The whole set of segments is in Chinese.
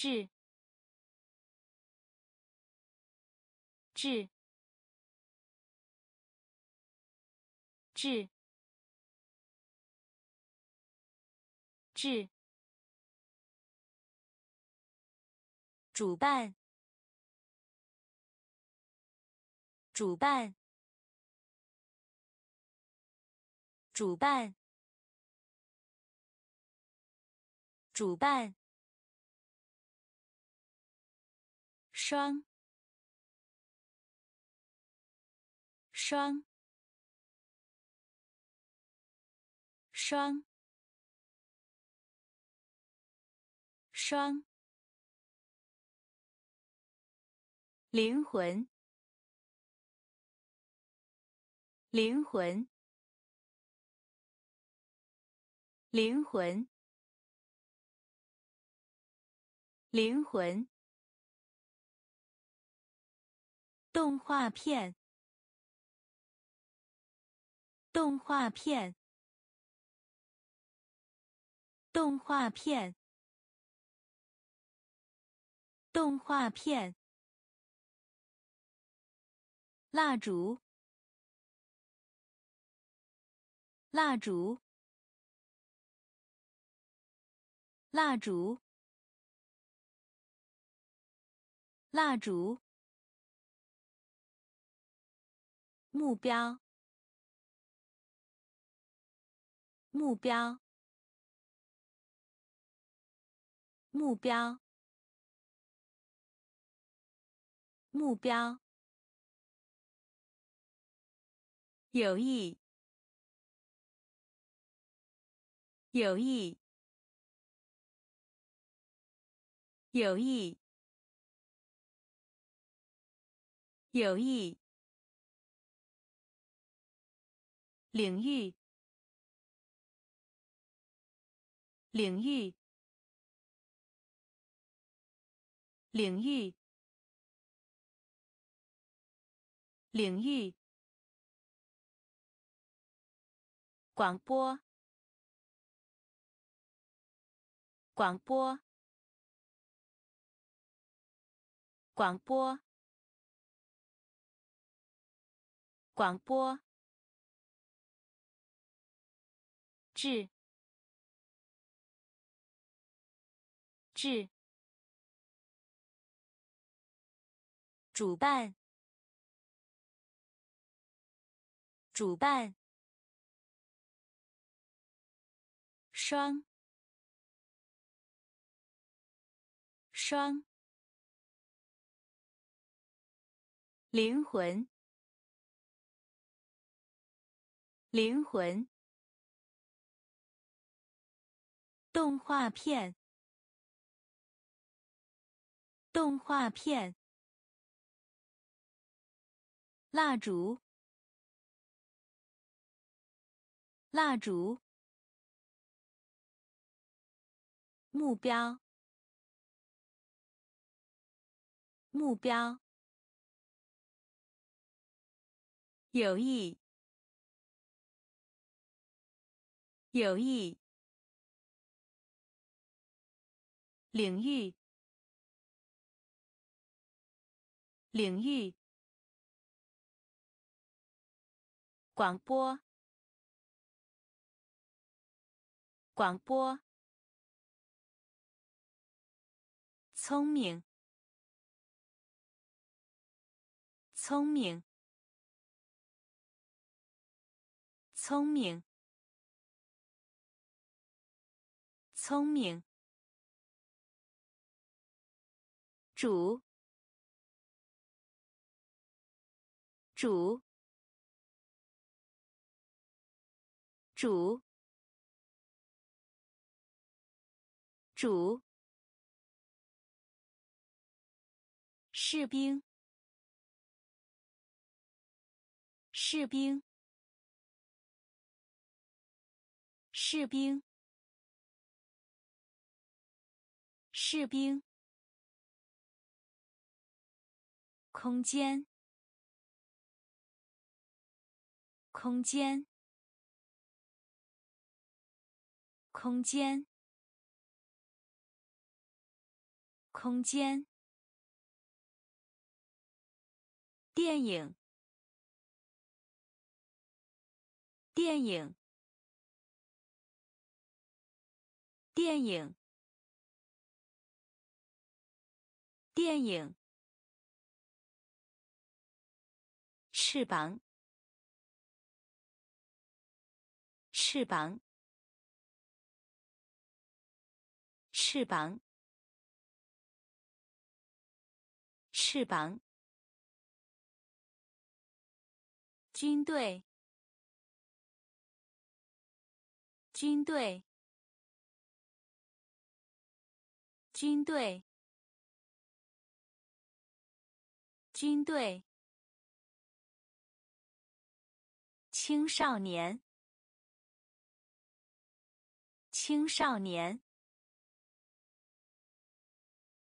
治治治治主办主办主办主办双。双。双。双。灵魂。灵魂。灵魂。灵魂。动画片，动画片，动画片，动画片，蜡烛，蜡烛，蜡烛，蜡烛。目标，目标，目标，目标。有意，有意，有意，有意。领域，领域，领域，领域。广播，广播，广播，广播。治治主办主办双双灵魂灵魂。动画片，动画片，蜡烛，蜡烛，目标，目标，有意，有意。领域，领域，广播，广播，聪明，聪明，聪明，聪明。主，主，主，主，士兵，士兵，士兵，士兵。空间，空间，空间，空间，电影，电影，电影，电影，翅膀，翅膀，翅膀。翅膀，军队，军队，军队，军队，青少年，青少年，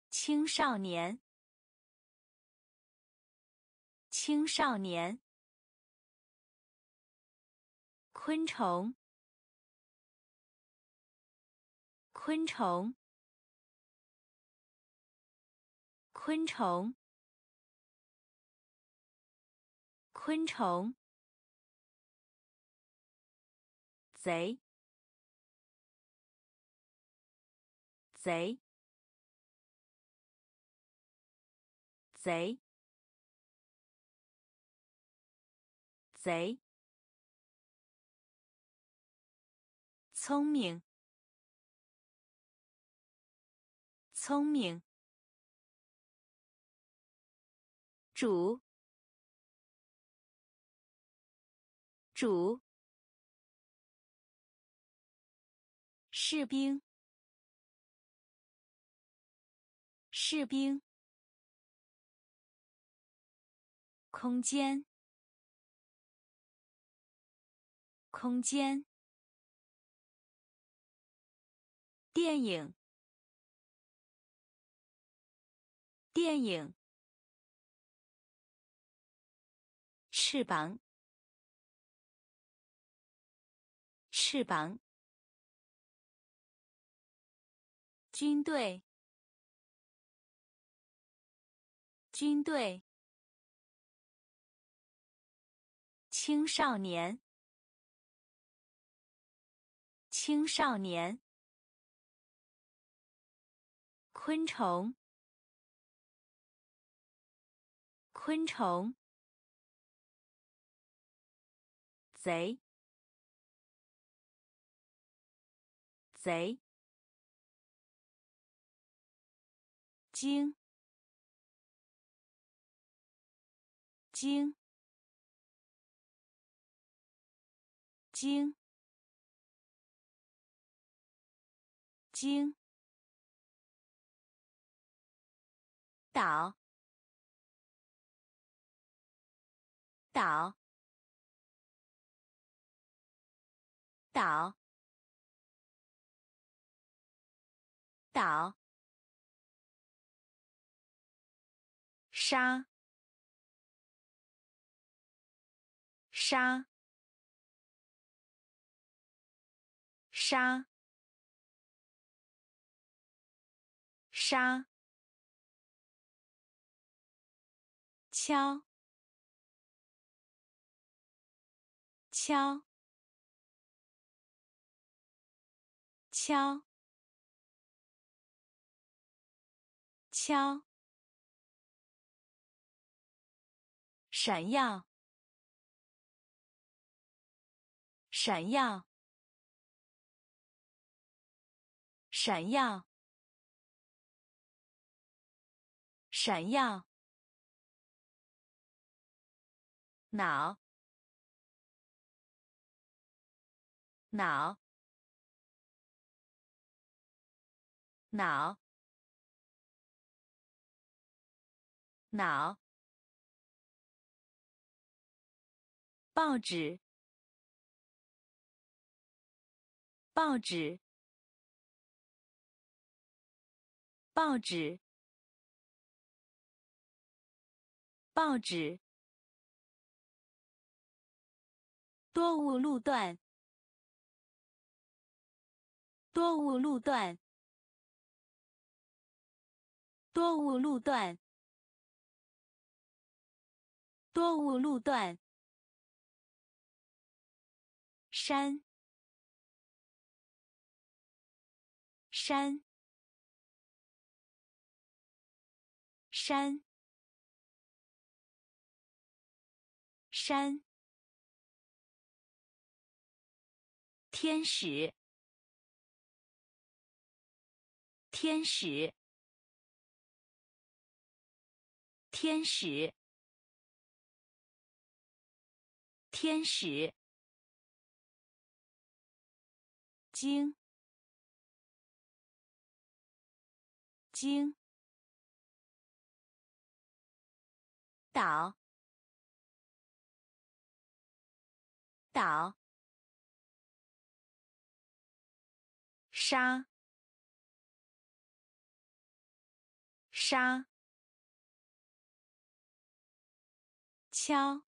青少年。青少年，昆虫，昆虫，昆虫，昆虫，贼，贼，贼。贼，聪明，聪明，主，主，士兵，士兵，空间。空间，电影，电影，翅膀，翅膀，军队，军队，青少年。青少年，昆虫，昆虫，贼，贼，精，精，精。经岛岛岛岛沙沙沙。沙，敲，敲，敲，敲，闪耀，闪耀，闪耀。闪耀，脑，脑，脑，脑，报纸，报纸，报纸。报纸，多雾路段，多雾路段，多雾路段，多雾路段。山，山，山，山。天使，天使，天使，天使。经，经，岛，岛，沙，沙，敲，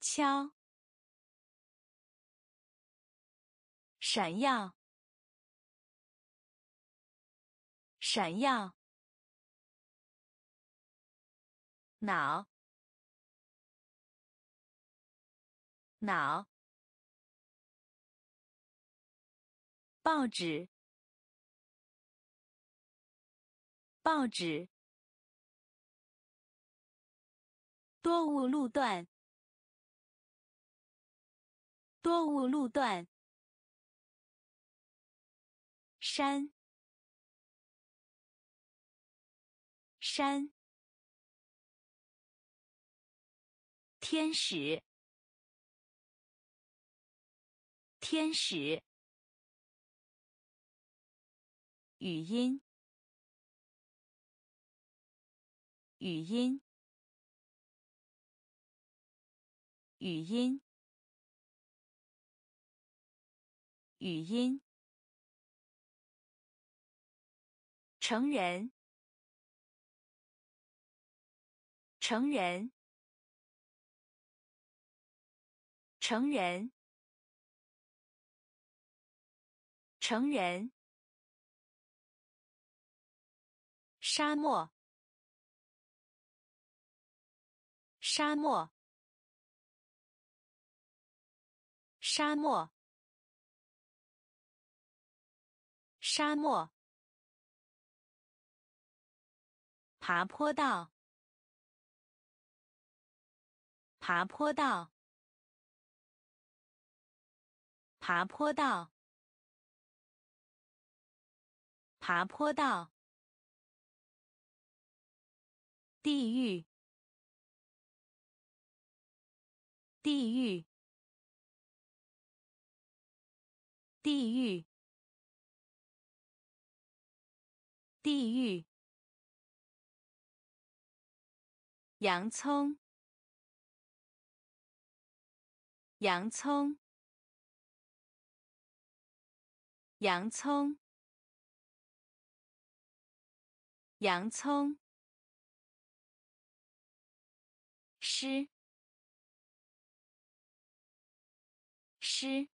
敲。闪耀，闪耀，脑，脑，报纸，报纸，多雾路段，多雾路段。山，山，天使，天使，语音，语音，语音，语音。成人，成人，成人，成人。沙漠，沙漠，沙漠，沙漠。爬坡道，爬坡道，爬坡道，爬坡道。地狱，地狱，地狱，地狱。洋葱，洋葱，洋葱，洋葱，湿，湿，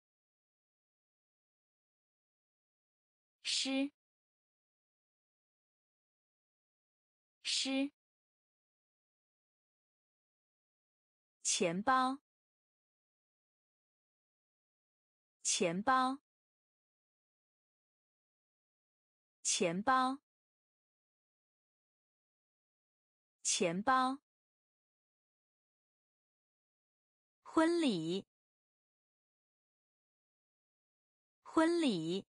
湿，湿。钱包，钱包，钱包，钱包。婚礼，婚礼，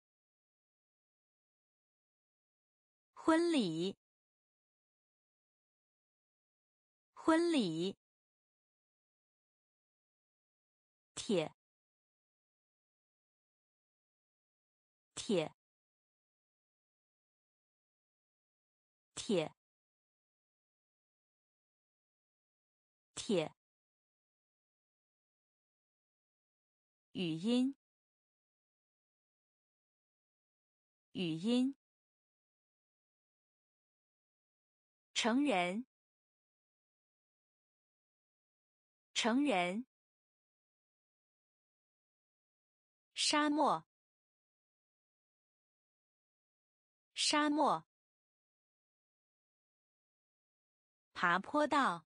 婚礼，婚礼。铁，铁，铁，铁。语音，语音。成人，成人。沙漠，沙漠，爬坡道，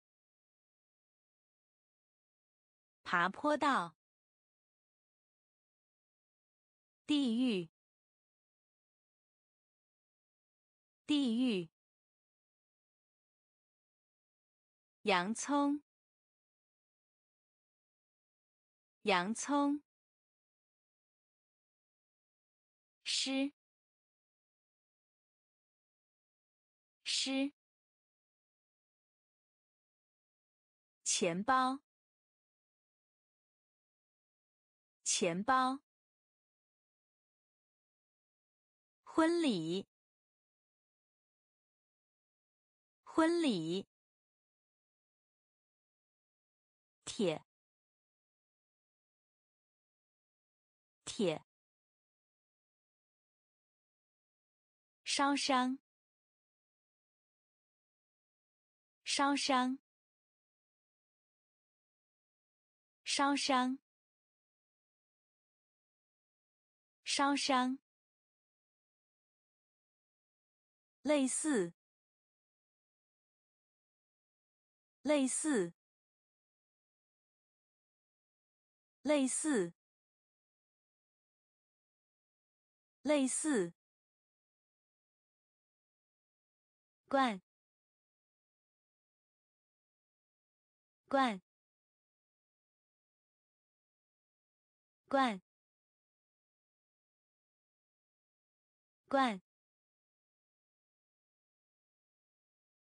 爬坡道，地狱，地狱，洋葱，洋葱，诗。诗，钱包，钱包，婚礼，婚礼，铁，铁，烧伤。烧伤，烧伤，烧伤。类似，类似，类似，类似。罐。罐，罐，罐，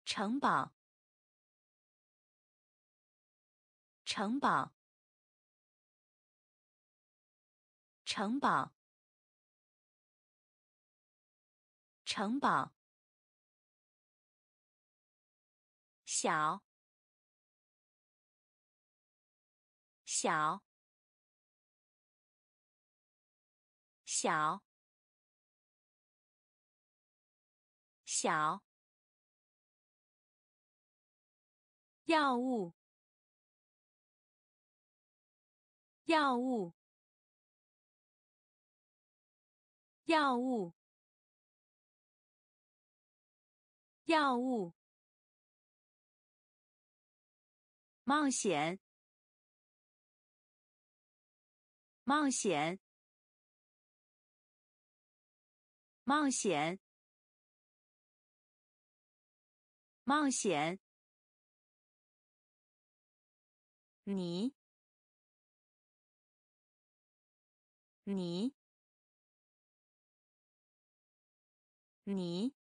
城堡，城堡，城堡，城堡，小。小，小，小，药物，药物，药物，药物，冒险。冒险，冒险，冒险。你，你，你，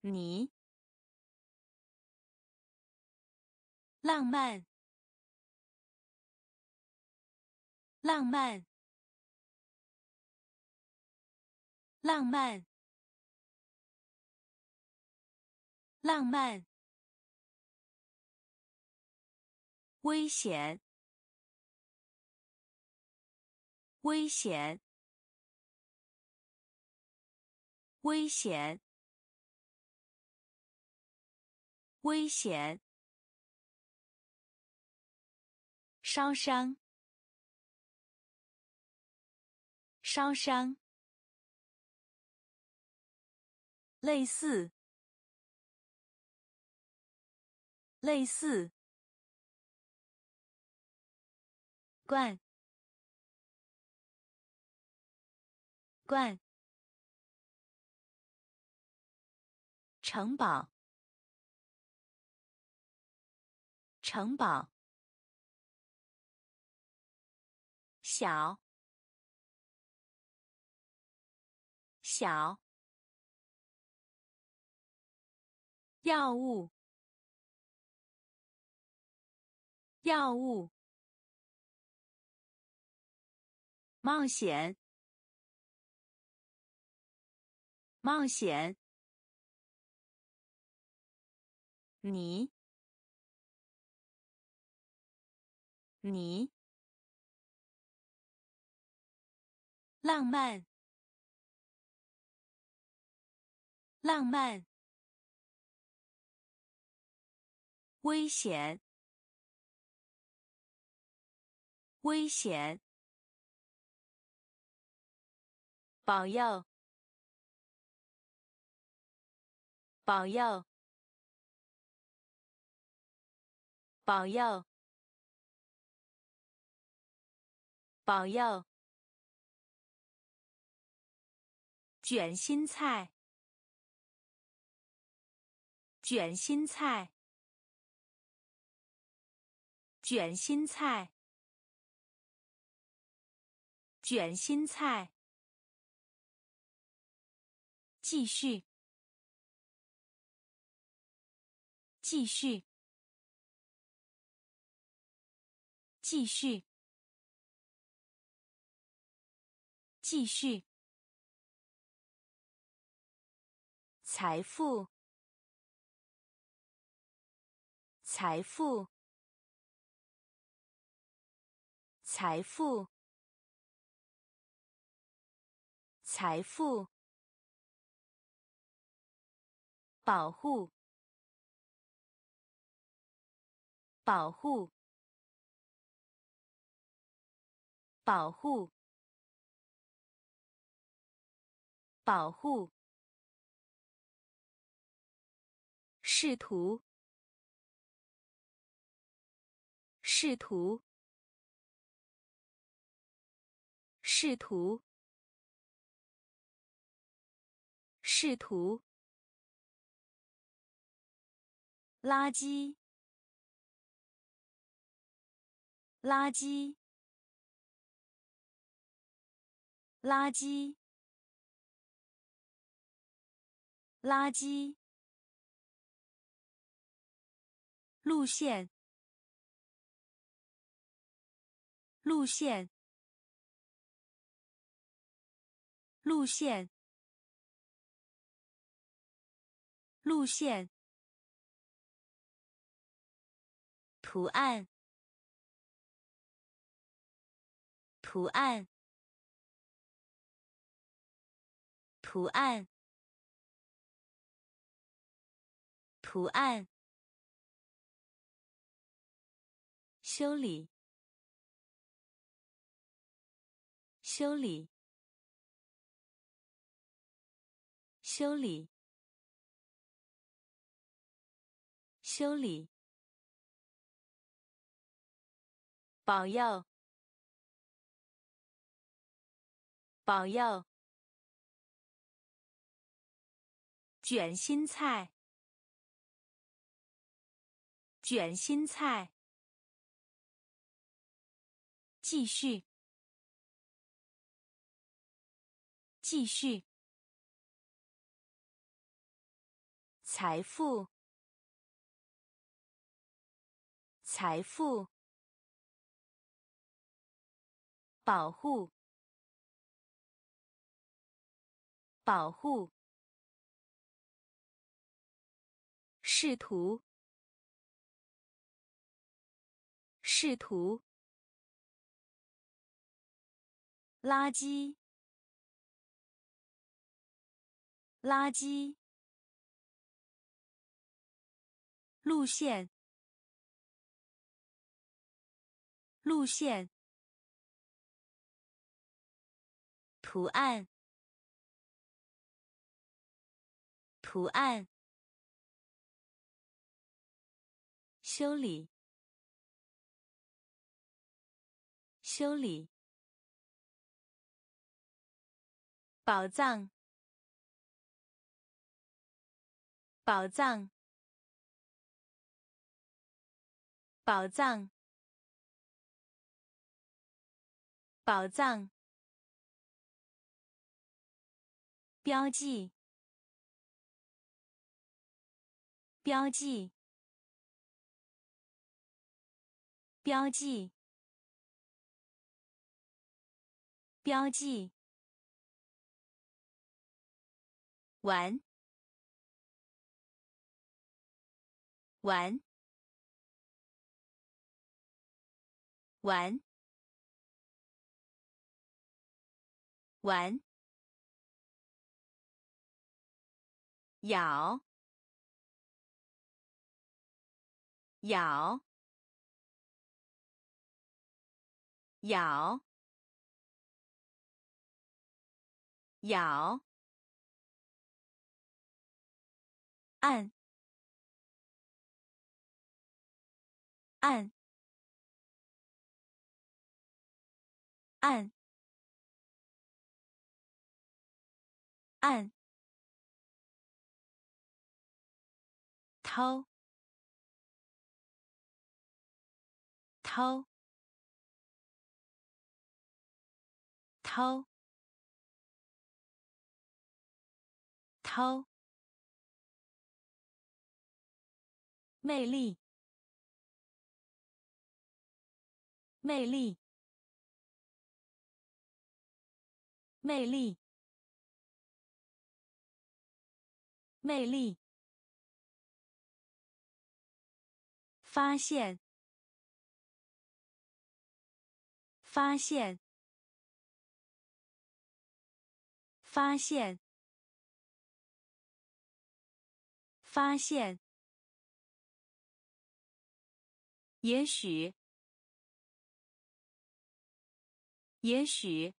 你，浪漫。浪漫，浪漫，浪漫，危险，危险，危险，危险，烧伤。烧伤，类似，类似，罐，罐，城堡，城堡，小。小药物，药物，冒险，冒险，你，你，浪漫。浪漫，危险，危险，保佑，保佑，保佑，保佑。卷心菜，卷心菜，卷心菜，卷心菜。继续，继续，继续，继续。财富，财富，财富，财富。保护，保护，保护，保护。试图，试图，试图，试图。垃圾，垃圾，垃圾，垃圾。路线，路线，路线，路线。图案，图案，图案，图案。修理，修理，修理，修理。保佑，保佑。卷心菜，卷心菜。继续，继续。财富，财富。保护，保护。试图，试图。垃圾，垃圾。路线，路线。图案，图案，修理，修理，宝藏，宝藏，宝藏，宝藏。标记，标记，标记，标记。玩，玩，玩，玩。咬，咬，咬，咬，按，按，按，按，掏，掏，掏。掏，魅力，魅力，魅力，魅力，发现，发现，发现。发现，也许，也许，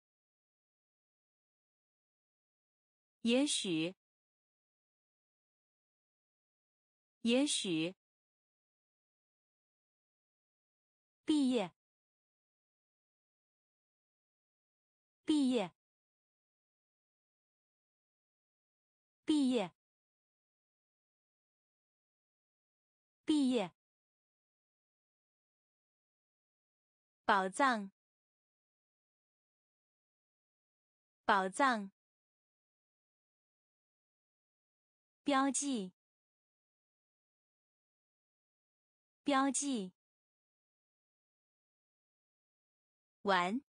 也许，也许，毕业，毕业，毕业。毕业，宝藏，宝藏，标记，标记，玩，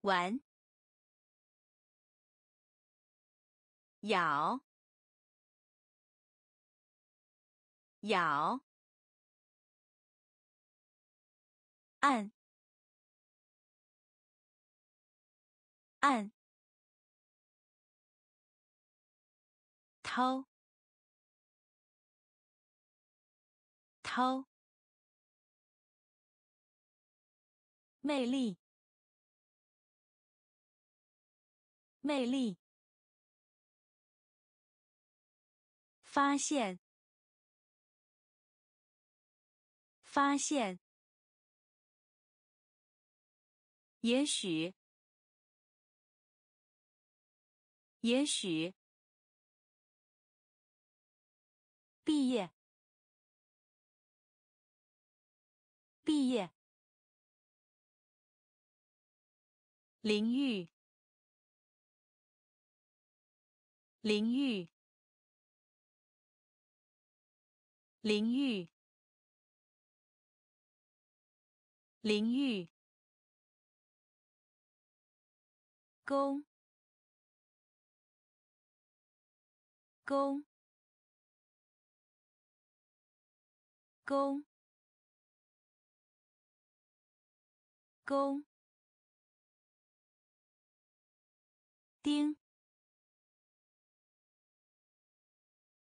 玩，咬。咬，按，按，掏，掏，魅力，魅力，发现。发现，也许，也许，毕业，毕业，淋浴，淋浴，淋浴。淋浴，公，公，公，公，丁，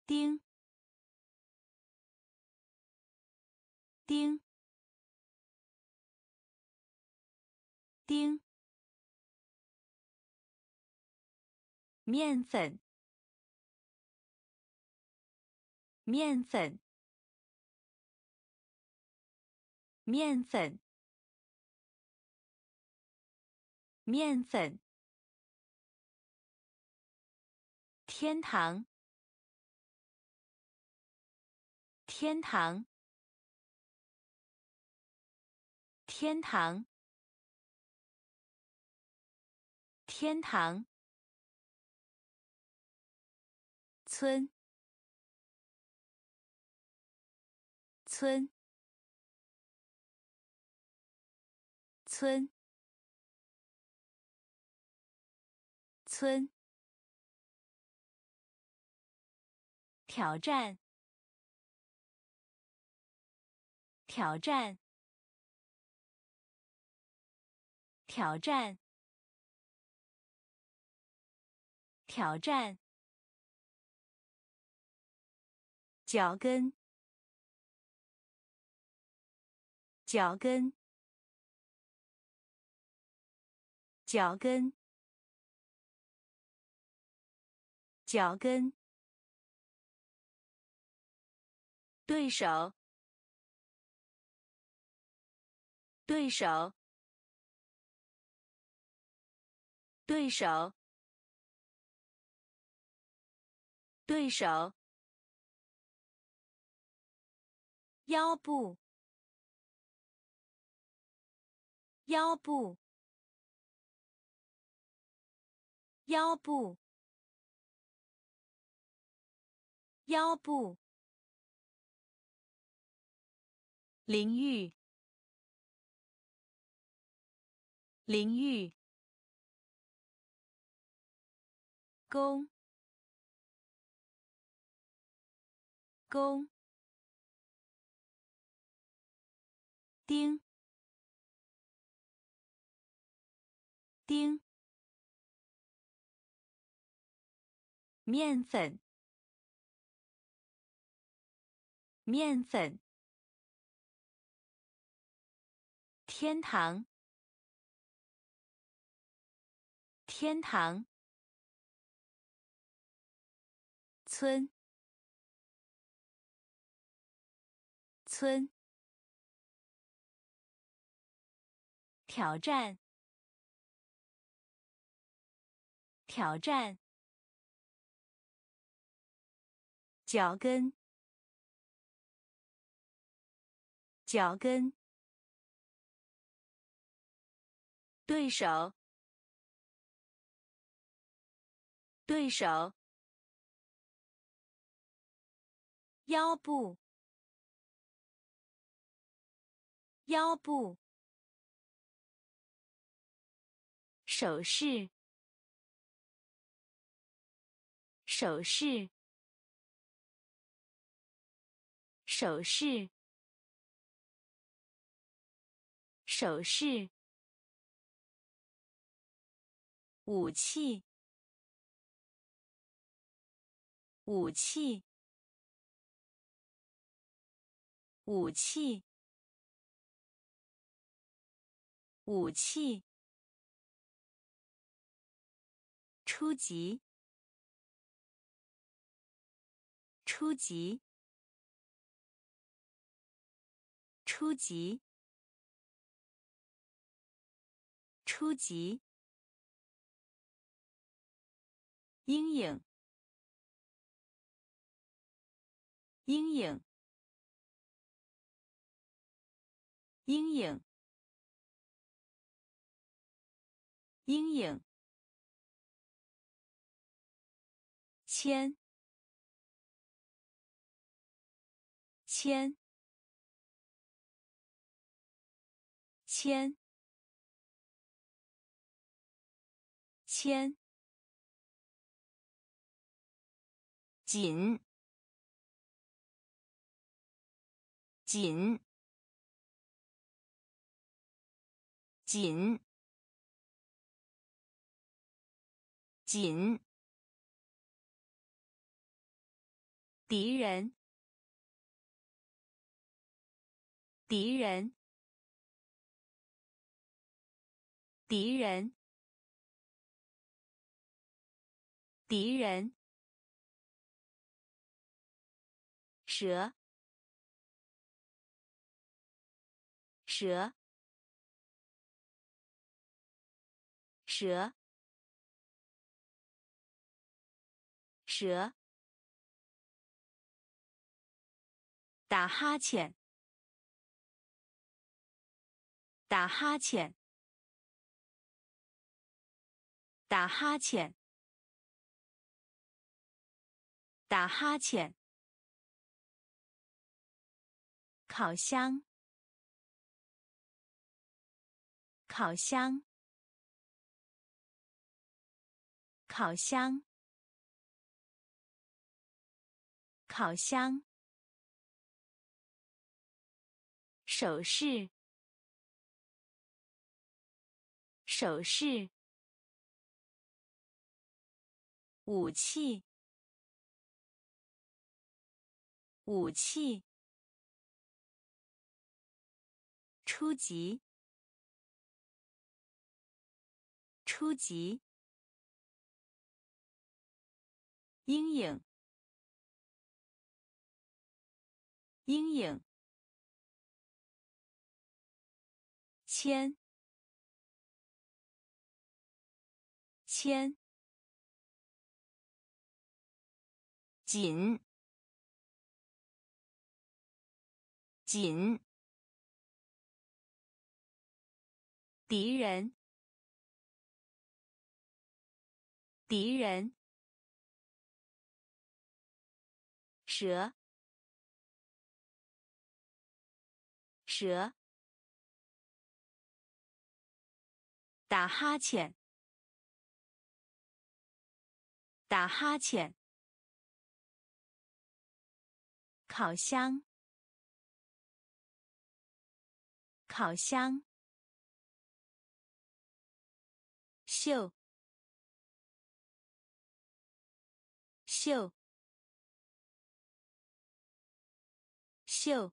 丁，丁。丁，面粉，面粉，面粉，面粉，天堂，天堂，天堂。天堂，村，村，村，村，挑战，挑战，挑战。挑战，脚跟，脚跟，脚跟，脚跟，对手，对手，对手，对手，腰部，腰部。腰部，腰部，淋浴，淋浴，弓，弓，丁，丁。面粉，面粉，天堂，天堂，村，村，挑战，挑战。脚跟，脚跟，对手，对手，腰部，腰部，手势，手势。手势，手势，武器，武器，武器，武器，初级，初级。初级，初级，阴影，阴影，阴影，阴影，签，签。签，签，紧，紧，紧，紧，敌人，敌人。敌人，敌人，蛇，蛇，蛇，蛇，打哈欠，打哈欠。打哈欠，打哈欠。烤箱，烤箱，烤箱，烤箱。首饰，首饰。武器，武器，初级，初级，阴影，阴影，铅，铅，紧，紧，敌人。敌人，蛇，蛇，打哈欠，打哈欠，烤箱，烤箱，秀。秀，秀，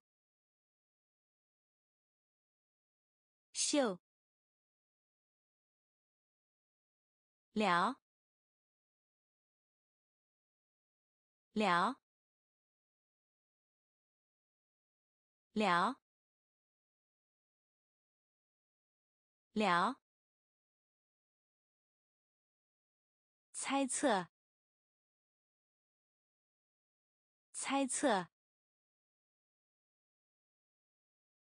秀，聊，聊，聊，聊，猜测。猜测，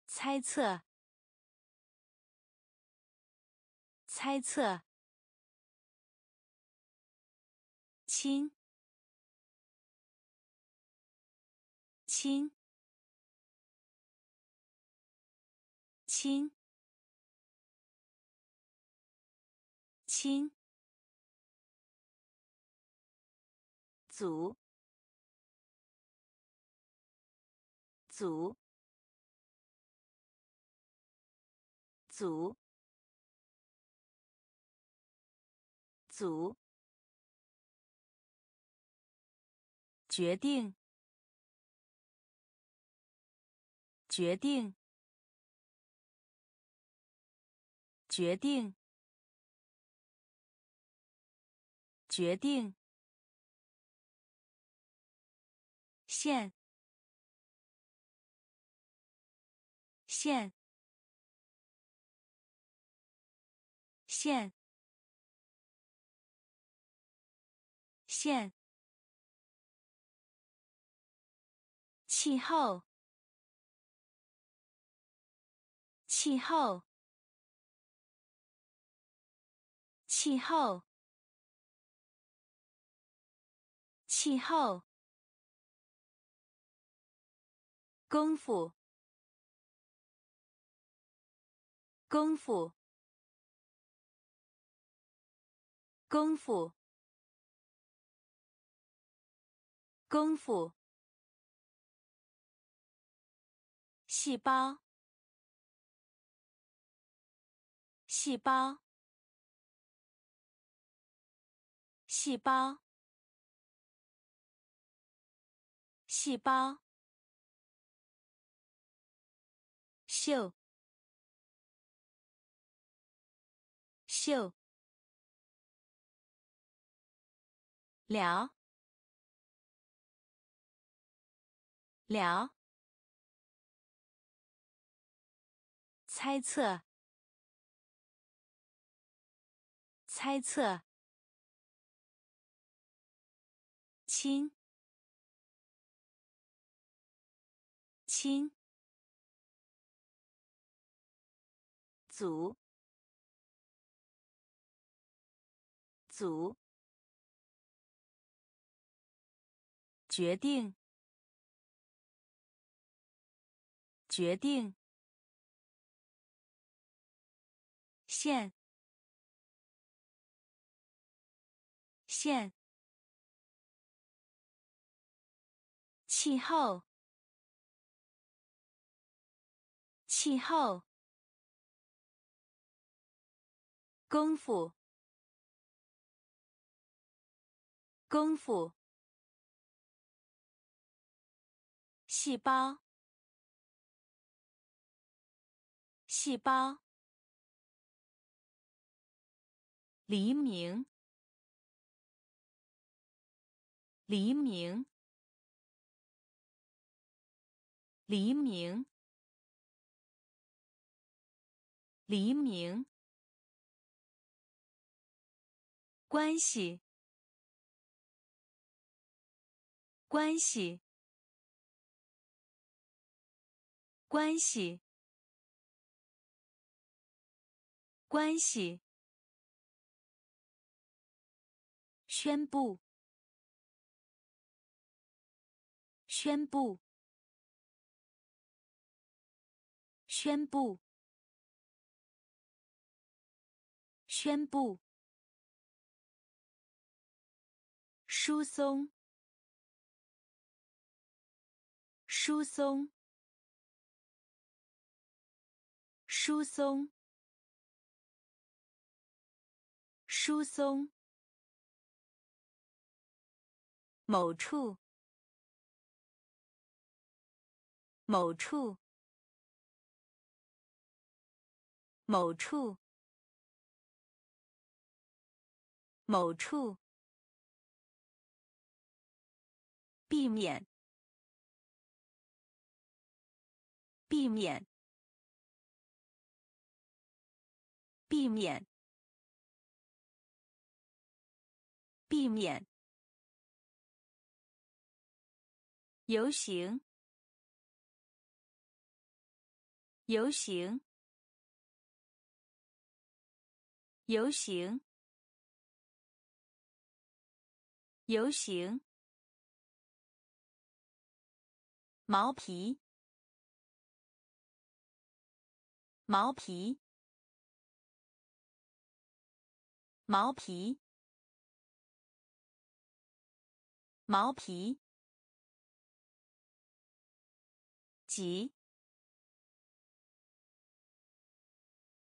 猜测，猜测。亲，亲，亲，亲。组。组，组，组，决定，决定，决定，决定，线。线，线，线。气候，气候，气候，气候。功夫。功夫，功夫，功夫。细胞，细胞，细胞，细胞。秀。秀，聊，聊，猜测，猜测，亲，亲，组。组，决定，决定，线，线，气候，气候，功夫。功夫，细胞，细胞，黎明，黎明，黎明，黎明。关系，关系，关系，关系。宣布，宣布，宣布，宣布。疏松，疏松，疏松，疏松。某处，某处，某处，某处。避免，避免，避免，避免。游行，游行，游行，游行。毛皮，毛皮，毛皮，毛皮，急，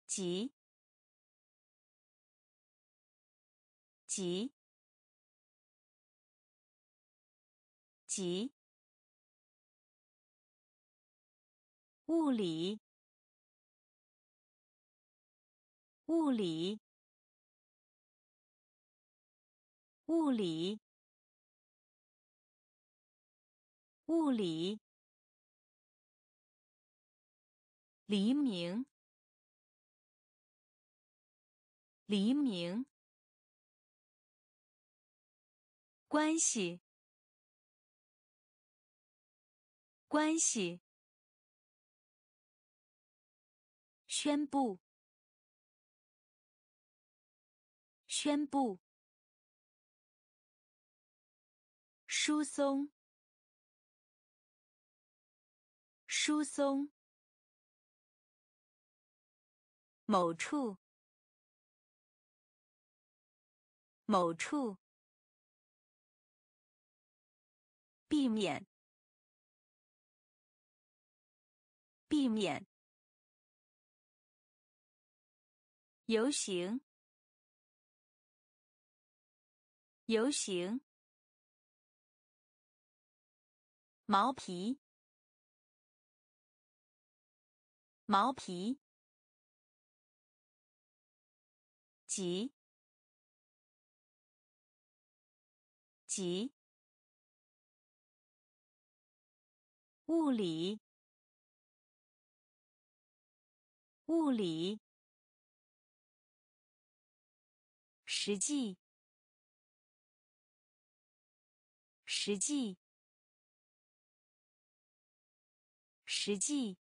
急，急，急。物理，物理，物理，物理。黎明，黎明。关系，关系。宣布，宣布。疏松，疏松。某处，某处。避免，避免。游行，游行。毛皮，毛皮。急，急。物理，物理。实际，实际，实际，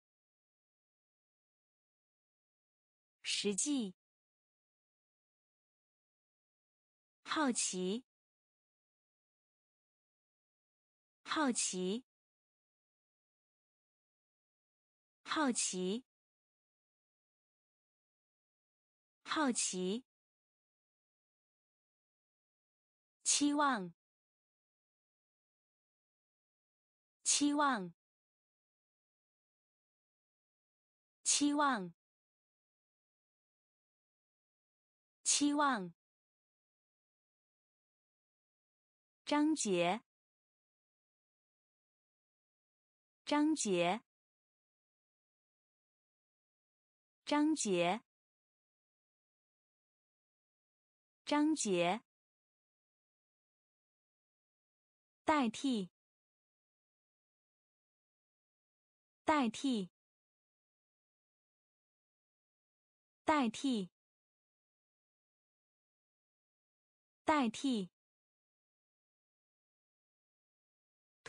实际。好奇，好奇，好奇，好奇。期望，期望，期望，期望。章节，章节，章节。章节，代替，代替，代替，代替，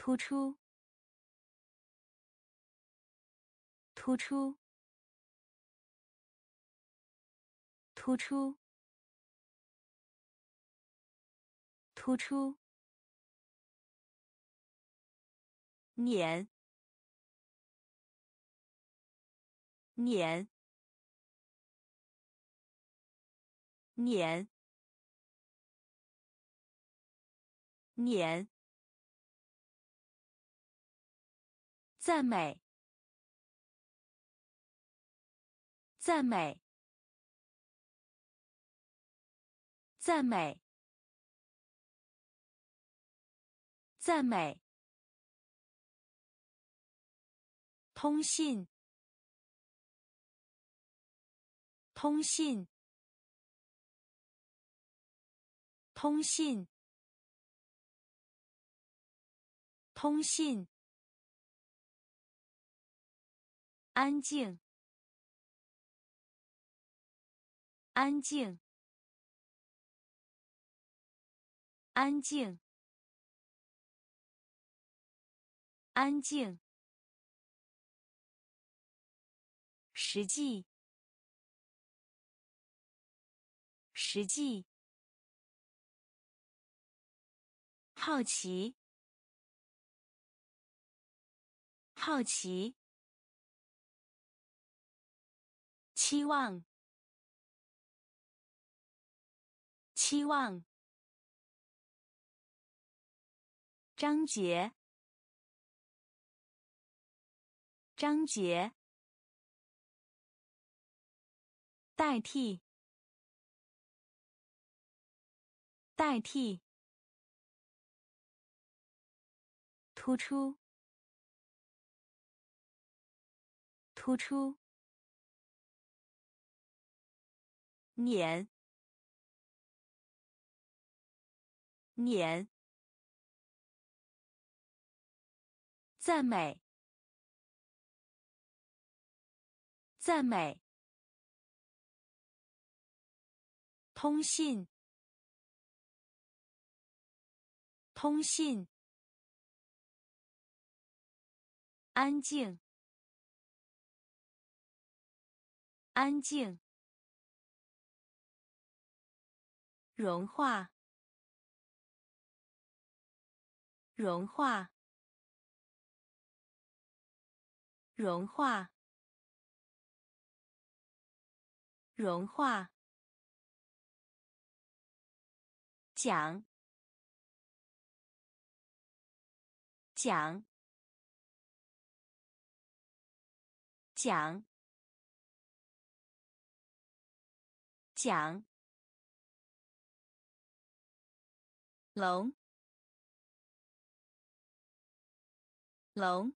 突出，突出，突出。突出，碾，碾，碾，碾，赞美，赞美，赞美。赞美。通信。通信。通信。通信。安静。安静。安静。安静。实际。实际。好奇。好奇。期望。期望。章节。章节，代替，代替，突出，突出，年，年，赞美。赞美。通信。通信。安静。安静。融化。融化。融化。融化。讲。讲。讲。讲。龙。龙。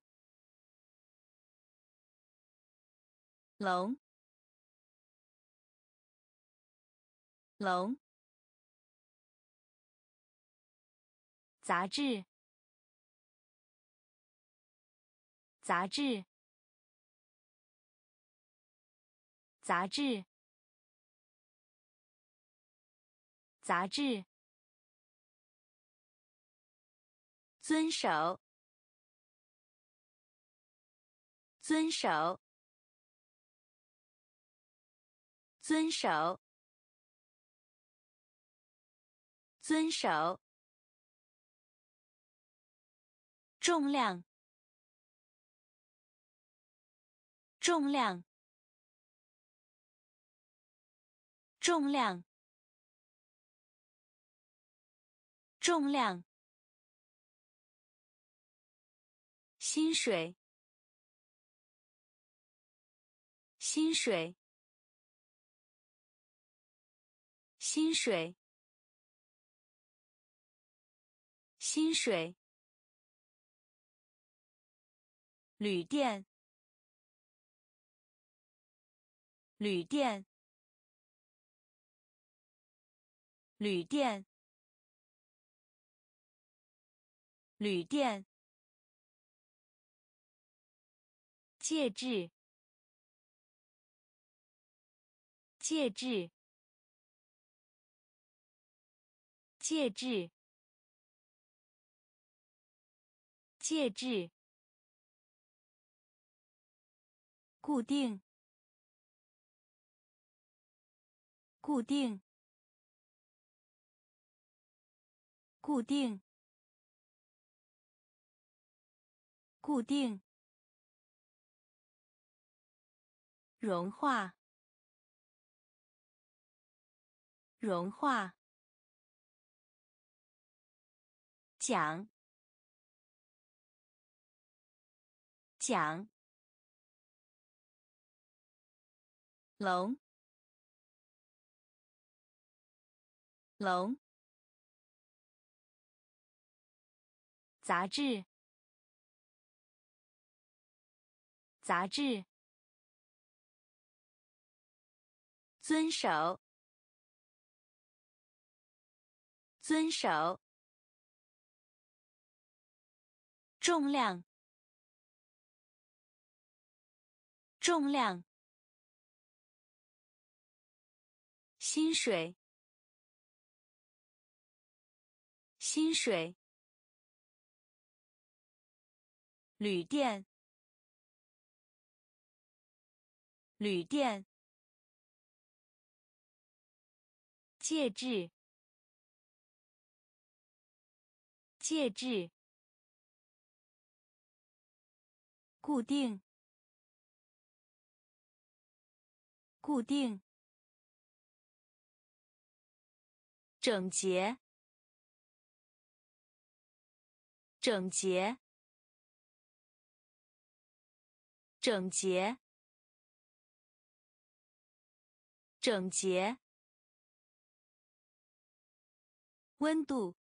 龙。龙。杂志。杂志。杂志。杂志。遵守。遵守。遵守。遵守。重量。重量。重量。重量。薪水。薪水。薪水。薪水。旅店。旅店。旅店，旅店。介质，介质，介质，介质。固定，固定，固定，固定。融化，融化。讲，讲。龙，龙。杂志，杂志。遵守，遵守。重量，重量。薪水，薪水。旅店，旅店。介质，介质。固定，固定。整洁，整洁，整洁，整洁。温度，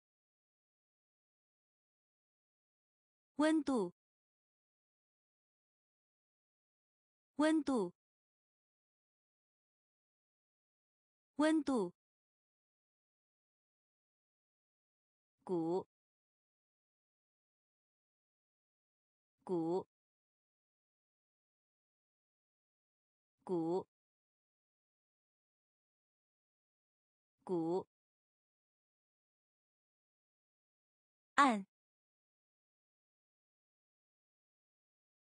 温度，温度，温度。鼓，鼓，鼓，鼓。按，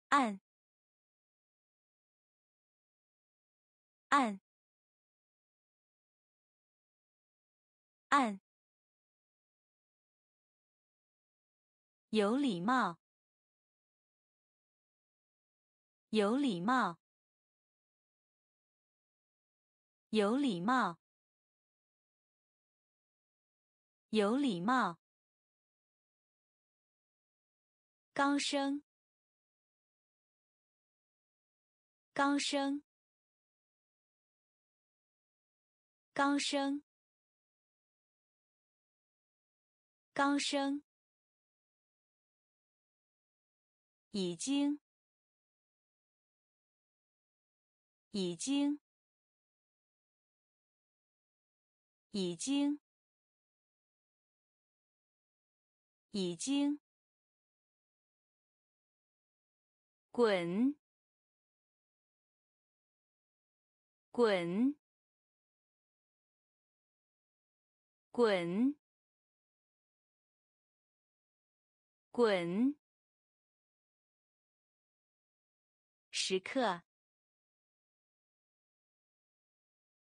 按，按，按。有礼貌，有礼貌，有礼貌，有礼貌。高声，高声，高声，高声。已经，已经，已经，已经。滚，滚，滚，滚。时刻，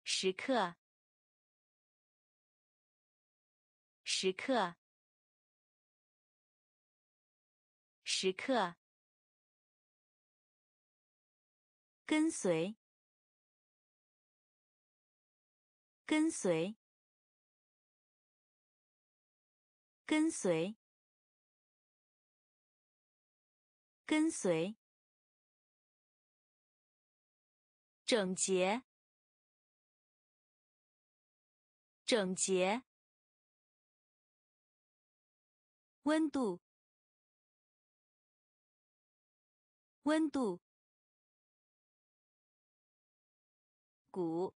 时刻，时刻，时刻。跟随，跟随，跟随，跟随。整洁，整洁。温度，温度。鼓，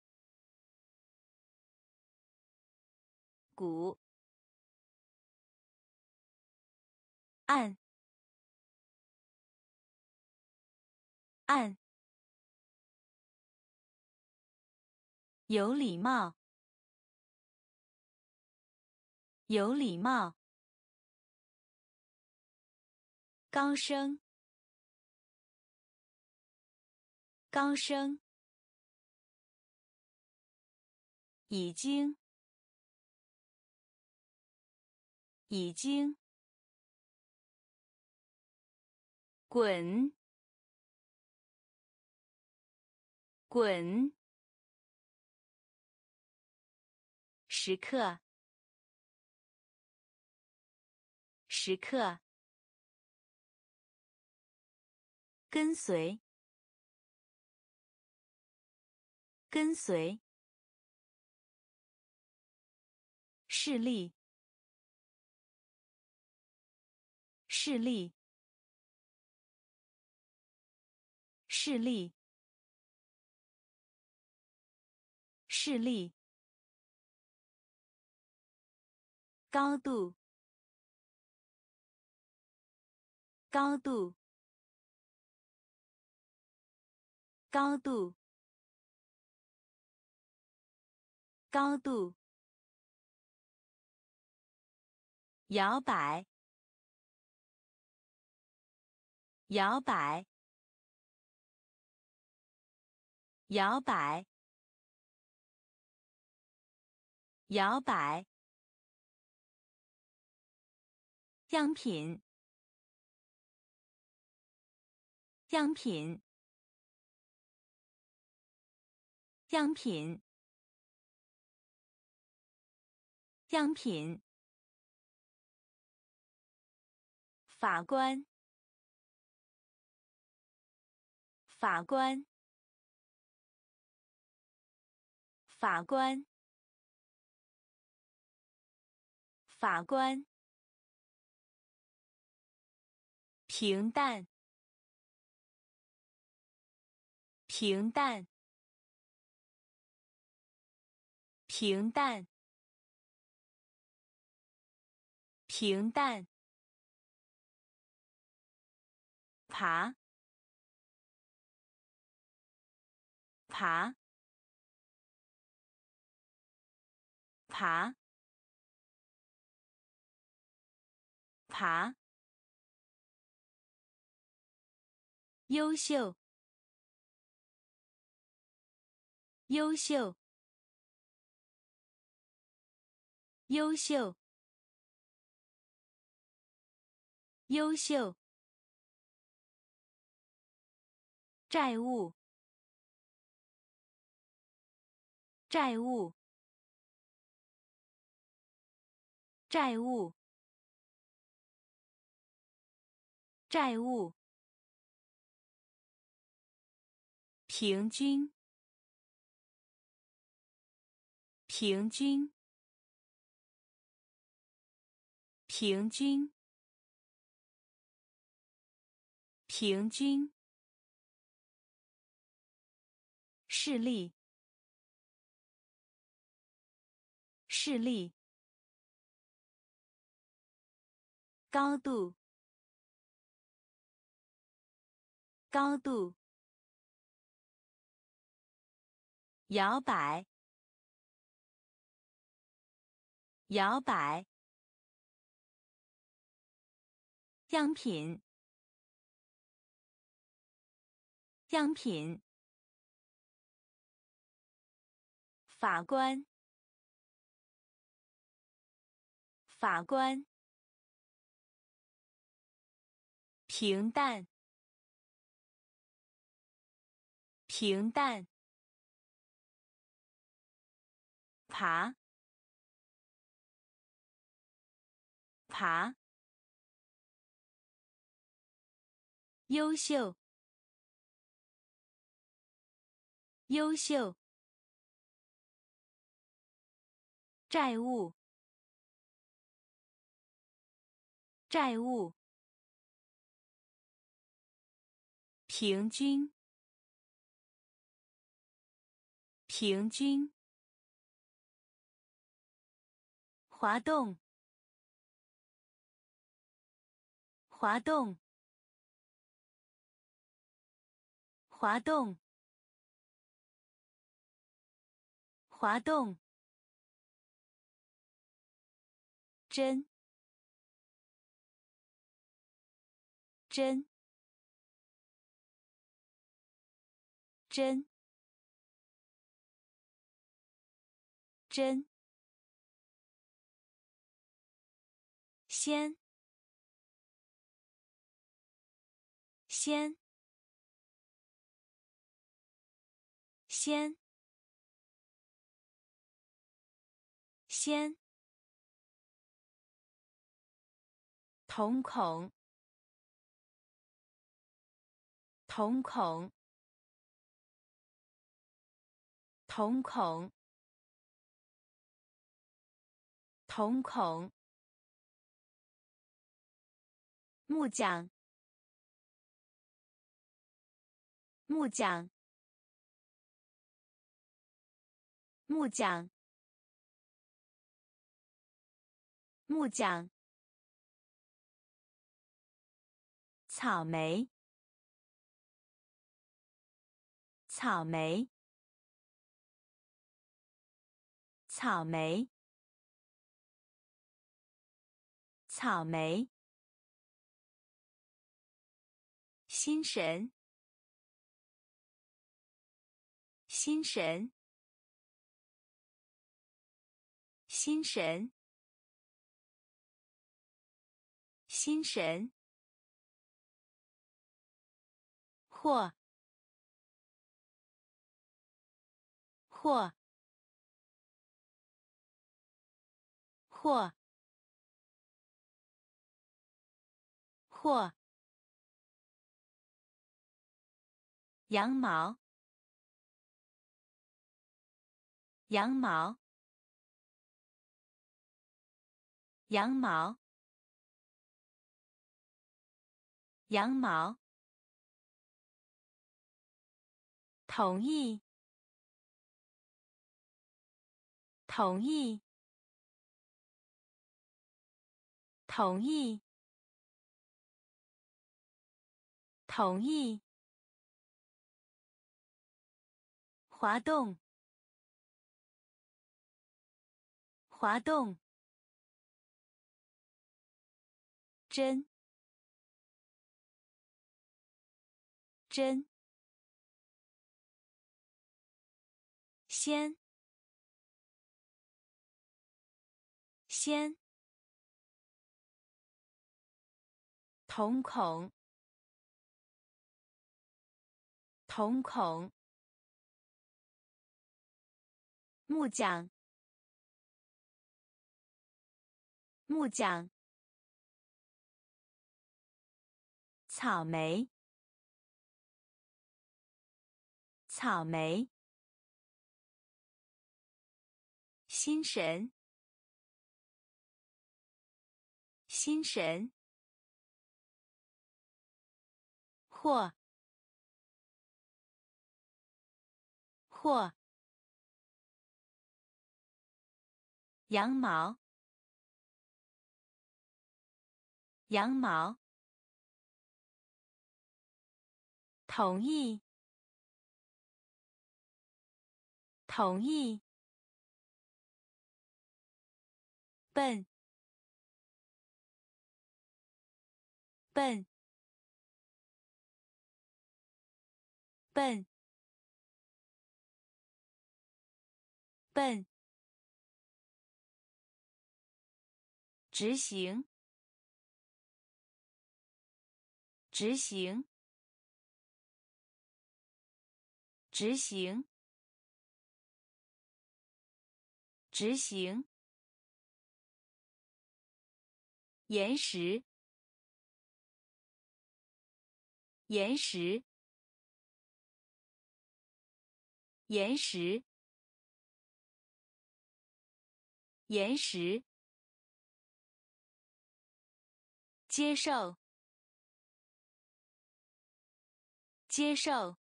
鼓，按，按，有礼貌，有礼貌，高声，高声。已经，已经，滚，滚，时刻，时刻，跟随，跟随。视力，视力，视力，视力，高度，高度，高度，高度。摇摆，摇摆，摇摆，摇摆。样品，样品，样品，样品。法官，法官，法官，法官。平淡，平淡，平淡，平淡。爬，爬，爬，爬。优秀，优秀，优秀，优秀。债务，债务，债务，债务。平均，平均，平均，平均。视力，视力，高度，高度，摇摆，摇摆，样品，样品。法官，法官，平淡，平淡，爬，爬，优秀，优秀。债务，债务，平均，平均，滑动，滑动，滑动，滑动，真。真。真。真。先。先。先。先。瞳孔，瞳孔，瞳孔，瞳孔。木匠，木匠，木匠，木匠。草莓，草莓，草莓，草莓。心神，心神，心神，心神，或，或，或，或。羊毛，羊毛，羊毛，羊毛。同意，同意，同意，同意。滑动，滑动，针，针，先，先，瞳孔，瞳孔。木匠，木匠。草莓，草莓。心神，心神。或，或。羊毛，羊毛。同意，同意。笨，笨，笨，笨。执行，执行，执行，执行。岩石，岩石，岩石，岩石。接受，接受，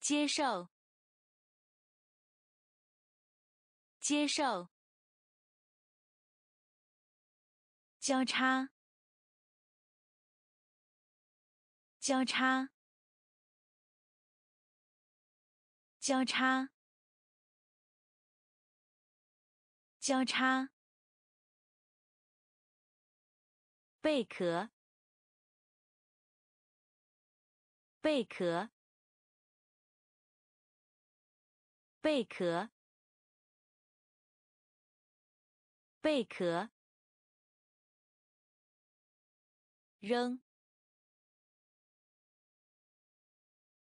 接受，接受，交叉，交叉，交叉，交叉。贝壳，贝壳，贝壳，贝壳。扔，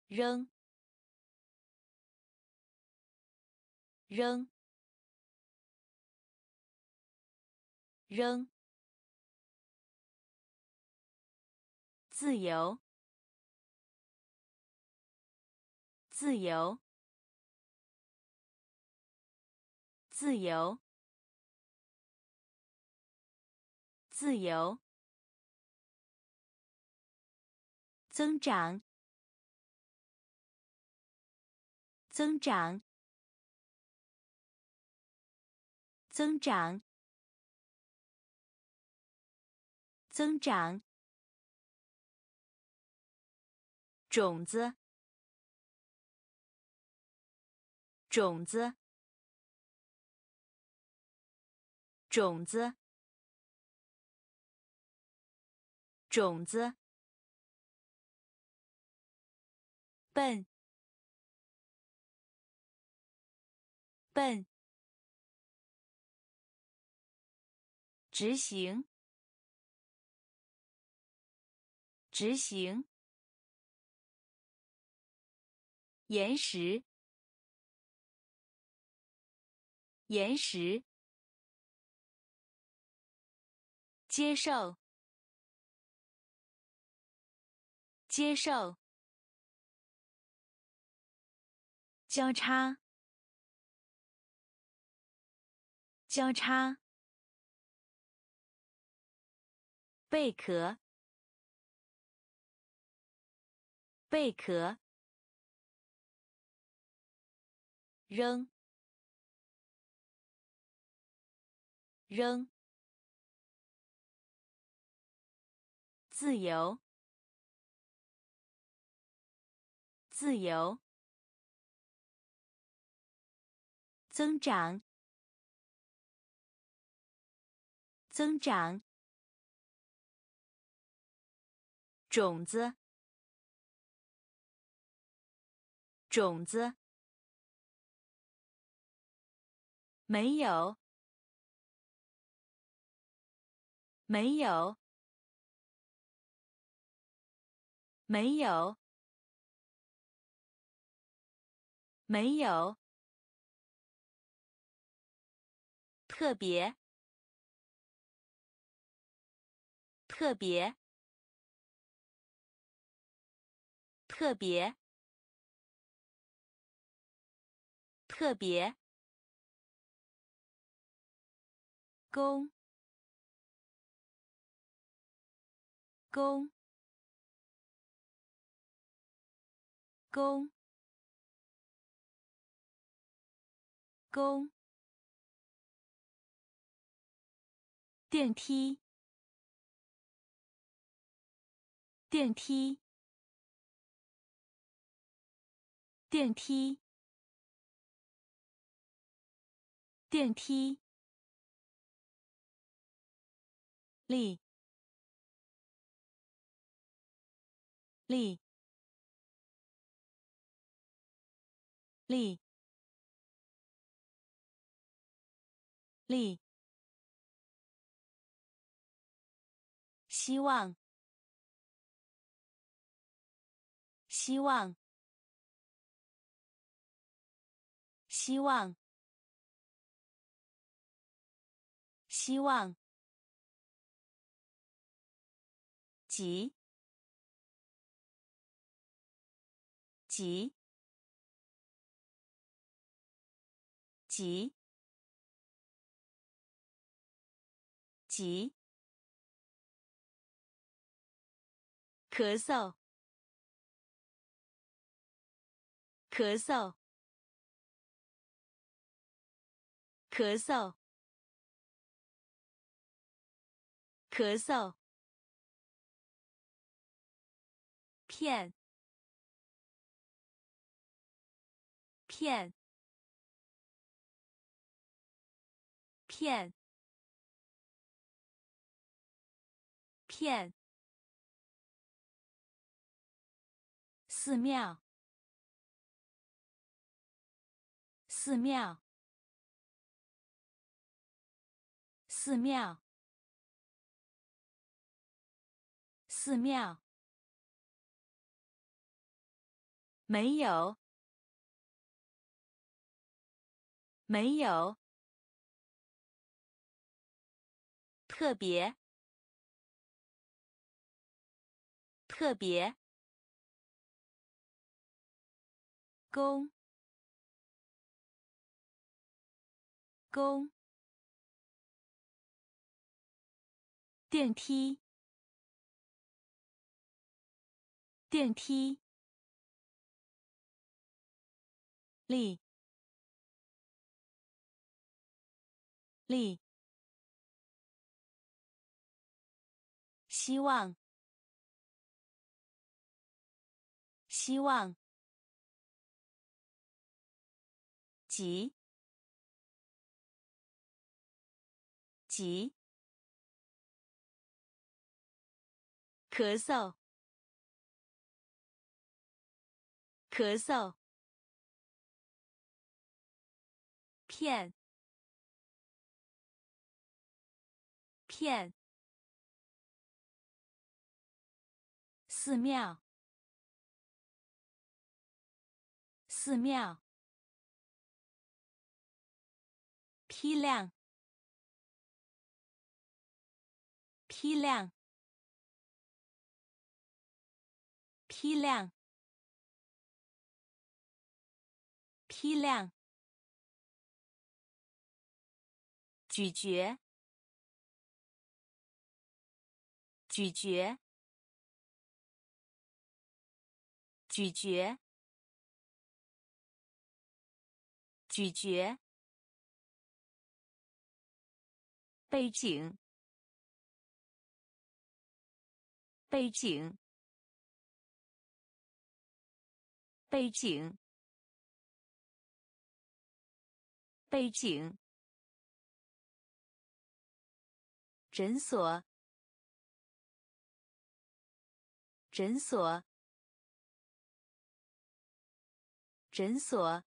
扔，扔，扔。自由，自由，自由，自由。增长，增长，增长，增长。种子，种子，种子，种子。笨，笨。执行，执行。岩石，岩石，接受，接受，交叉，交叉，贝壳，贝壳。扔，扔，自由，自由，增长，增长，种子，种子。没有，没有，没有，没有，特别，特别，特别，特别。公，公，公，公，电梯，电梯，电梯，电梯。力，力，力，力，希望，希望，希望，希望。急，急，急，急，咳嗽，咳嗽，咳嗽，咳嗽，片，片，片，片。寺庙，寺庙，寺庙，寺庙。没有，没有，特别，特别。公，公，电梯，电梯，力，力，希望，希望。急，急，咳嗽，咳嗽，片，片，寺庙，寺庙。批量，批量，批量，批量，咀嚼，咀嚼，咀嚼，咀嚼。背景，背景，背景，背景。诊所，诊所，诊所，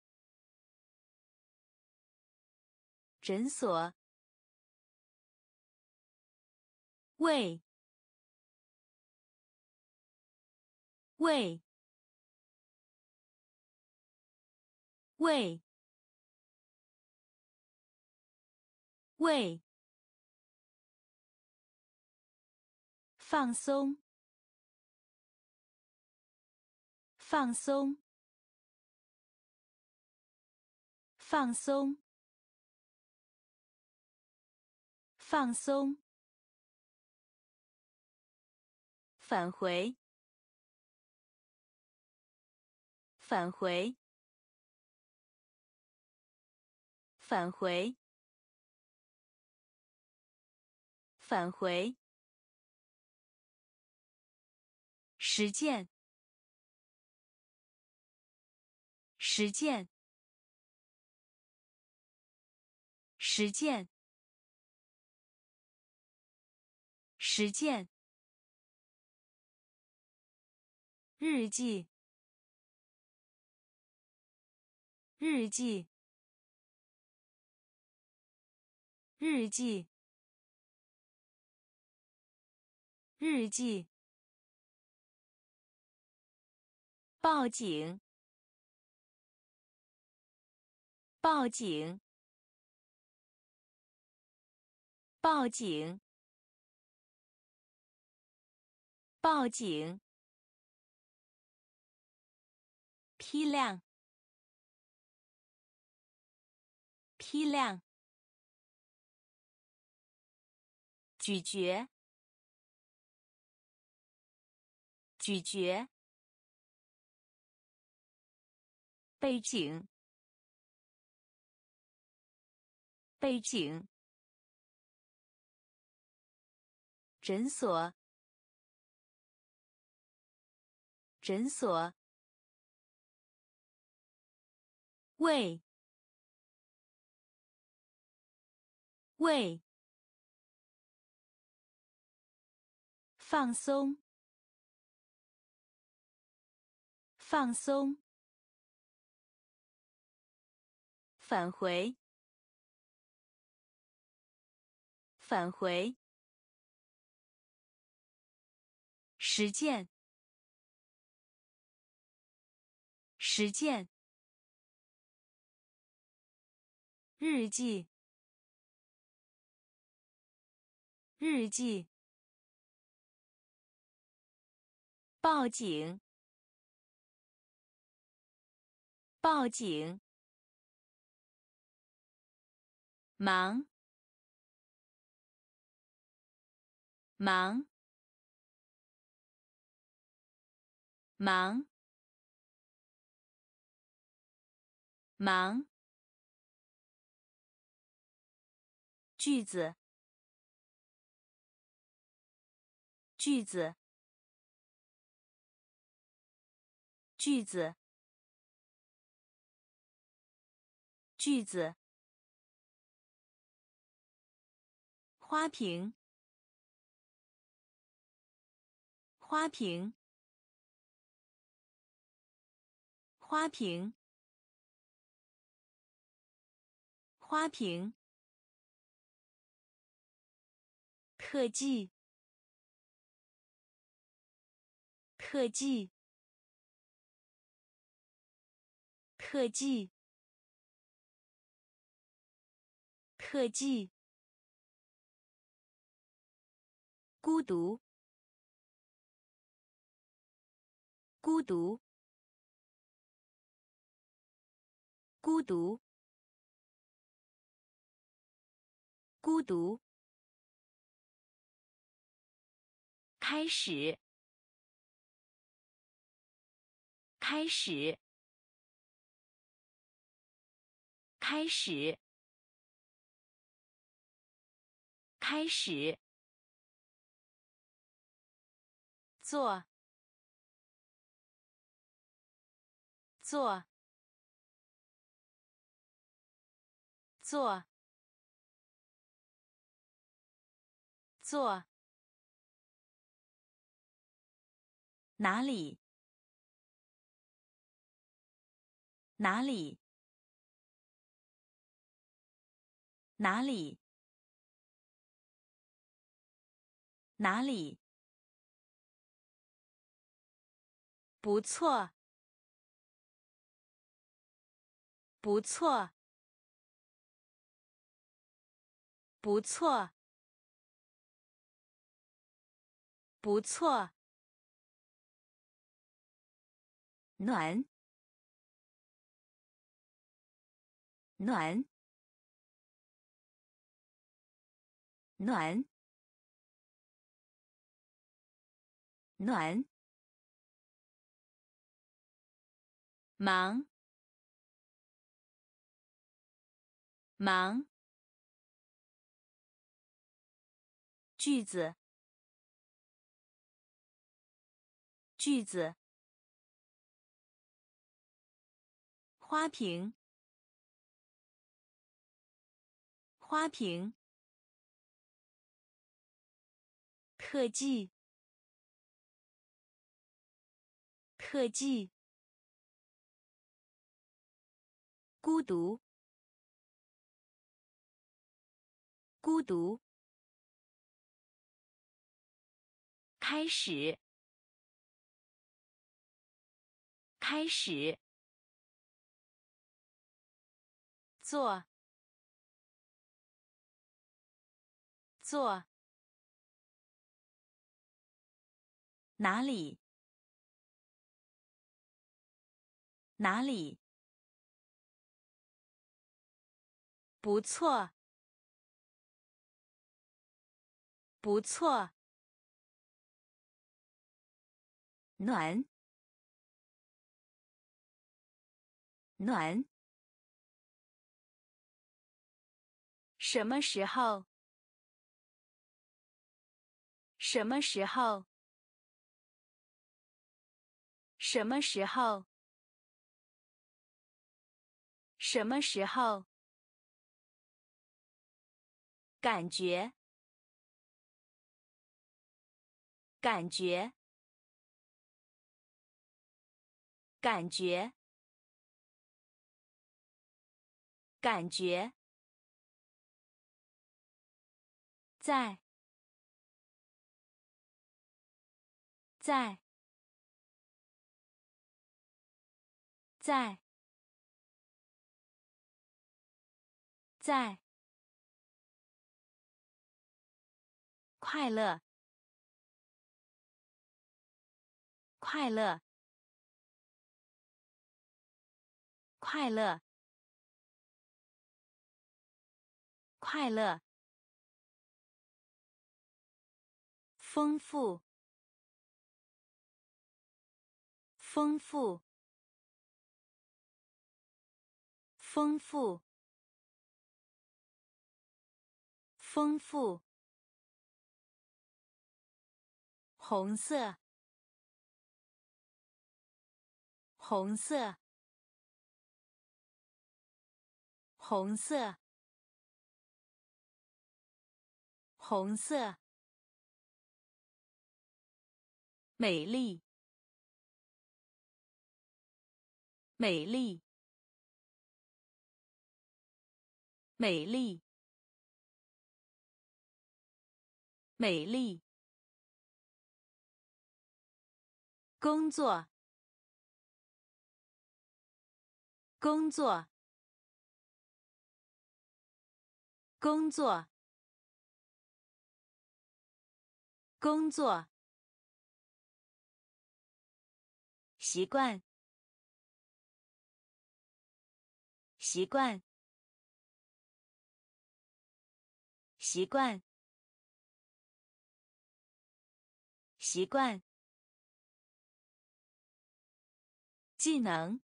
诊所。喂，喂，喂，喂，放松，放松，放松，放松。返回，返回，返回，返回。实践，实践，实践，实践。日记，日记，日记，日记。报警，报警，报警，报警。批量，批量，咀嚼，咀嚼，背景，背景。诊所。诊所。喂，喂。放松。放松。返回。返回。实践。实践。日记。日记。报警！报警！忙！忙！忙！忙！句子！句子！句子，句子，花瓶，花瓶，花瓶，花瓶，特技，特技。特技，特技，孤独，孤独，孤独，孤独，开始，开始。开始，开始，做，做，做，做，哪里？哪里？哪里？哪里？不错，不错，不错，不错。暖，暖。暖，暖，忙，忙，句子，句子，花瓶，花瓶。特技，特技，孤独，孤独，开始，开始，做，做。哪里？哪里？不错，不错。暖，暖。什么时候？什么时候？什么时候？什么时候？感觉，感觉，感觉，感觉，在，在，在，在。快乐，快乐，快乐，快乐，丰富，丰富，丰富，丰富。红色，红色，红色，红色，美丽，美丽，美丽，美丽。工作，工作，工作，工作。习惯，习惯，习惯，习惯。技能，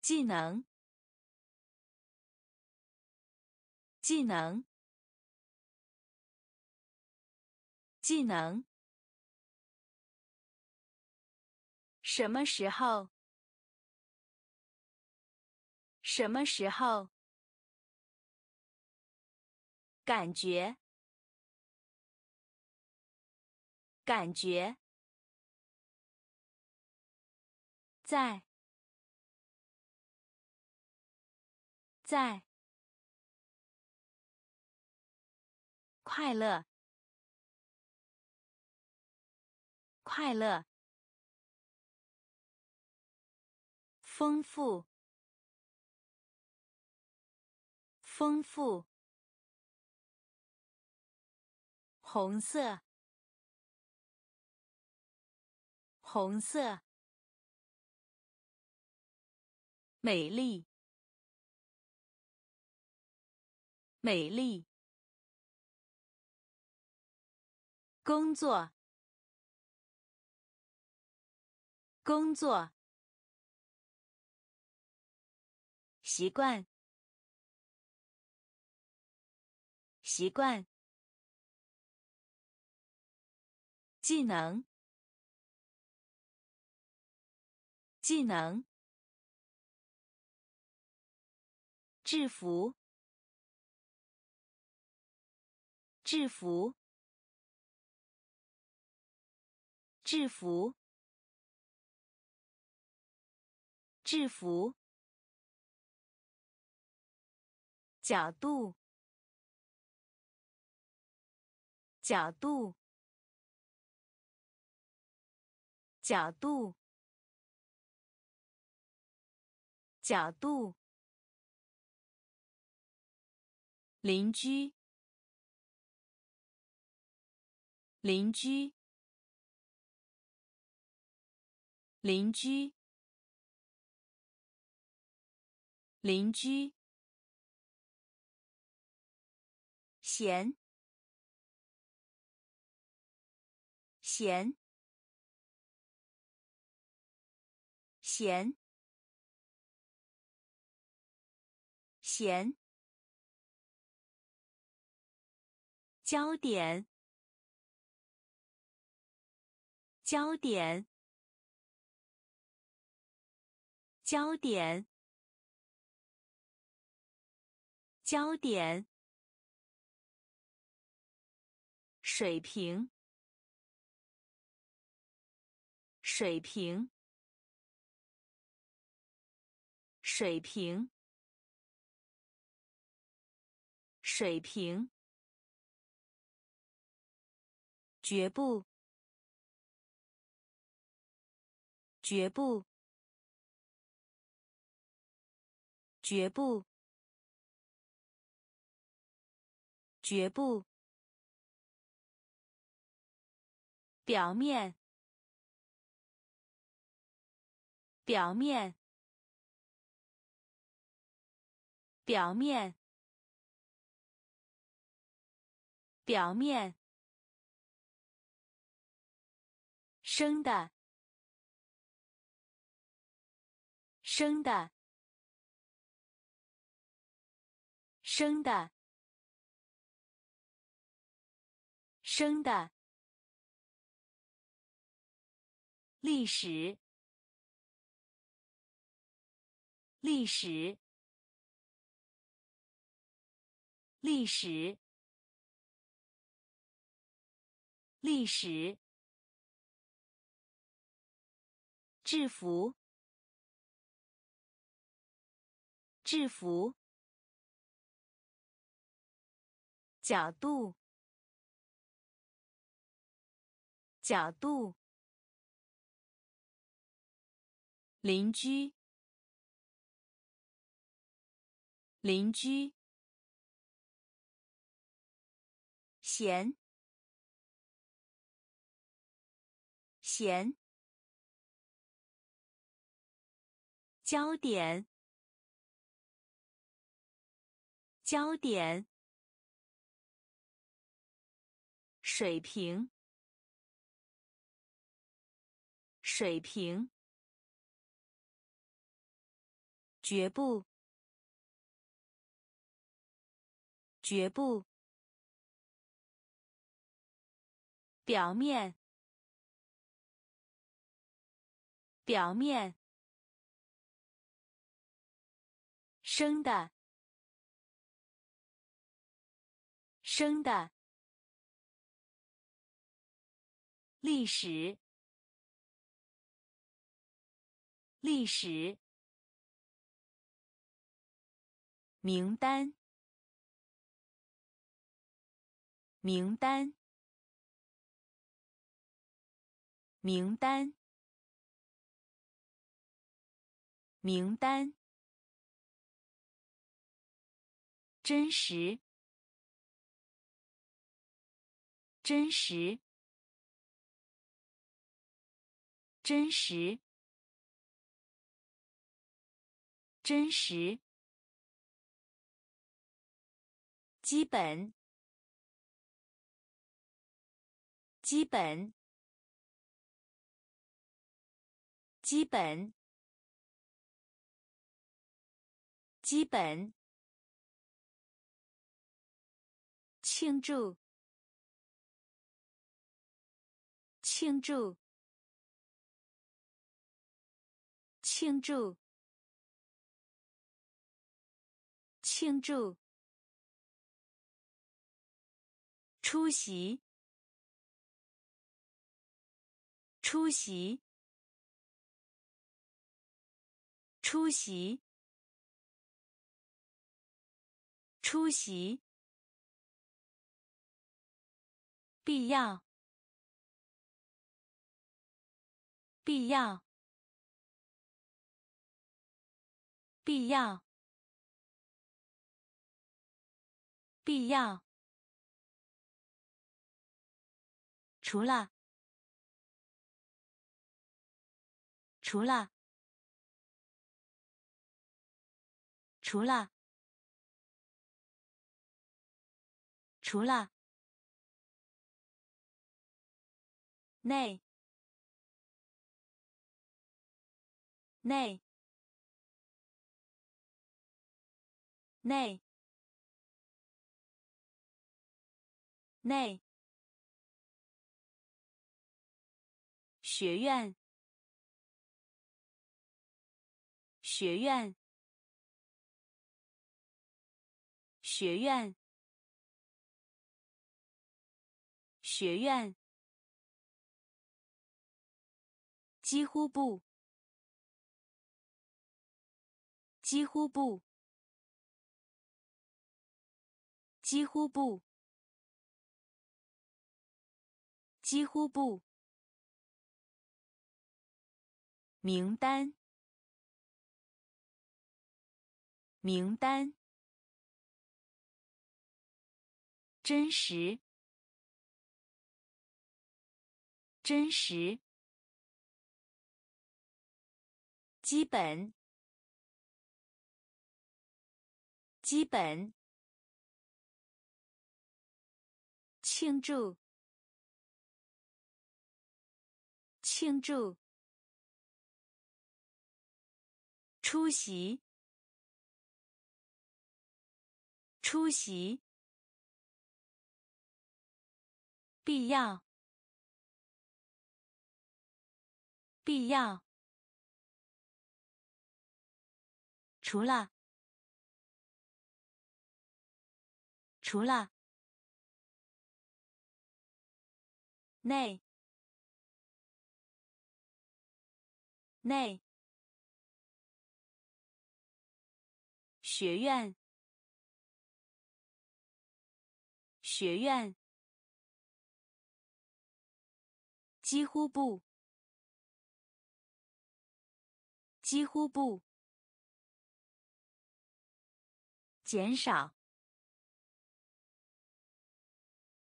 技能，技能，技能。什么时候？什么时候？感觉，感觉。在，在，快乐，快乐，丰富，丰富，红色，红色。美丽，美丽。工作，工作。习惯，习惯。技能，技能。制服，制服，制服，制服。角度，角度，角度，角度。邻居，邻居，邻居，邻居。闲，闲，闲，咸，焦点，焦点，焦点，焦点，水平，水平，水平，水平。绝不，绝不，绝不，绝不。表面，表面，表面，表面。生的，生的，生的，生的。历史，历史，历史，历史。制服，制服。角度，角度。邻居，邻居。咸，咸。焦点，焦点，水平，水平，绝不，绝不，表面，表面。生的，生的，历史，历史，名单，名单，名单，名单。真实，真实，真实，真实。基本，基本，基本，基本。庆祝！庆祝！庆祝！庆祝！出席！出席！出席！出席！必要，必要，必要，必要。除了，除了，除了，除了。内，内，内内学院。学院。学院。学院。几乎不几乎不几乎不几乎不名单。名单。真实。真实。基本。基本。庆祝。庆祝。出席出席必要必要。除了除了内内。学院。学院。几乎不几乎不减少。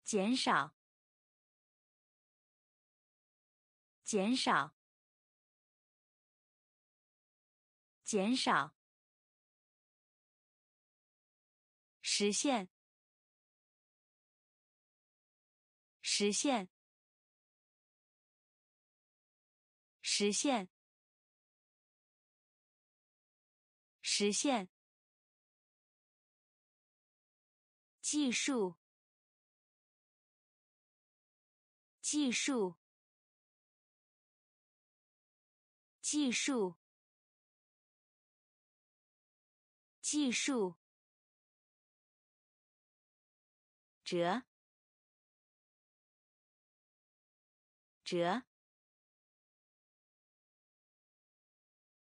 减少。减少。减少。实现实现实现实现技术技术技术技术折。折。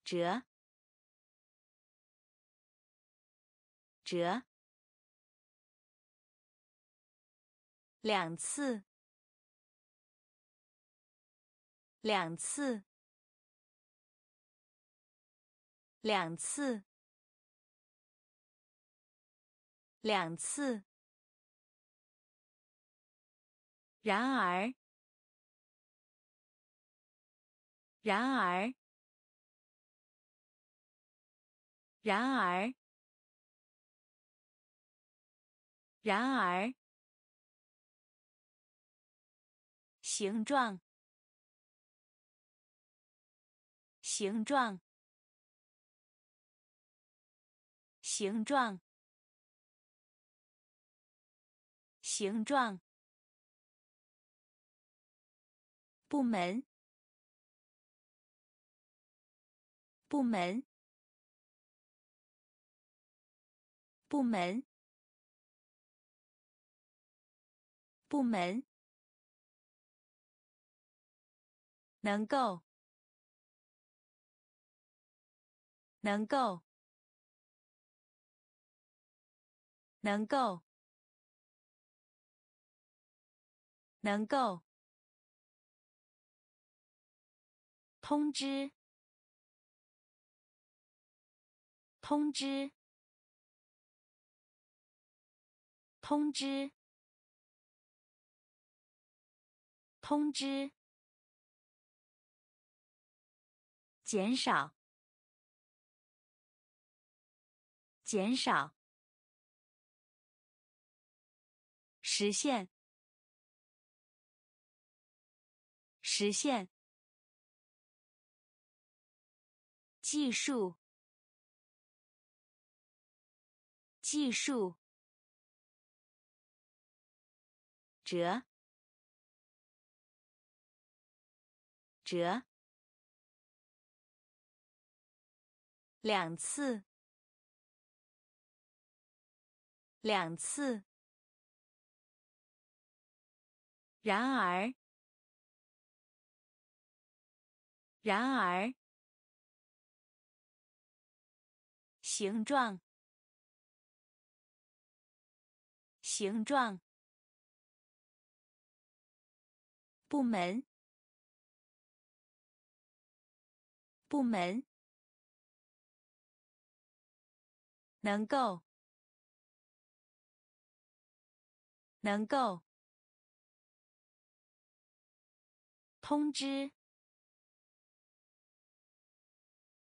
折。折。两次。两次。两次。两次。然而，然而，然而，然而，形状，形状，形状，形状。部门，部门，部门，部门，能够，能够，能够，能够。通知，通知，通知，通知。减少，减少。实现，实现。技术，计数，折，折，两次，两次。然而，然而，形状，形状，部门，部门，能够，能够。通知，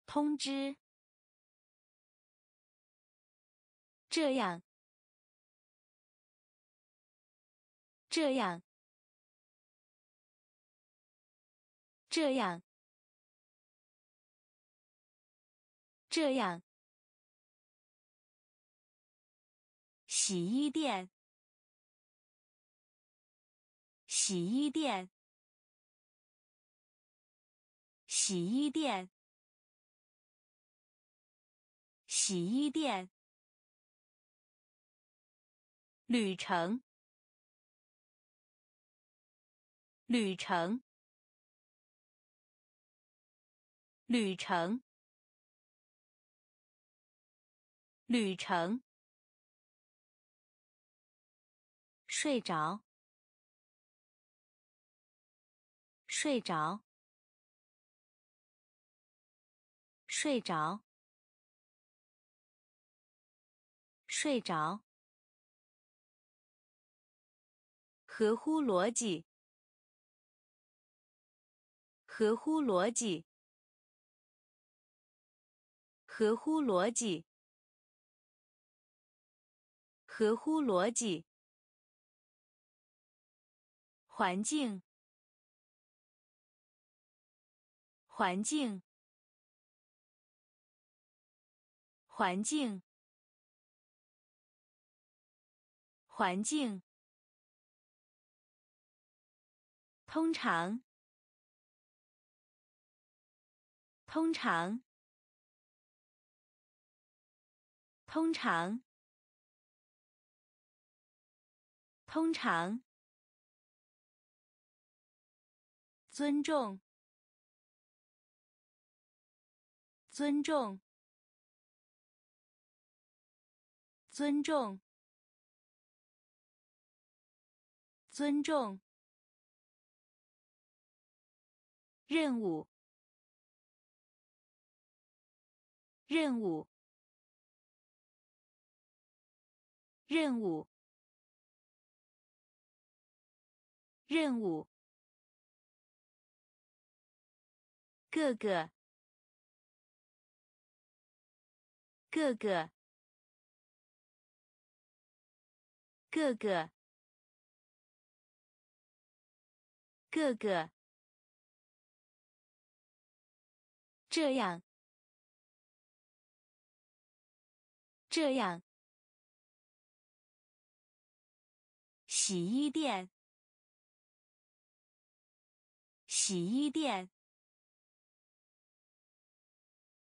通知，这样，这样，这样，这样，洗衣店，洗衣店。洗衣店，洗衣店，旅程，旅程，旅程，旅程，睡着，睡着。睡着，睡着。合乎逻辑，合乎逻辑，合乎逻辑，合乎逻辑。环境，环境。环境，环境。通常，通常，通常，通常。尊重，尊重。尊重，尊重。任务，任务，任务，任务。各个，各个。各个，各个，这样，这样，洗衣店，洗衣店，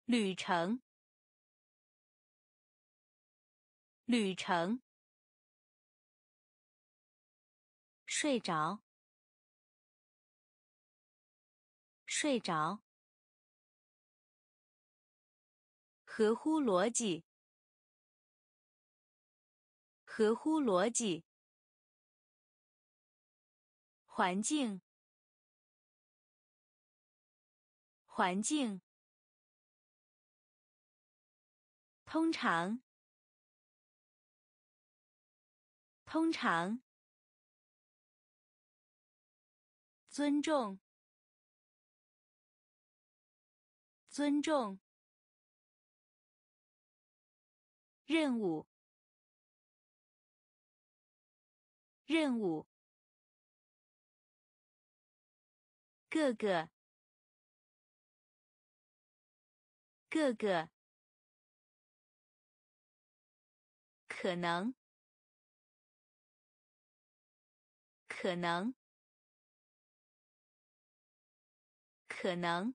旅程，旅程。睡着，睡着。合乎逻辑，合乎逻辑。环境，环境。通常，通常。尊重，尊重。任务，任务。各个，各个。可能，可能，可能，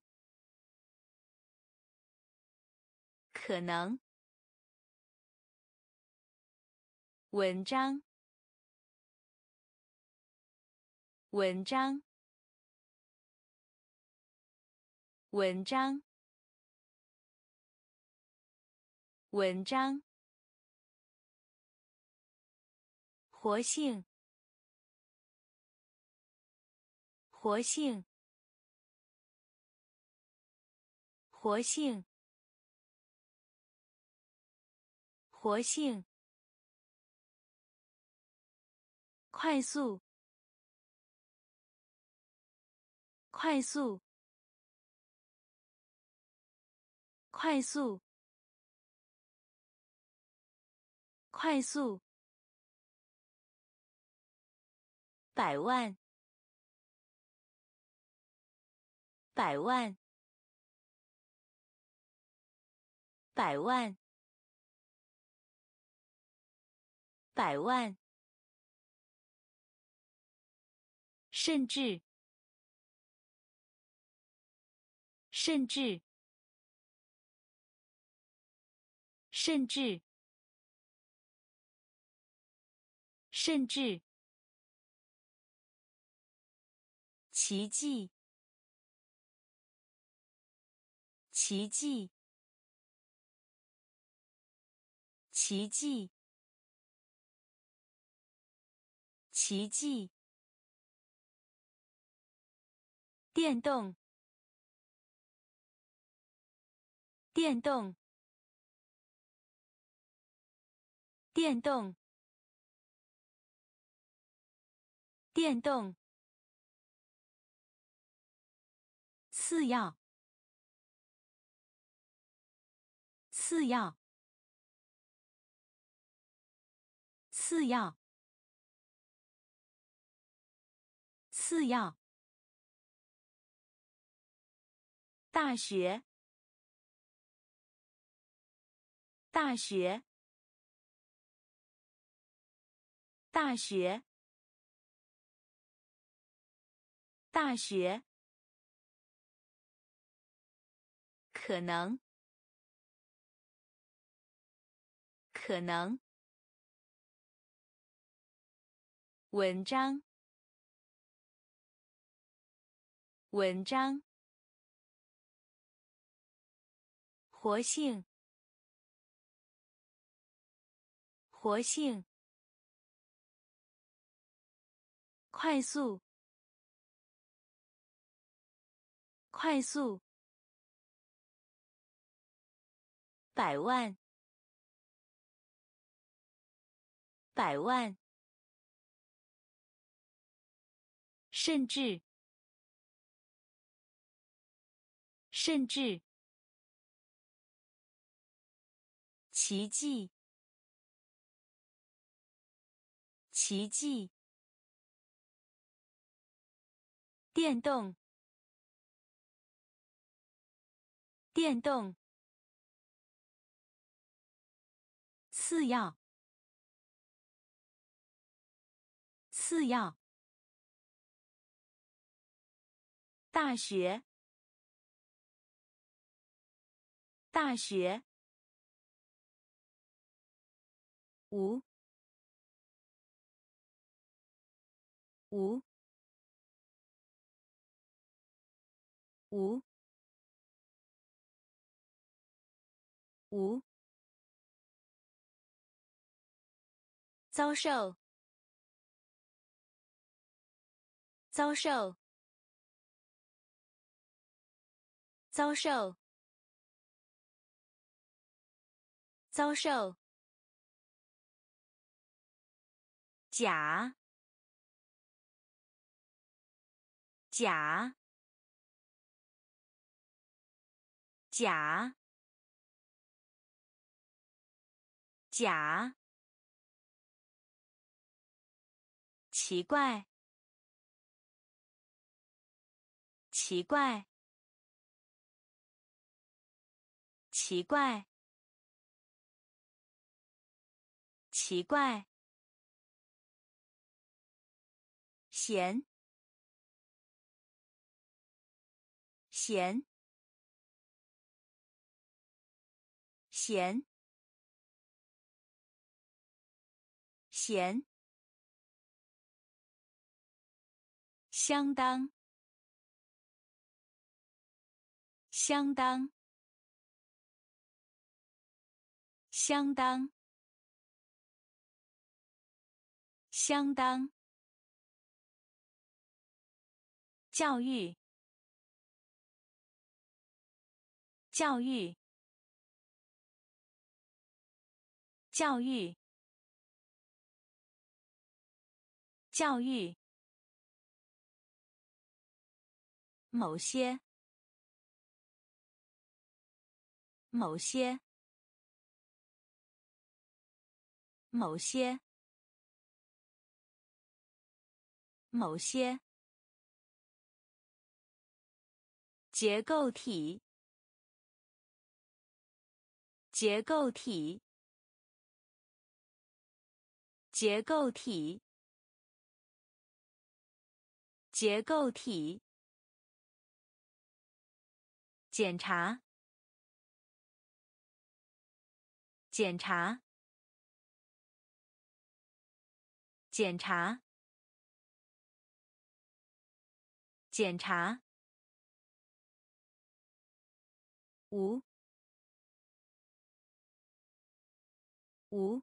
可能。文章，文章，文章，文章。活性，活性，活性，活性。快速，快速，快速，快速。百万，百万，百万，百万。甚至，甚至，甚至，甚至，奇迹，奇迹，奇迹，奇迹。电动，电动，电动，电动，次要，次要，次要，次要。大学，大学，大学，大学，可能，可能，文章，文章。活性，活性，快速，快速，百万，百万，甚至，甚至。奇迹，奇迹。电动，电动。次要，次要。大学，大学。五，五，五，五，遭受，遭受，遭受，遭受。甲，甲，甲，甲，奇怪，奇怪，奇怪。奇怪，咸，咸，咸，咸，相当，相当，相当。相当，教育，教育，教育，教育，某些，某些，某些。某些。结构体，结构体，结构体，结构体，检查，检查，检查。检查，无，无，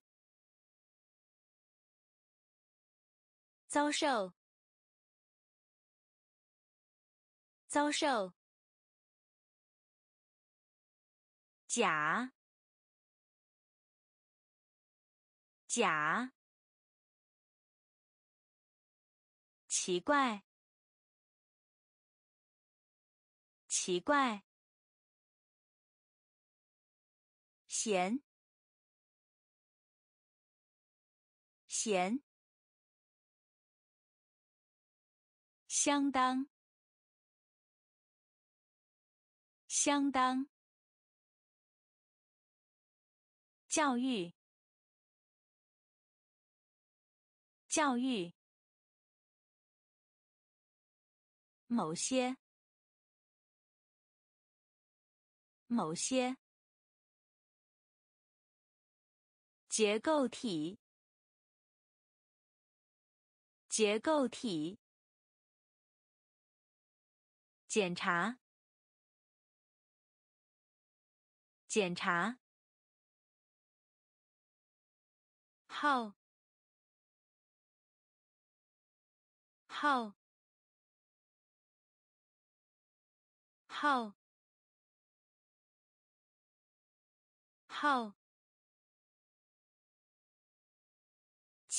遭受，遭受，假，假，奇怪。奇怪，咸，咸，相当，相当，教育，教育，某些。某些。结构体，结构体。检查，检查。号，号，号。号，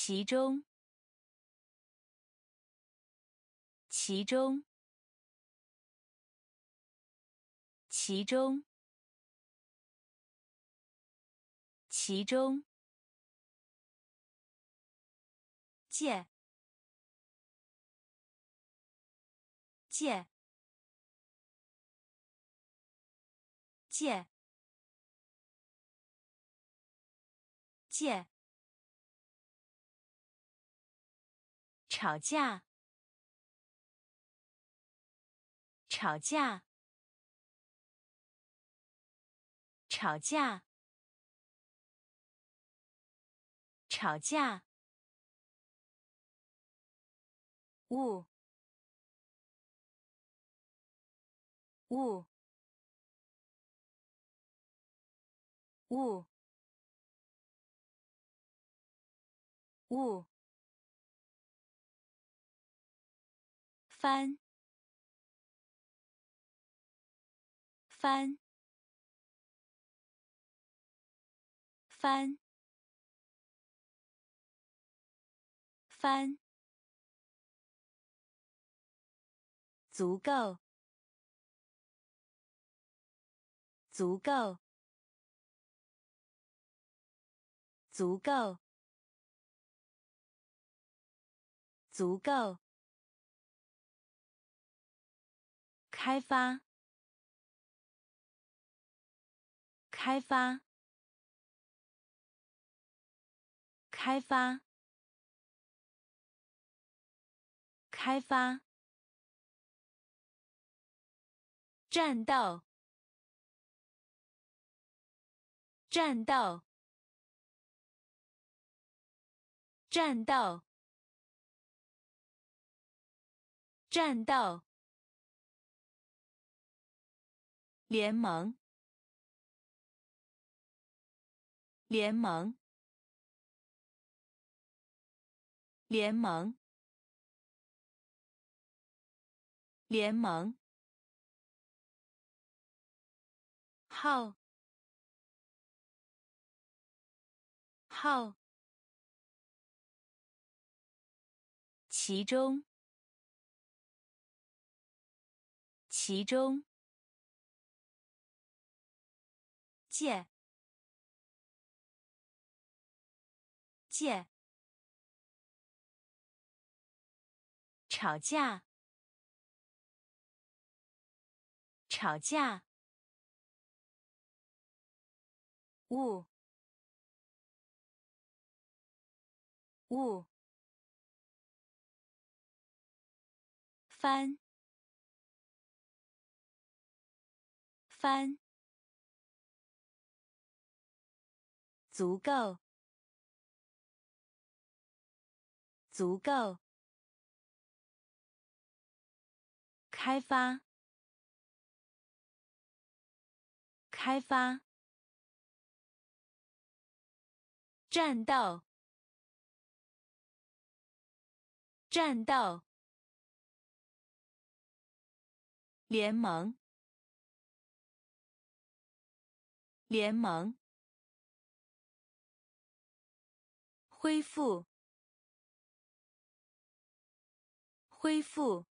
其中，其中，其中，其中，借，借，借。借，吵架，吵架，吵架，吵架，物，物，物。物翻翻翻翻，足够，足够，足够。足够。开发，开发，开发，开发，战斗，战斗，战斗，战斗，联盟，联盟。联盟，联盟，号，号，其中，其中，借，借。吵架，吵架。雾，雾。翻，翻。足够，足够。开发，开发，战斗，战斗，联盟，联盟，恢复，恢复。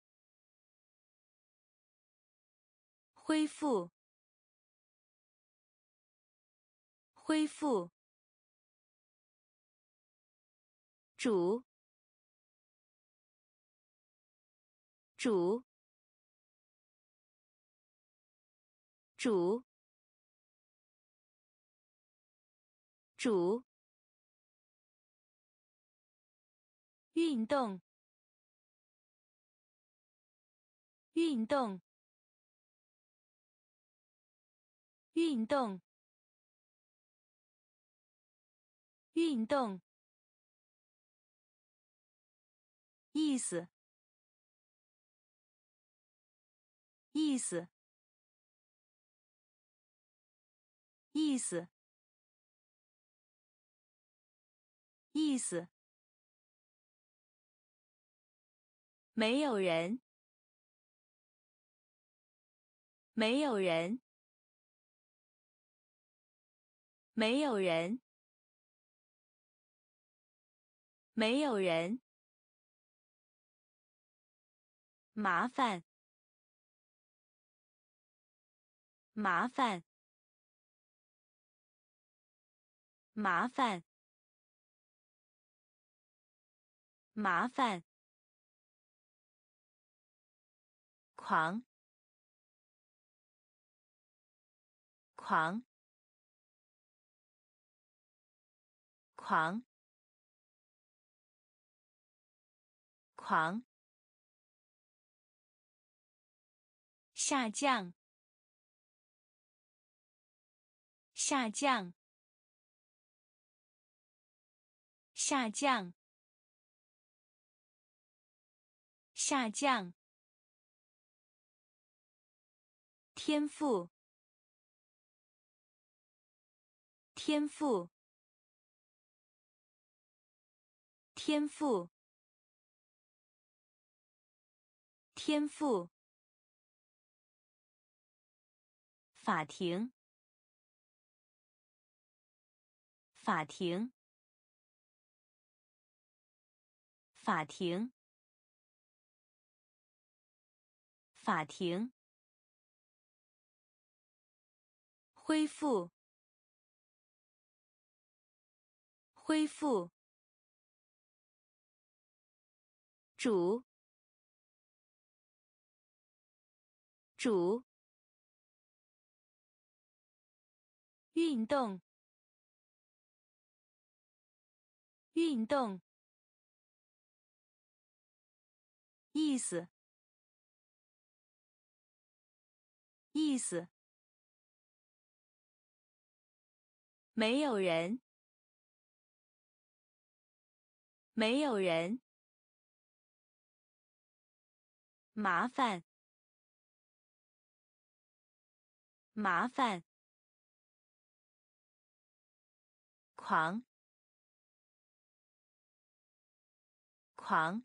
恢复，恢复，主，主，主，主，运动，运动。运动，运动，意思，意思，意思，意思，没有人，没有人。没有人，没有人，麻烦，麻烦，麻烦，麻烦，狂，狂。狂，狂，下降，下降，下降，下降，天赋，天赋。天赋，天赋。法庭，法庭，法庭，法庭。恢复，恢复。主，主，运动，运动，意思，意思，没有人，没有人，麻烦，麻烦。狂，狂，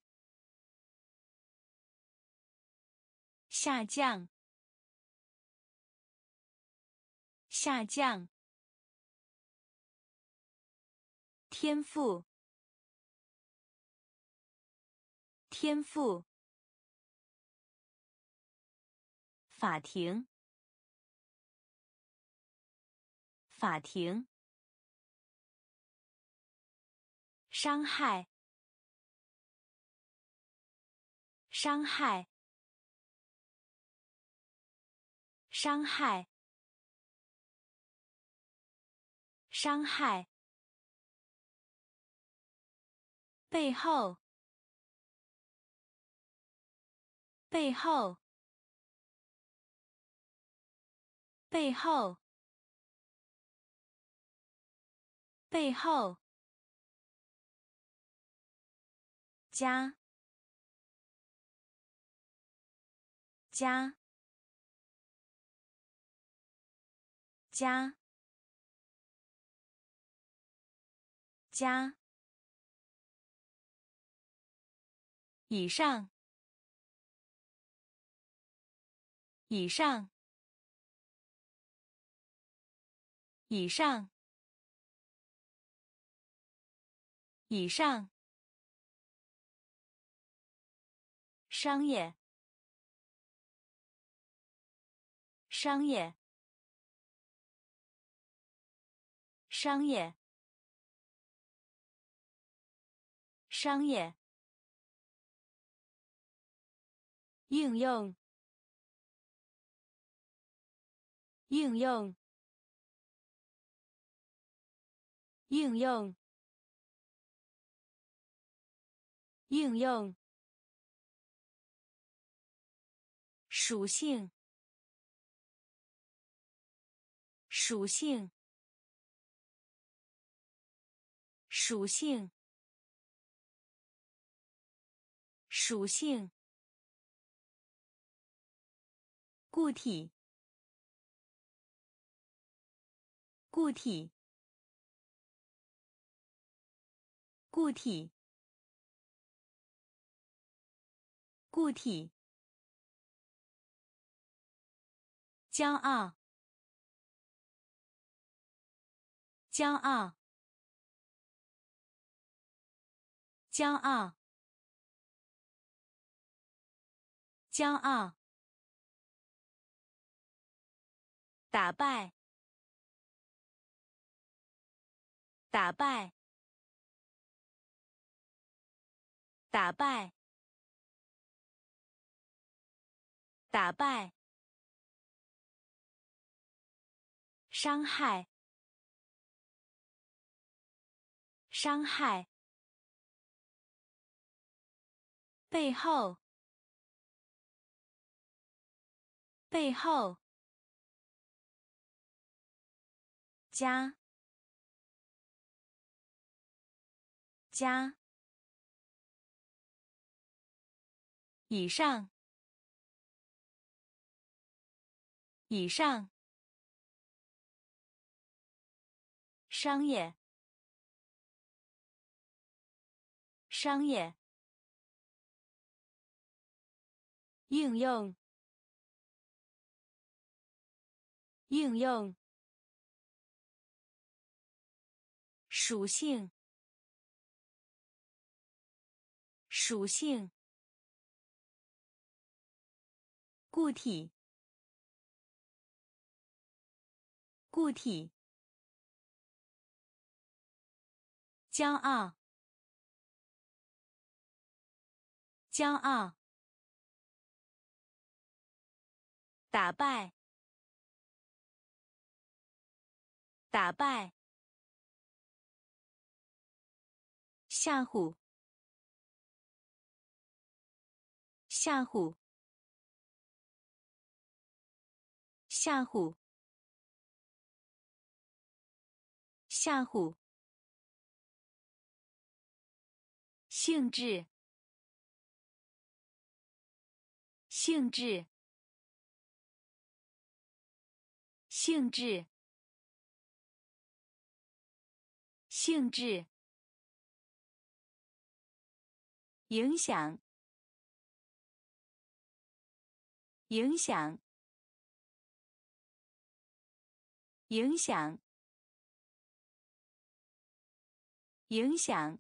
下降，下降，天赋，天赋，法庭，法庭。伤害，伤害，伤害，伤害。背后，背后，背后，背后。加，加，加，加，以上，以上，以上，以上。商业，商业，商业，商业。应用，应用，应用，应用。属性，属性，属性，属性。固体，固体，固体，固体。骄傲，骄傲，骄傲，骄傲。打败，打败，打败，打败。伤害，伤害。背后，背后。加，加。以上，以上。商业，商业，应用，应用，属性，属性，固体，固体。骄傲，骄傲。打败，打败。吓唬，吓唬，吓唬，吓唬。性质，性质，性质，性质。影响，影响，影响，影响。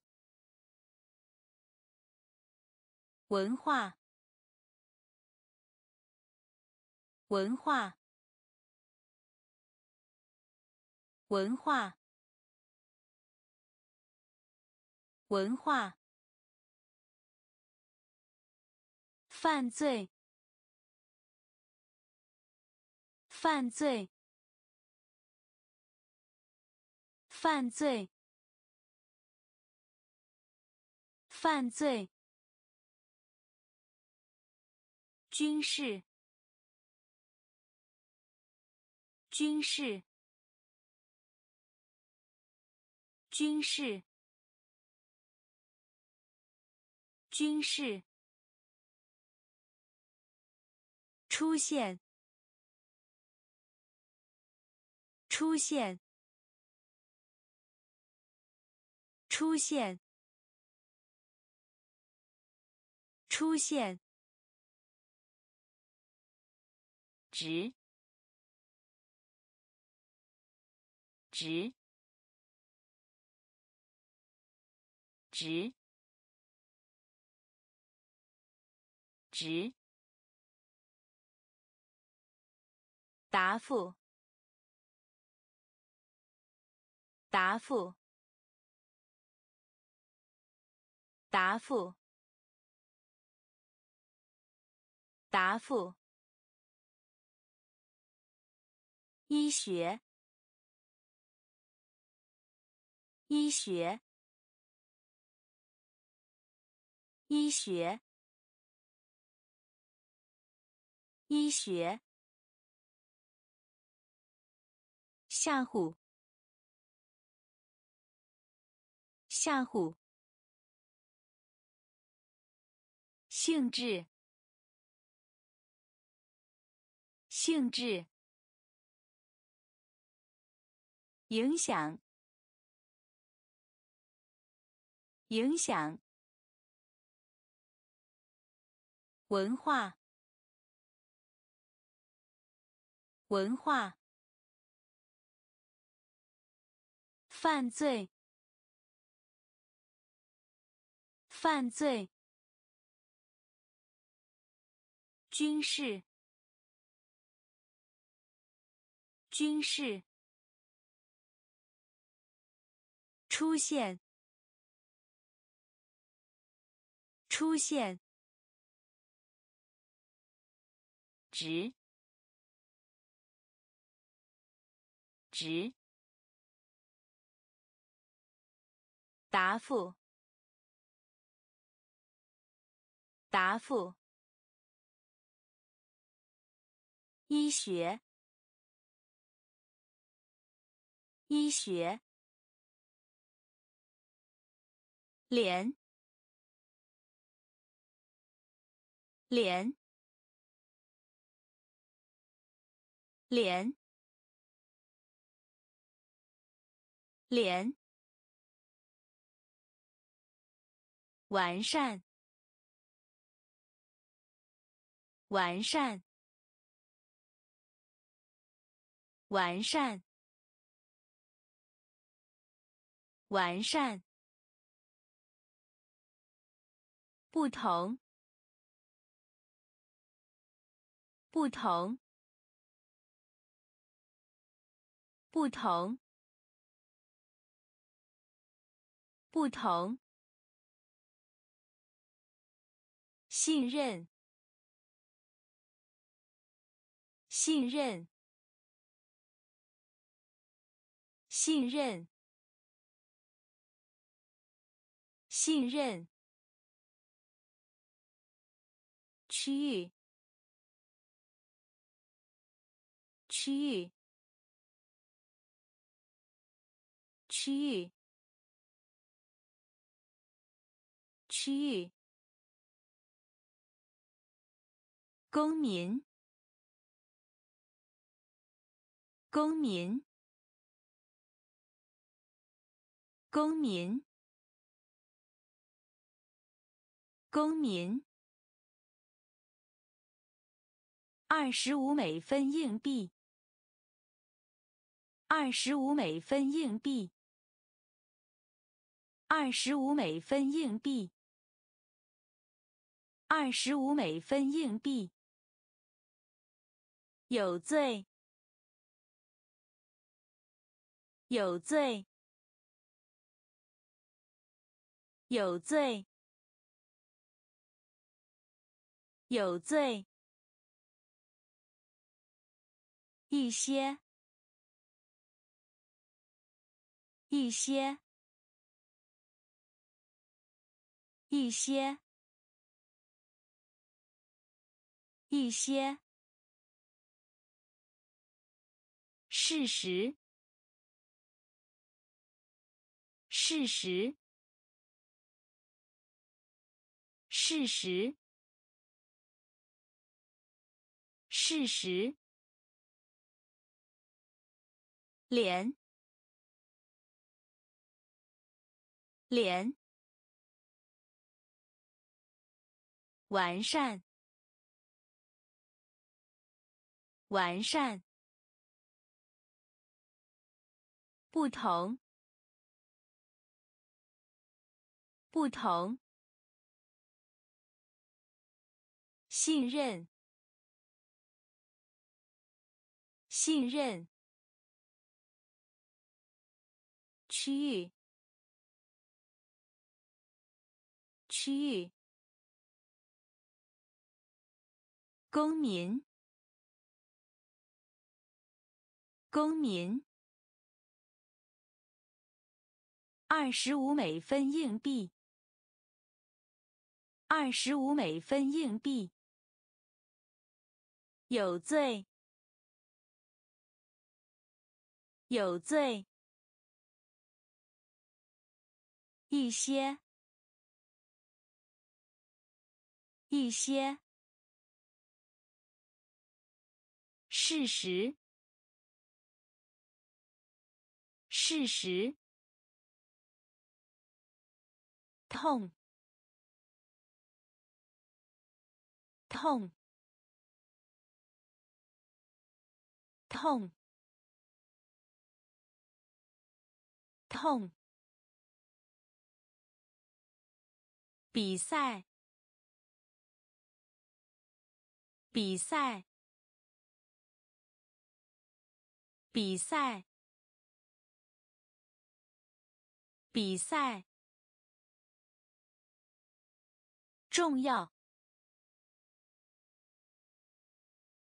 文化，文化，文化，文化。犯罪，犯罪，犯罪，犯罪。军事，军事，军事，军事。出现，出现，出现，出现。直，直，直，直。答复，答复，答复，答复。医学，医学，医学，医学。吓唬，吓唬。性质，性质。影响，影响。文化，文化。犯罪，犯罪。军事，军事。出现，出现。值，值。答复，答复。医学，医学。脸，脸，脸，脸。完善，完善，完善，完善。不同，不同，不同，不同。信任，信任，信任，信任。区域。区域。区域。区域。公民。公民。公民，公民，二十五美分硬币，二十五美分硬币，二十五美分硬币，二十五美分硬币，有罪，有罪。有罪，有罪。一些，一些，一些，一些。事实，事实。事实，事实，连，连，完善，完善，不同，不同。信任，信任。区域，区域。公民，公民。二十五美分硬币，二十五美分硬币。有罪，有罪。一些，一些。事实，事实。痛，痛。痛，痛。比赛，比赛，比赛，比赛。重要，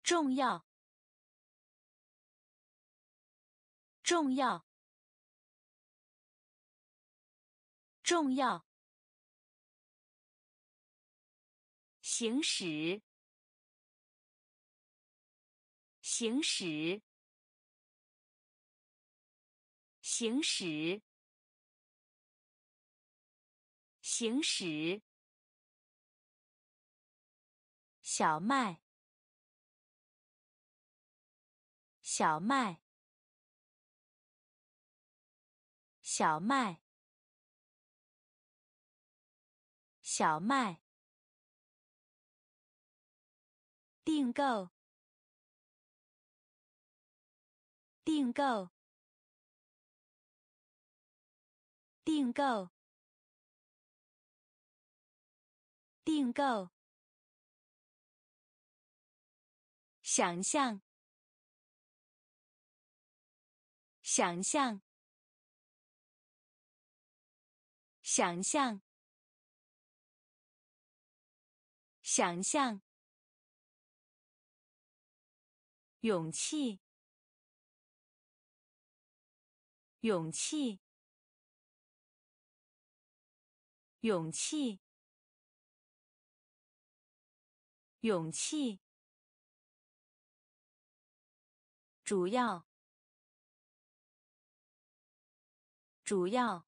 重要。重要，重要。行驶，行驶，行驶，行驶。小麦，小麦。小麦，小麦，订购，订购，订购，订购，想象，想象。想象，想象，勇气，勇气，勇气，勇气，主要，主要，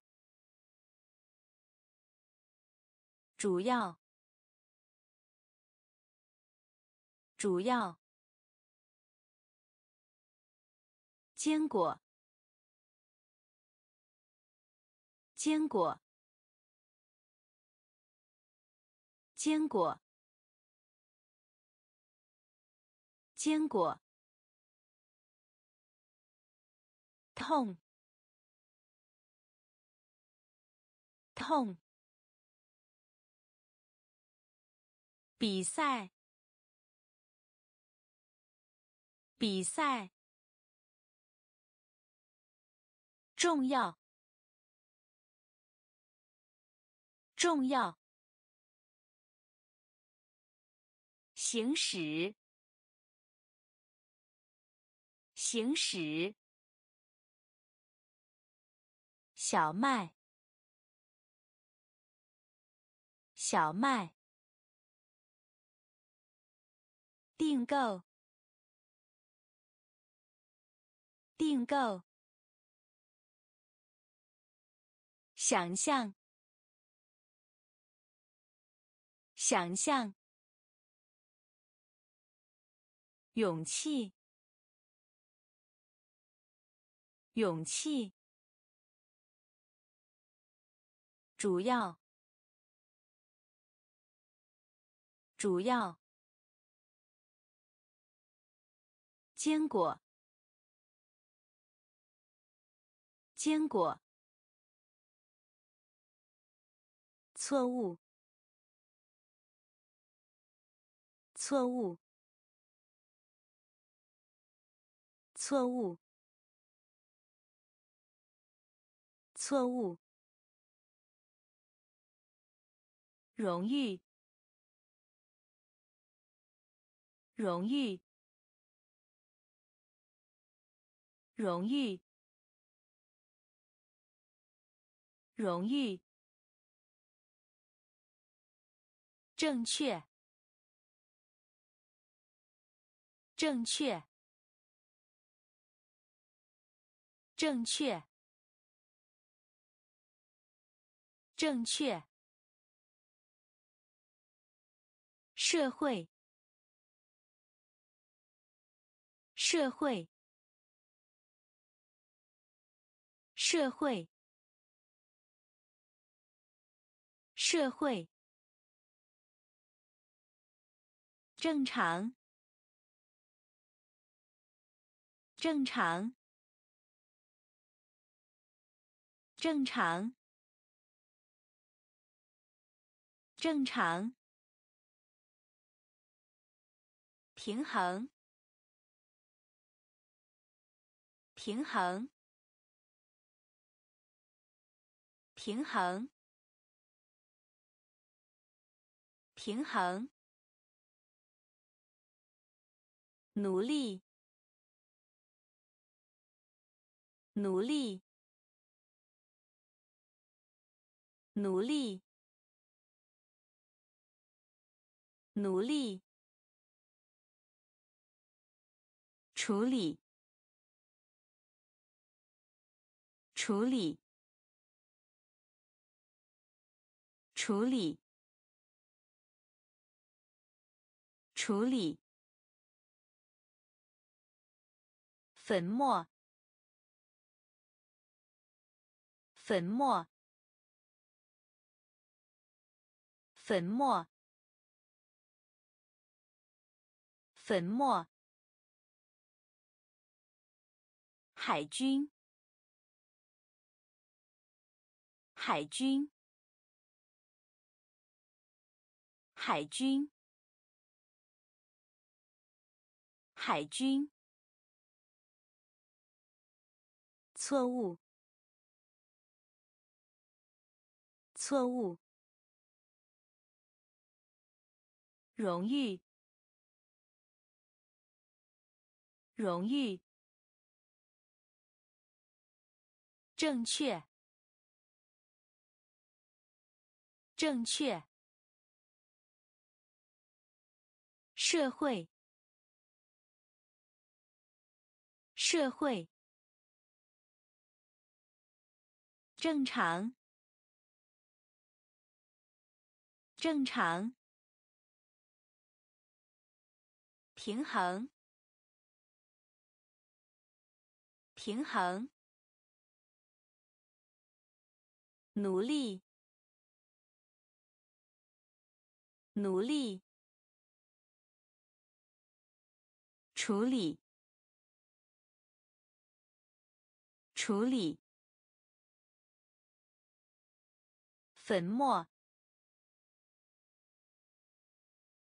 主要，主要，坚果，坚果。坚果，坚果，痛，痛，比赛，比赛，重要，重要。行驶，行驶。小麦，小麦。订购，订购。想象，想象。勇气，勇气，主要，主要，坚果，坚果，错误，错误。错误，错误。荣誉，荣誉，荣誉，荣誉。正确，正确。正确，正确。社会，社会，社会，社会。正常，正常。正常，正常，平衡，平衡，平衡，平衡，努力，努力。努力，努力，处理，处理，处理，处理，粉末，粉末。粉末，粉末。海军，海军，海军，海军。错误，错误。荣誉，荣誉，正确，正确。社会，社会，正常，正常，平衡，平衡，努力，努力。处理，处理，粉末，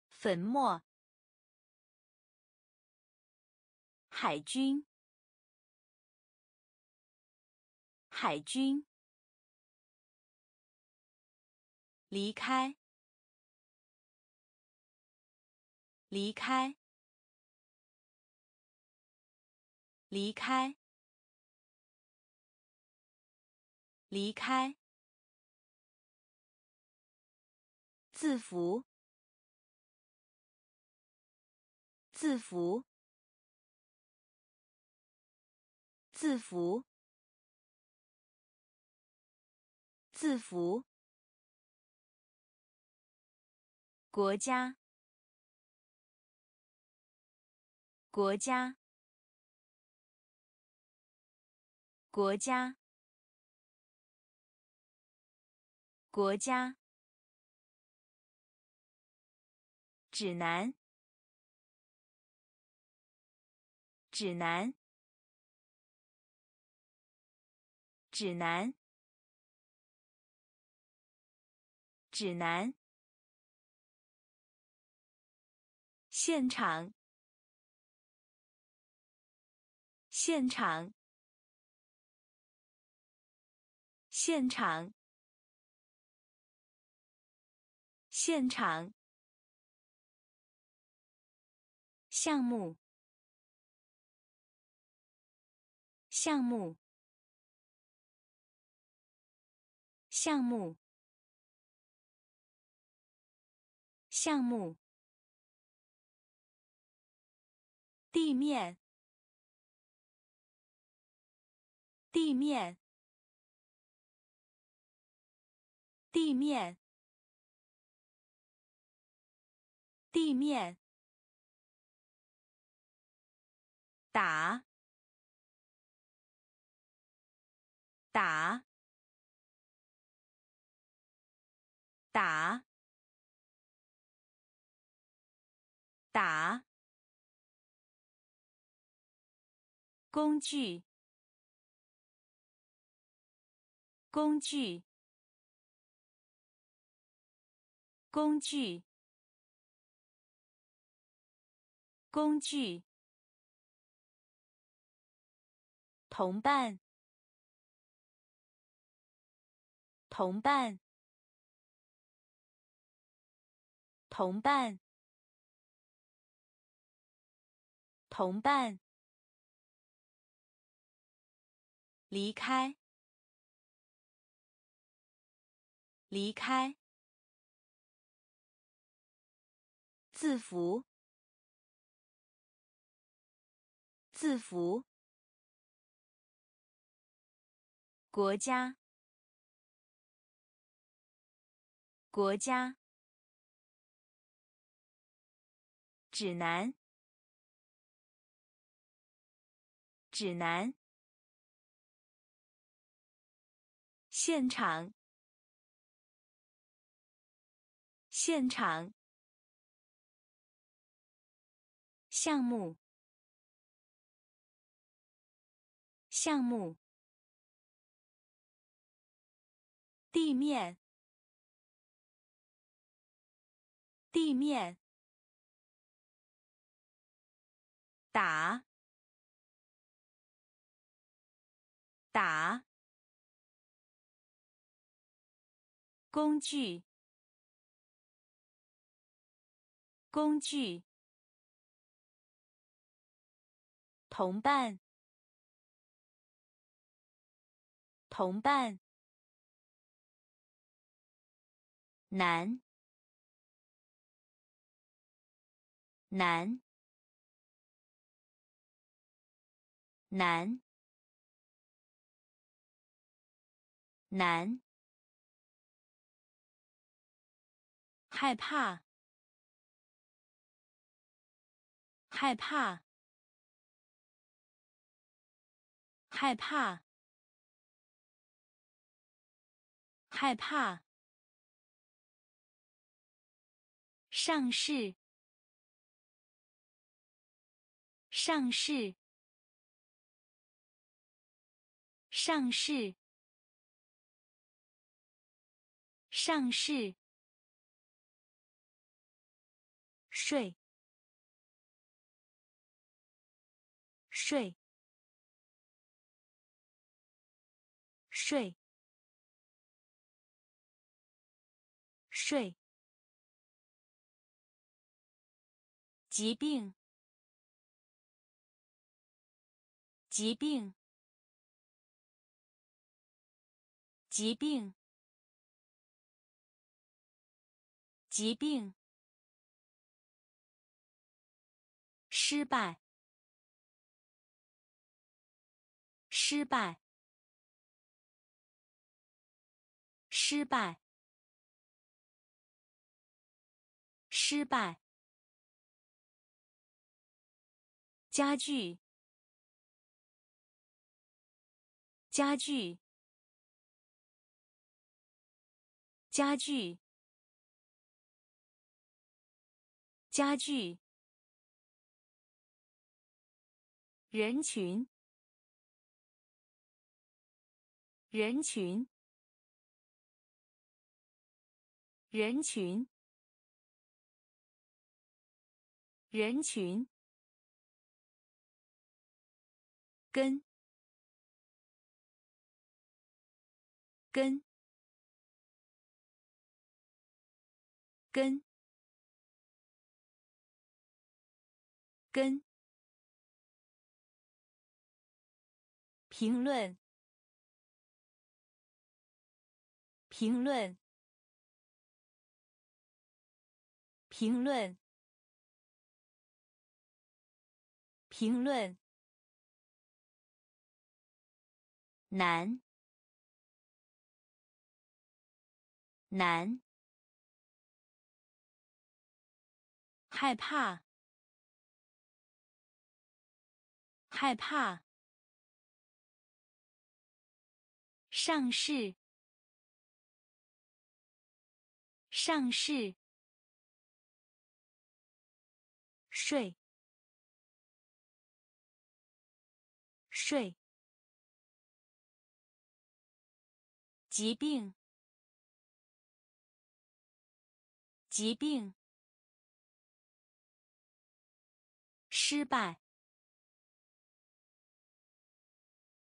粉末，海军，海军，离开，离开。离开，离开。字符，字符，字符，字符。国家，国家。国家，国家，指南，指南，指南，指南，现场，现场。现场，现场，项目，项目，项目，项目，地面，地面。地面，地面，打，打，打，打，工具，工具。工具，工具，同伴，同伴，同伴，同伴，离开，离开。字符，字符，国家，国家，指南，指南，现场，现场。项目，项目，地面，地面，打，打，工具，工具。同伴，同伴，难，难，难，难，害怕，害怕，害怕，害怕。上市，上市，上市，上市，睡，睡，睡，睡。疾病，疾病，疾病，疾病，失败，失败，失败，失败。家具，家具，家具，家具。人群，人群，人群，人群。跟，跟，跟，跟。评论，评论，评论，评论。难，难，害怕，害怕，上市，上市，睡，睡。疾病，疾病，失败，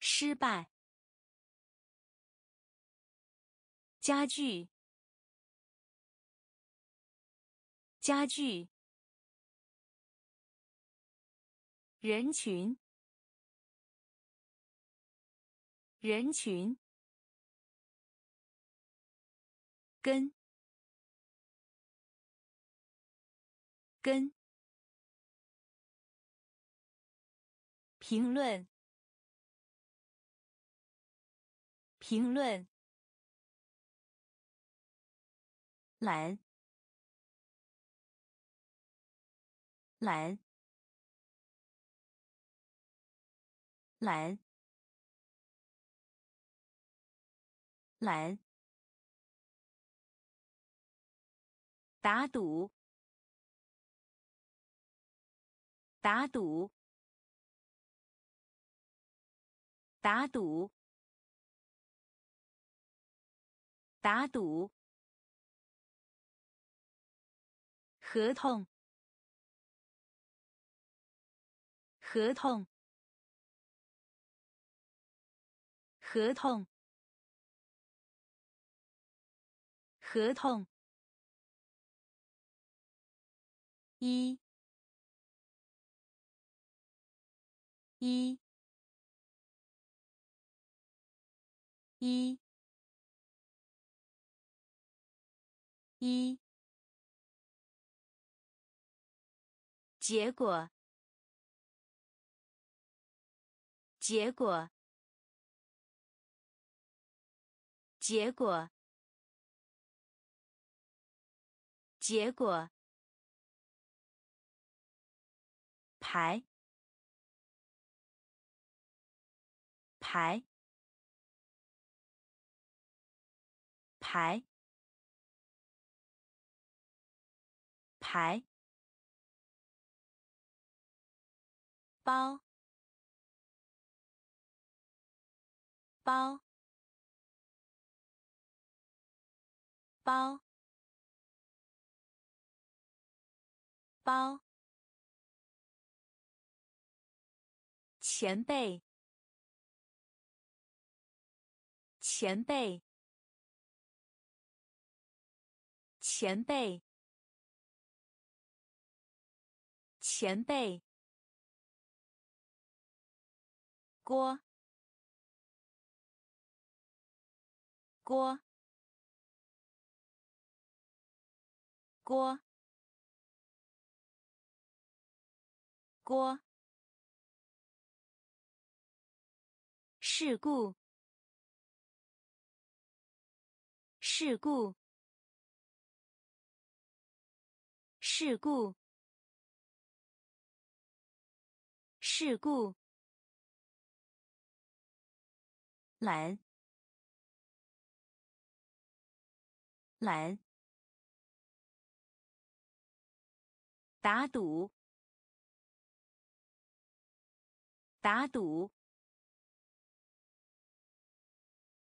失败，家具，家具，人群，人群。跟，跟，评论，评论，蓝，蓝，蓝，蓝。打赌，打赌，打赌，打赌。合同，合同，合同，合同。一，一，一，一，结果，结果，结果，结果。排，排，排，排，包，包，包，包。前辈，前辈，前辈，前辈，锅，锅，锅，锅。事故，事故，事故，事故。懒，懒。打赌，打赌。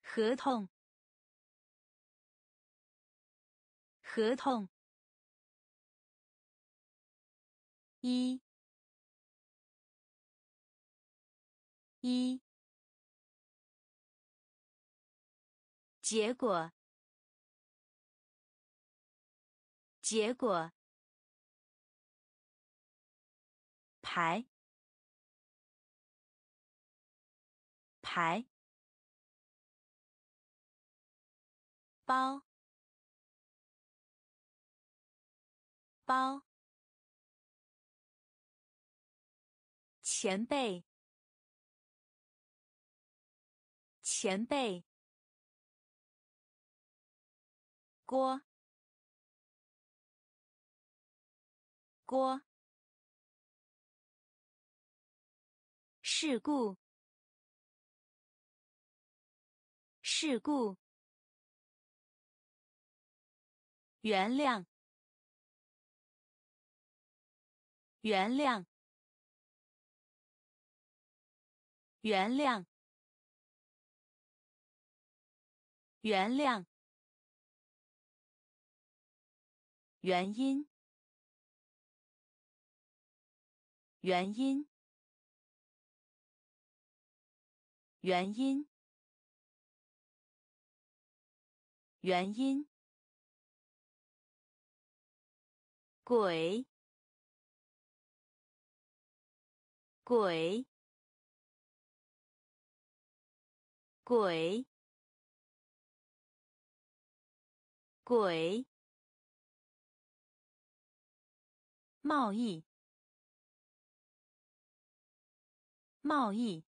合同，合同。一，一。结果，结果。排，排。包，包，前辈，前辈，锅，锅，事故，事故。原谅，原谅，原谅，原谅。原因，原因，原因，原因。鬼，鬼，鬼，鬼。贸易，贸易，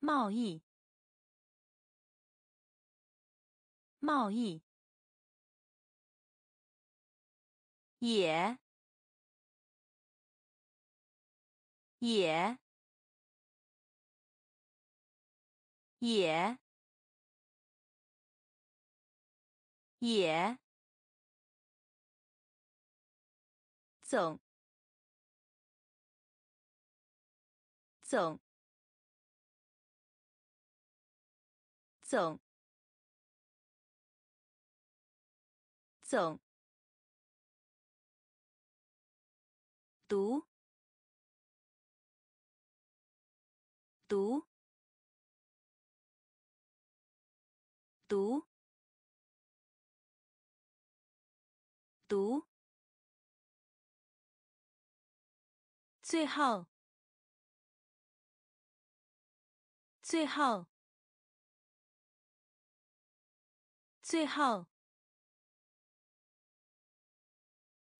贸易，贸易。也，也，也，也，总，总，总，总。读，读，读，读，最后，最后，最后，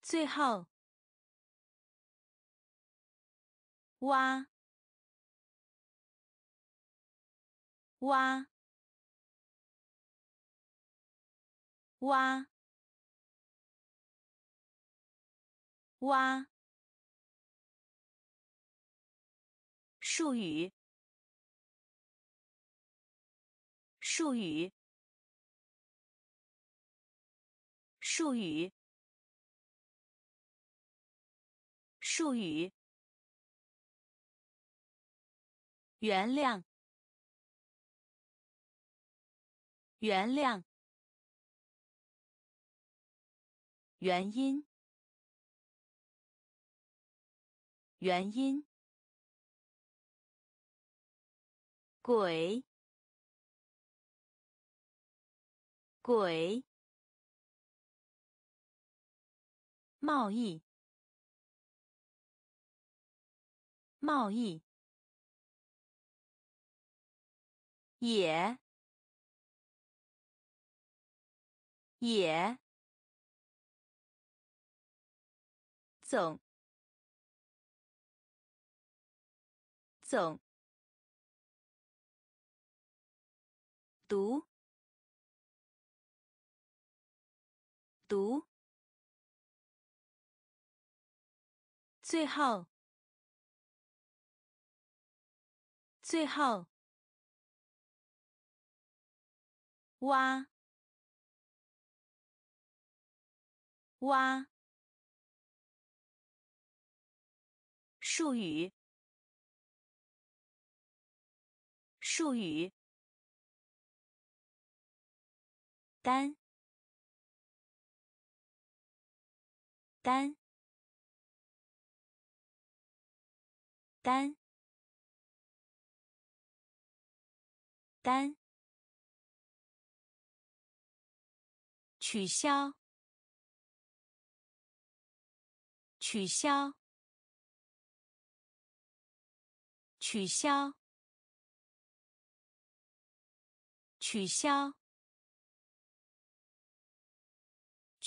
最后，挖，挖，挖，挖。术语，术语，术语，术语。原谅，原谅，原因，原因。鬼，鬼，贸易，贸易，也，也，总，总。读，读，最后，最后，挖，挖，术语，术语。单，单，单，单，取消，取消，取消，取消。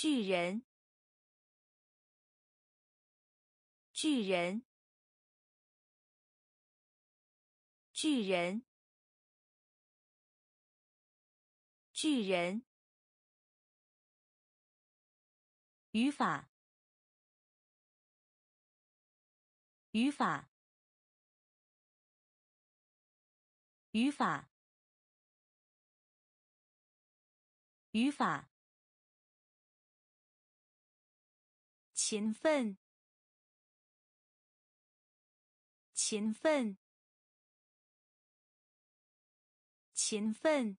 巨人，巨人，巨人，巨人。语法，语法，语法，语法。勤奋，勤奋，勤奋，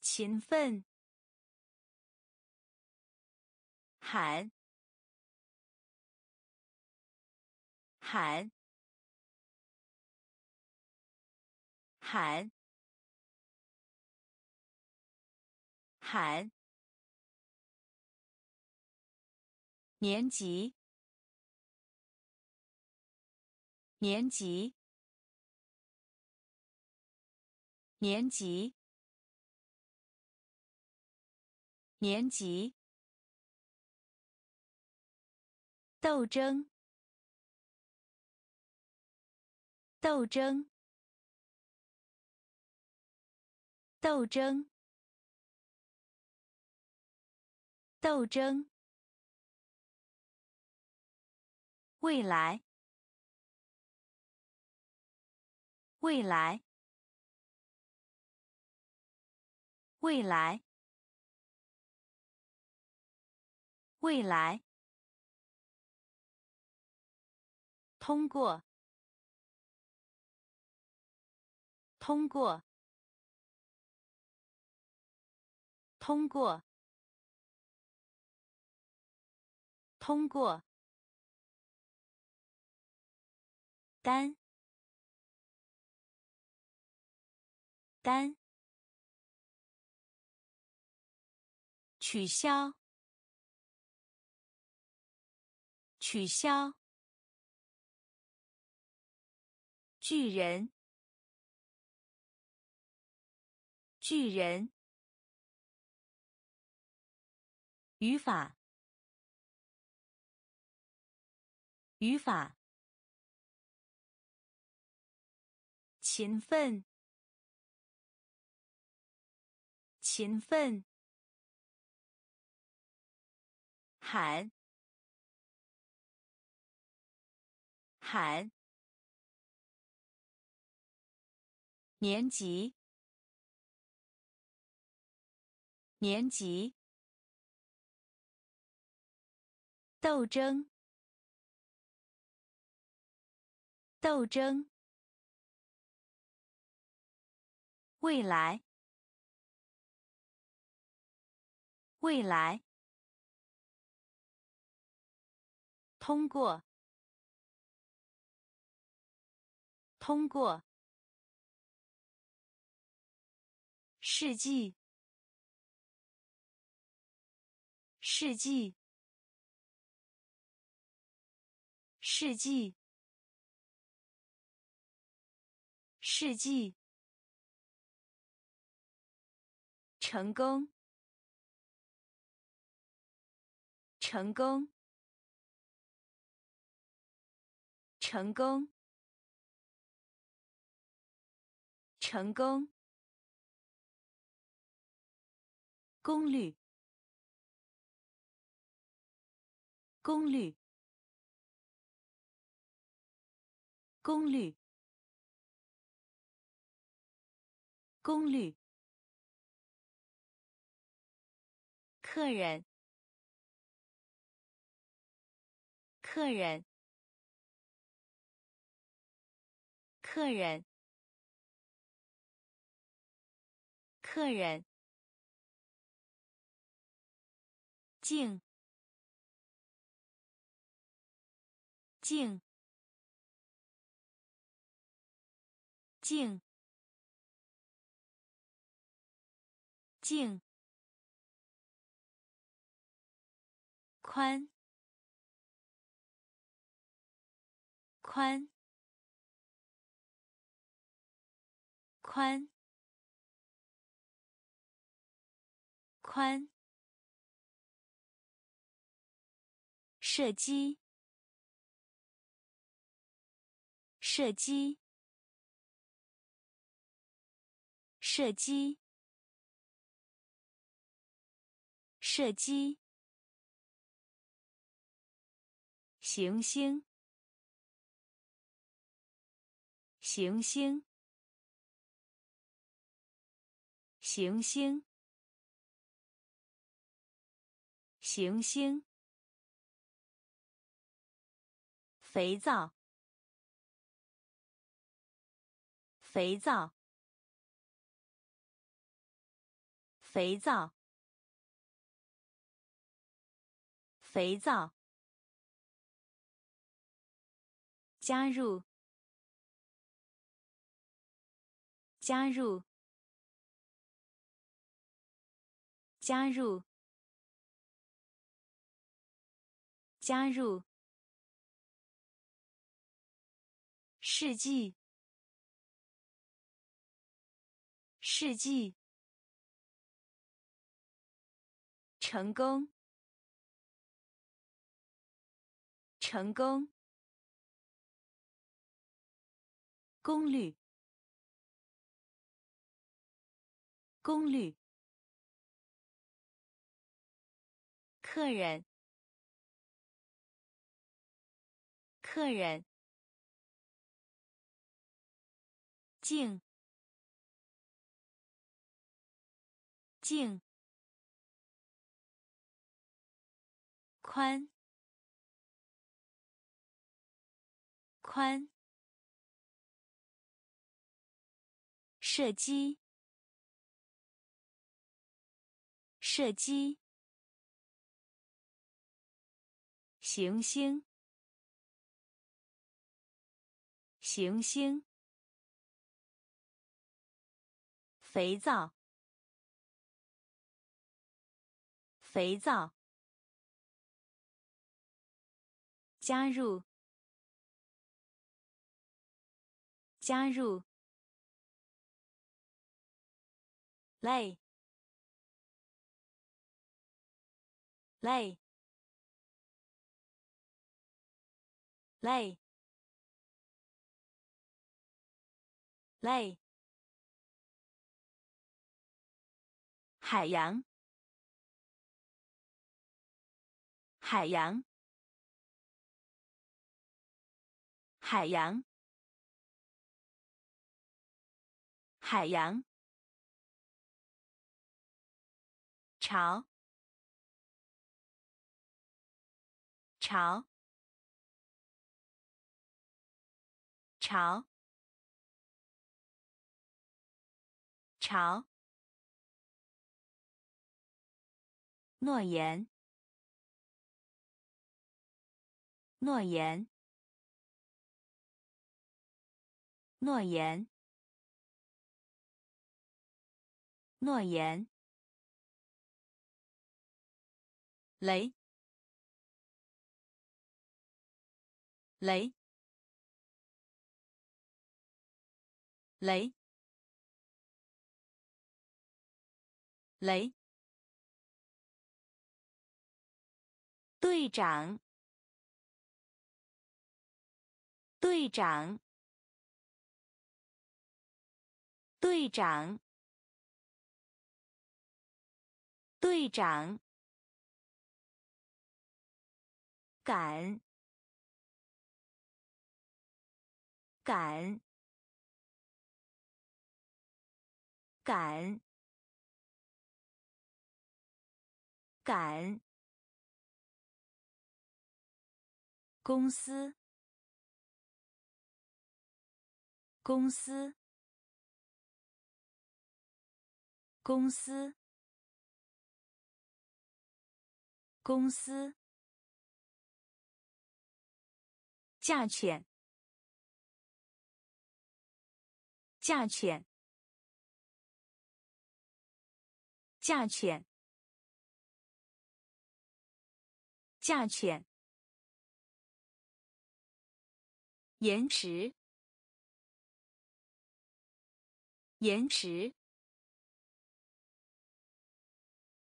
勤奋。喊，喊，喊，喊。年级，年级，年级，年级。斗争，斗争，斗争，斗争。未来，未来，未来，未来。通过，通过，通过，通过。单，单，取消，取消，巨人，巨人。语法，语法。勤奋，勤奋。喊，喊。年级，年级。斗争，斗争。未来，未来。通过，通过。世纪，世纪，世纪，世纪。成功，成功，成功，成功。功率，功率，功率，功率。客人，客人，客人，客人。静，静，静，静。宽，宽，宽，宽。射击，射击，射击，射击。行星，行星，行星，行星。肥皂，肥皂，肥皂，肥皂。加入，加入，加入，加入。世纪，世纪。成功，成功。功率，功率。客人，客人。静，静。宽，宽。射击，射击。行星，行星。肥皂，肥皂。加入，加入。累，累，累，累。海洋，海洋，海洋，海洋。潮，潮，潮，潮。诺言，诺言，诺言，诺言。雷，雷，雷，雷。队长，队长，队长，队长。赶，赶，赶，赶。公司，公司，公司，公司。价钱，价钱，价钱，价钱。延迟，延迟，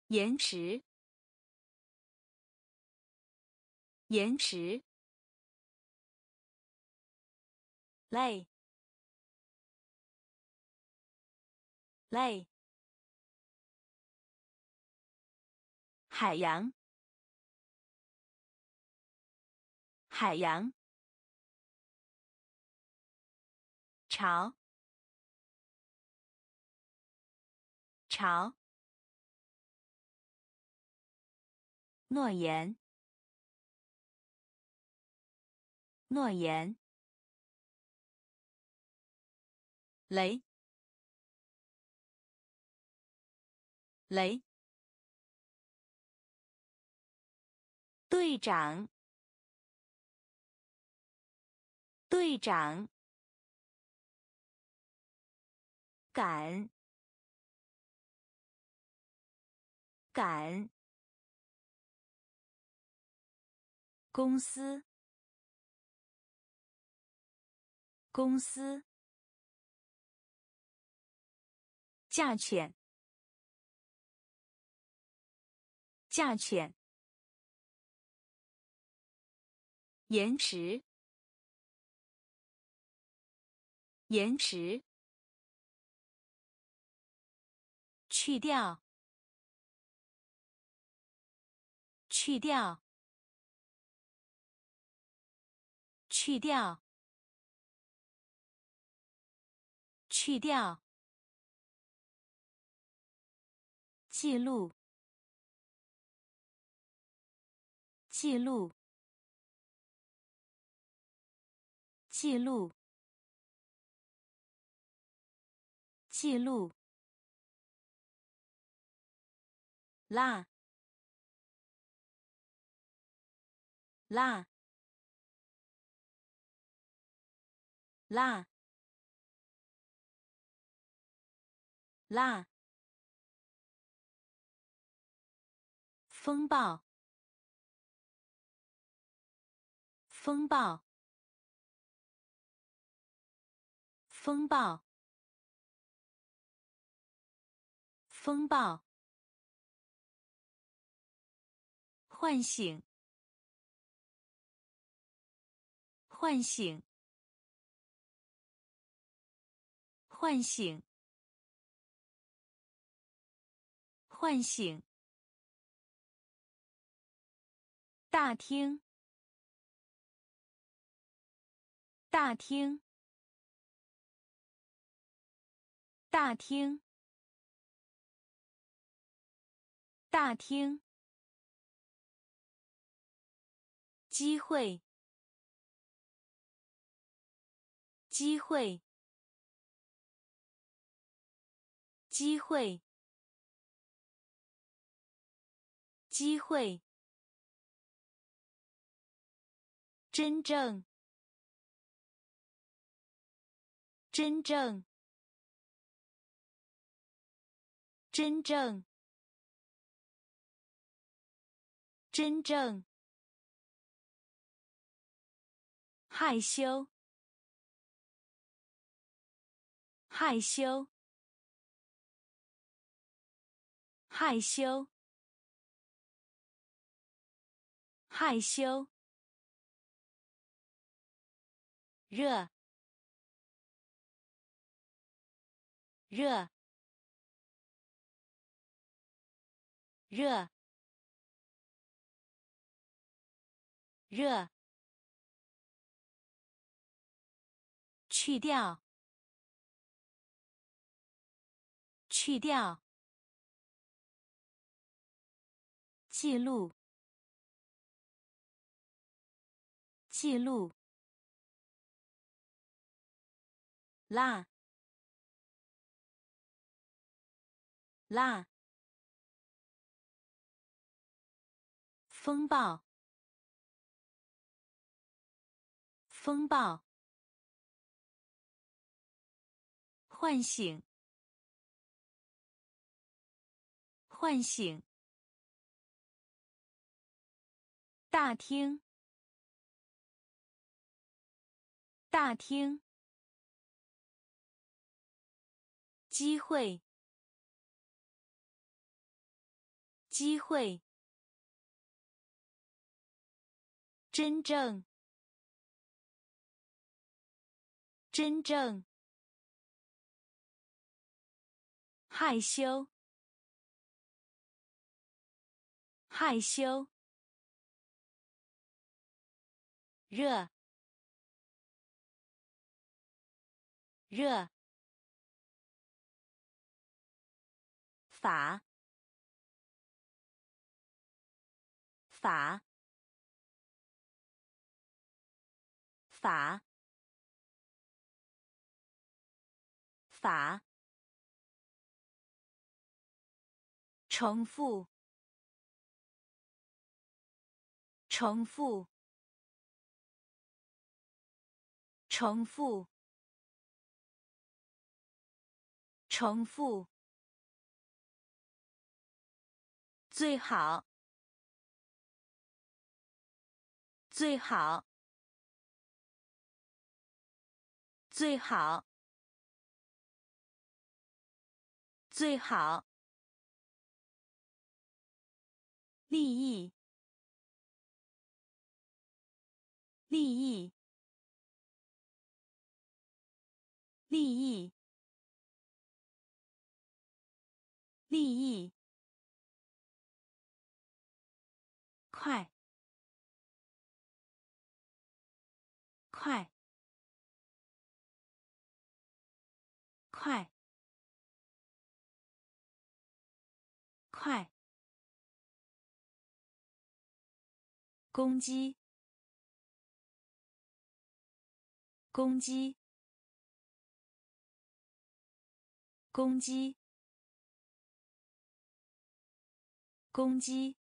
延迟，延迟。累，累。海洋，海洋。潮，潮。诺言，诺言。雷，雷，队长，队长，赶，赶，公司，公司。价钱，价钱。延迟，延迟。去掉，去掉，去掉，去掉。记录，记录，记录，记录。啦，啦，啦，啦。风暴，风暴，风暴，风暴，唤醒，唤醒，唤醒，唤醒。大厅，大厅，大厅，大厅。机会，机会，机会，机会。真正，真正，真正，真正，害羞，害羞，害羞，害羞。热，热，热，热，去掉，去掉，记录，记录。啦，啦，风暴，风暴，唤醒，唤醒，大厅，大厅。机会，机会，真正，真正，害羞，害羞，热，热。法，法，法，法，重复，重复，重复，重复。最好，最好，最好，最好。利益，利益，利益，利益。快，快，快，快！攻击，攻击，攻击，攻击！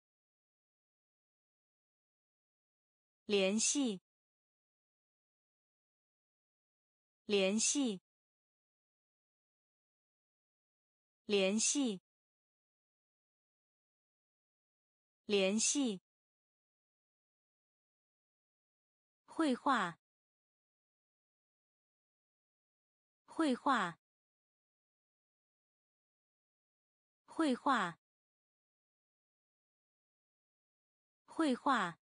联系，联系，联系，联系。绘画，绘画，绘画，绘画。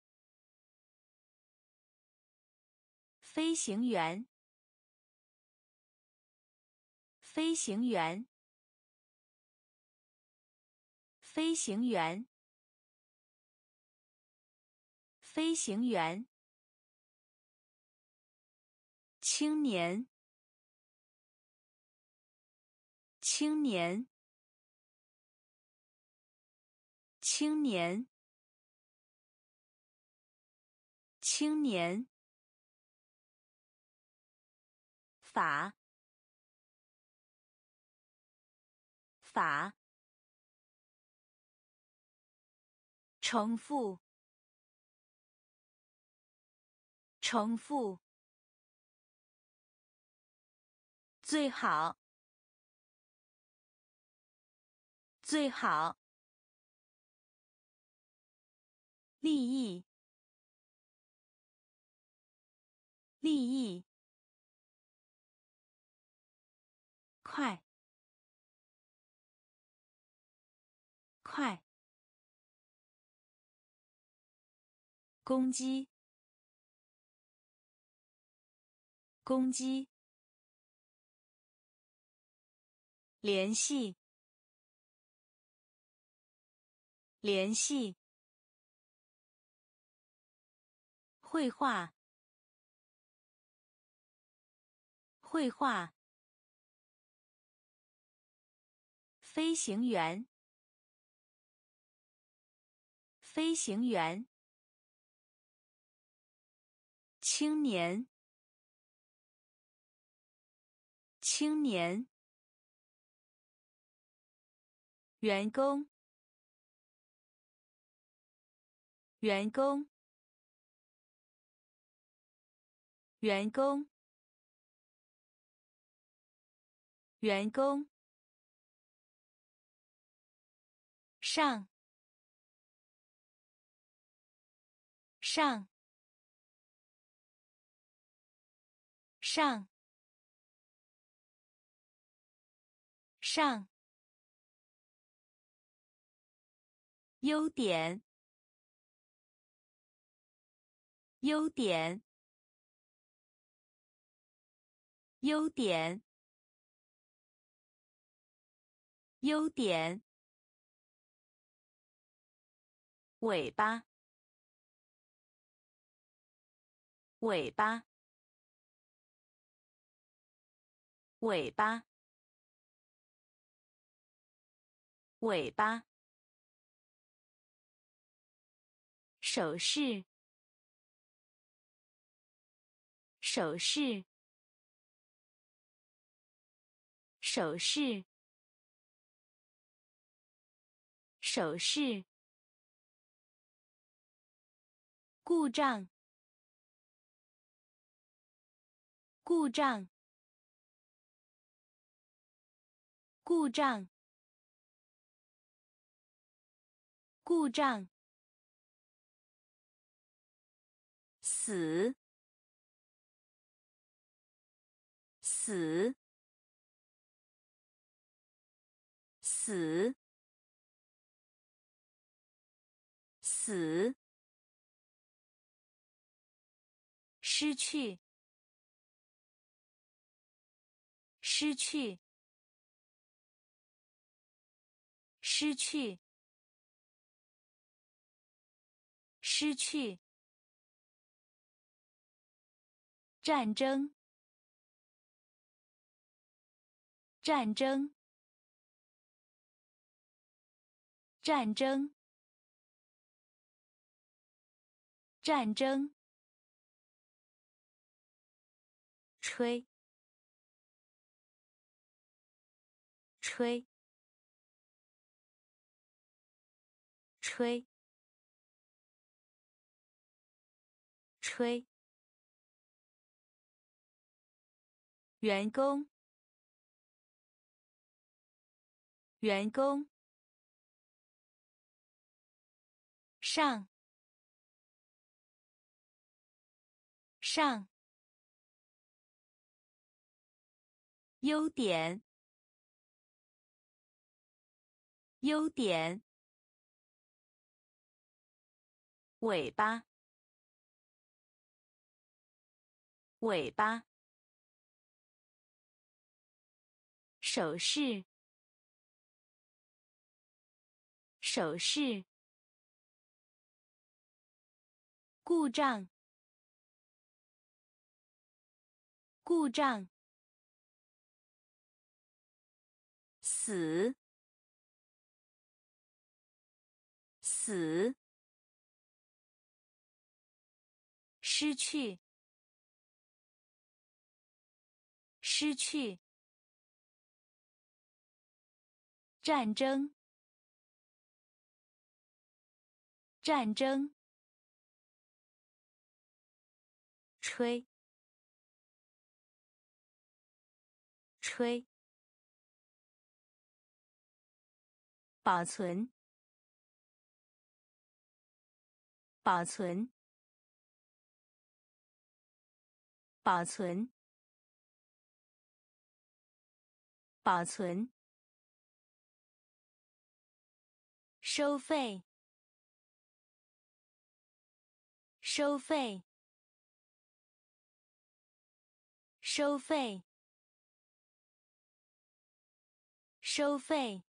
飞行员，飞行员，飞行员，飞行员。青年，青年，青年，青年。法，法，重复，重复，最好，最好，利益，利益。快，快！攻击，攻击！联系，联系！绘画，绘画！飞行员，飞行员，青年，青年，员工，员工，员工，员工。上，上，上，上。优点，优点，优点，优点。尾巴，尾巴，尾巴，尾巴。手势，手势，手势，手势。故障，故障，故障，故障。死，死，死，死。失去，失去，失去，失去。战争，战争，战争，战争。吹，吹，吹，吹。员工，员工。上，上。优点，优点，尾巴，尾巴，手势，手势，故障，故障，死。死，失去，失去，战争，战争，吹，吹，保存。保存，保存，保存。收费，收费，收费，收费。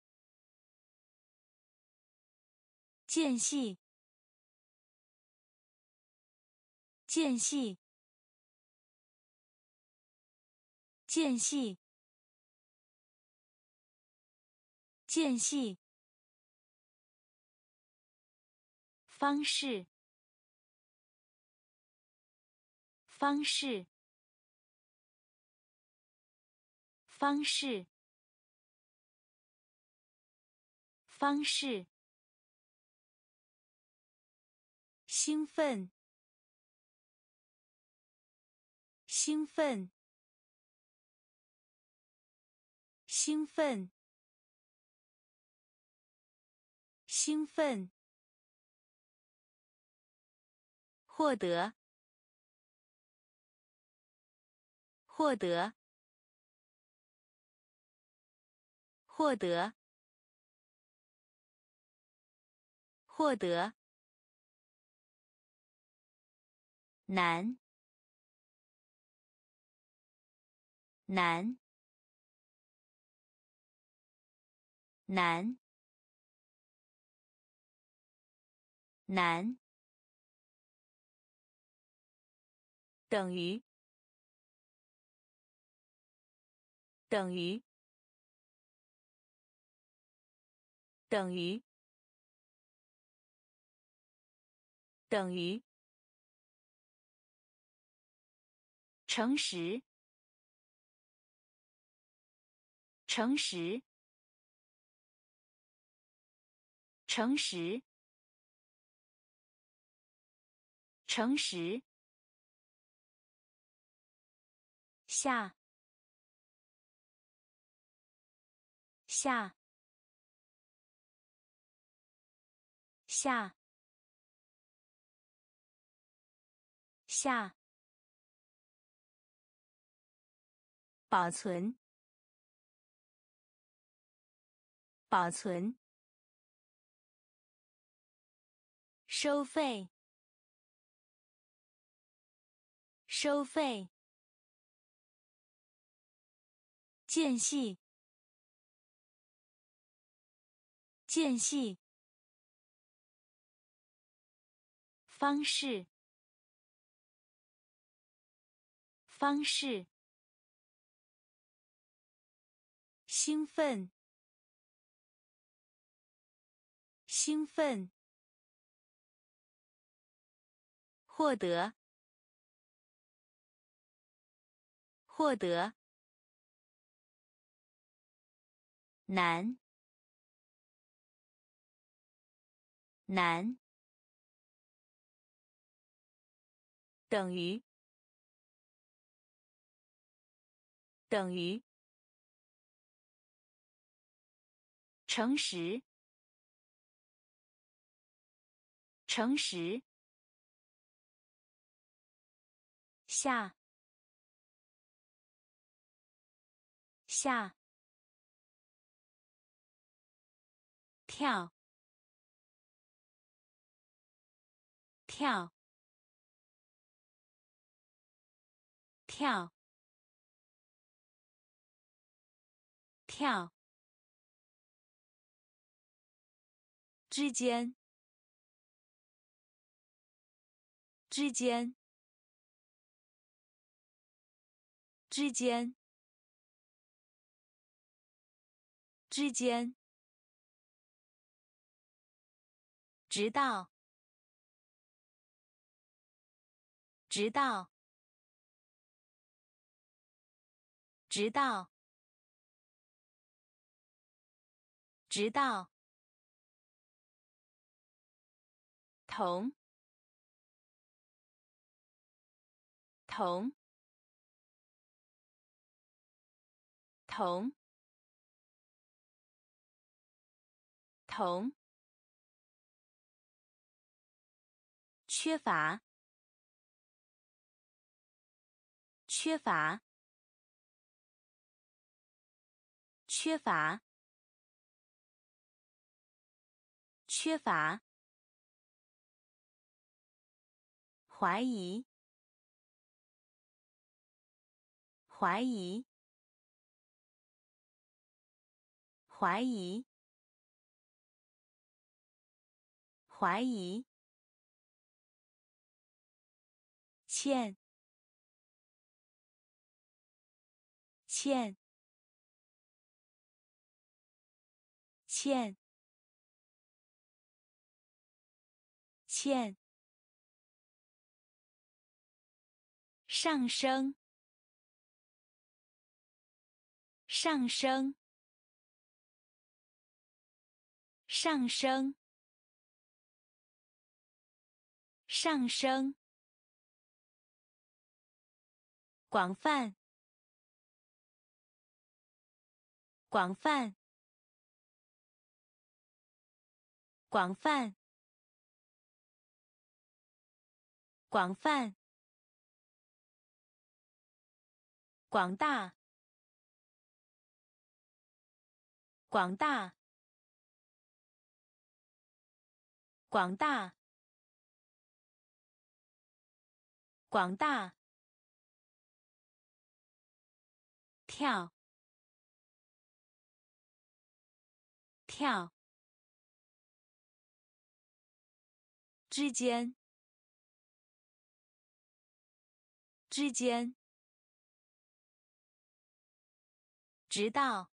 间隙。间隙，间隙，间隙。方式，方式，方式，方式。兴奋。兴奋，兴奋，兴奋！获得，获得，获得，获得！难。难，难，难，等于，等于，等于，等于，诚实。诚实，诚实，诚实。下，下，下，下。保存。保存，收费，收费，间隙，间隙，方式，方式，兴奋。兴奋，获得，获得，难，难，等于，等于，诚实。诚实，下，下，跳，跳，跳，跳。之间，之间，之间，之间，直到，直到，直到，直到。同，同，同，同，缺乏，缺乏，缺乏，缺乏。怀疑，怀疑，怀疑，怀疑，欠，欠，欠，欠。上升，上升，上升，上升。广泛，广泛，广泛，广泛。广大，广大，广大，广大，跳，跳，之间，之间。直到，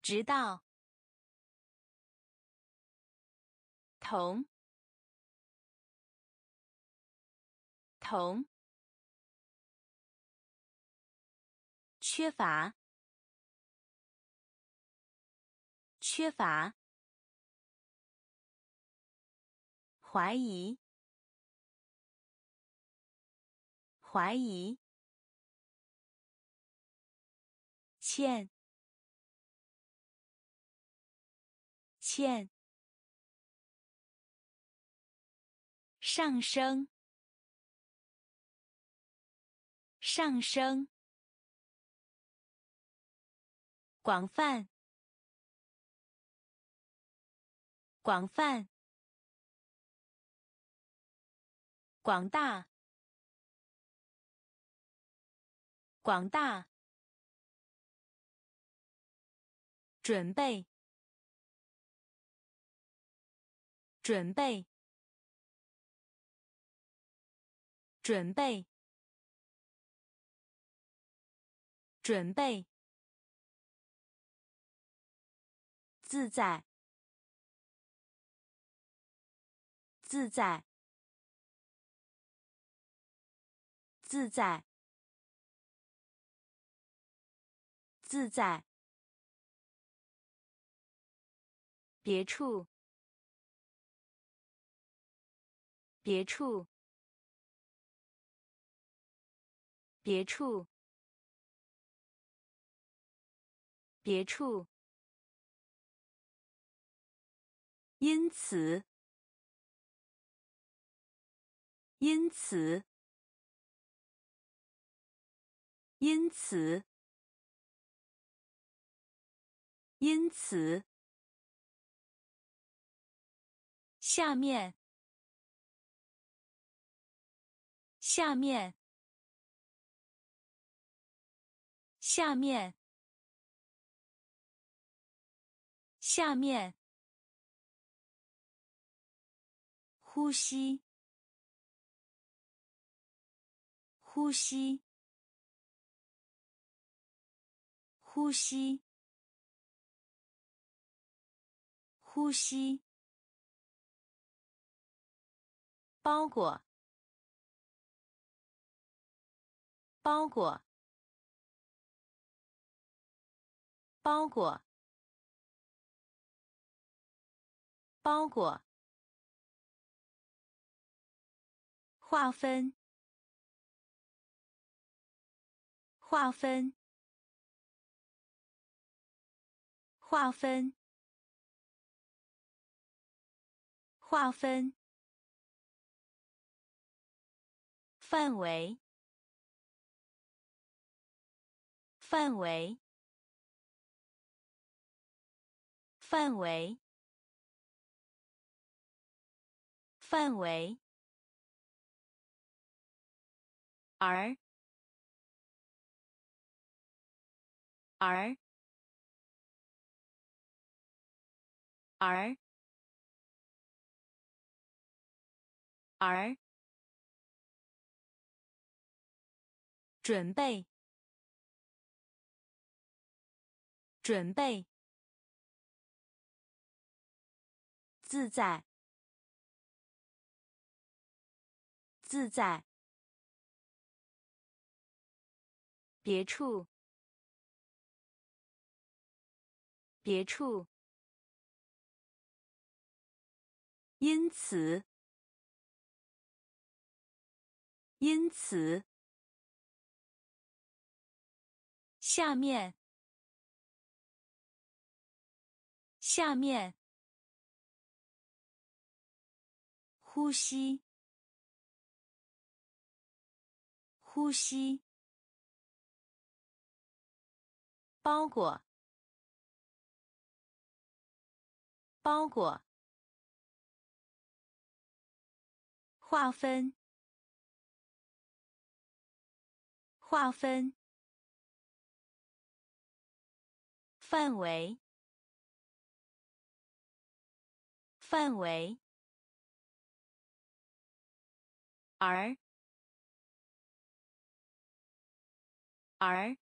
直到，同，同，缺乏，缺乏，怀疑，怀疑。欠，欠，上升，上升，广泛，广泛，广大，广大。准备，准备，准备，准备，自在，自在，自在，自在。别处，别处，别处，别处。因此，因此，因此。因此，下面，下面，下面，下面，呼吸，呼吸，呼吸。呼吸，包裹，包裹，包裹，包裹，划分，划分，划分。划分范围，范围，范围，范围，而，而，而。而准备，准备，自在，自在，别处，别处，因此。因此，下面，下面，呼吸，呼吸，包裹，包裹，划分。划分范围，范围，而，而，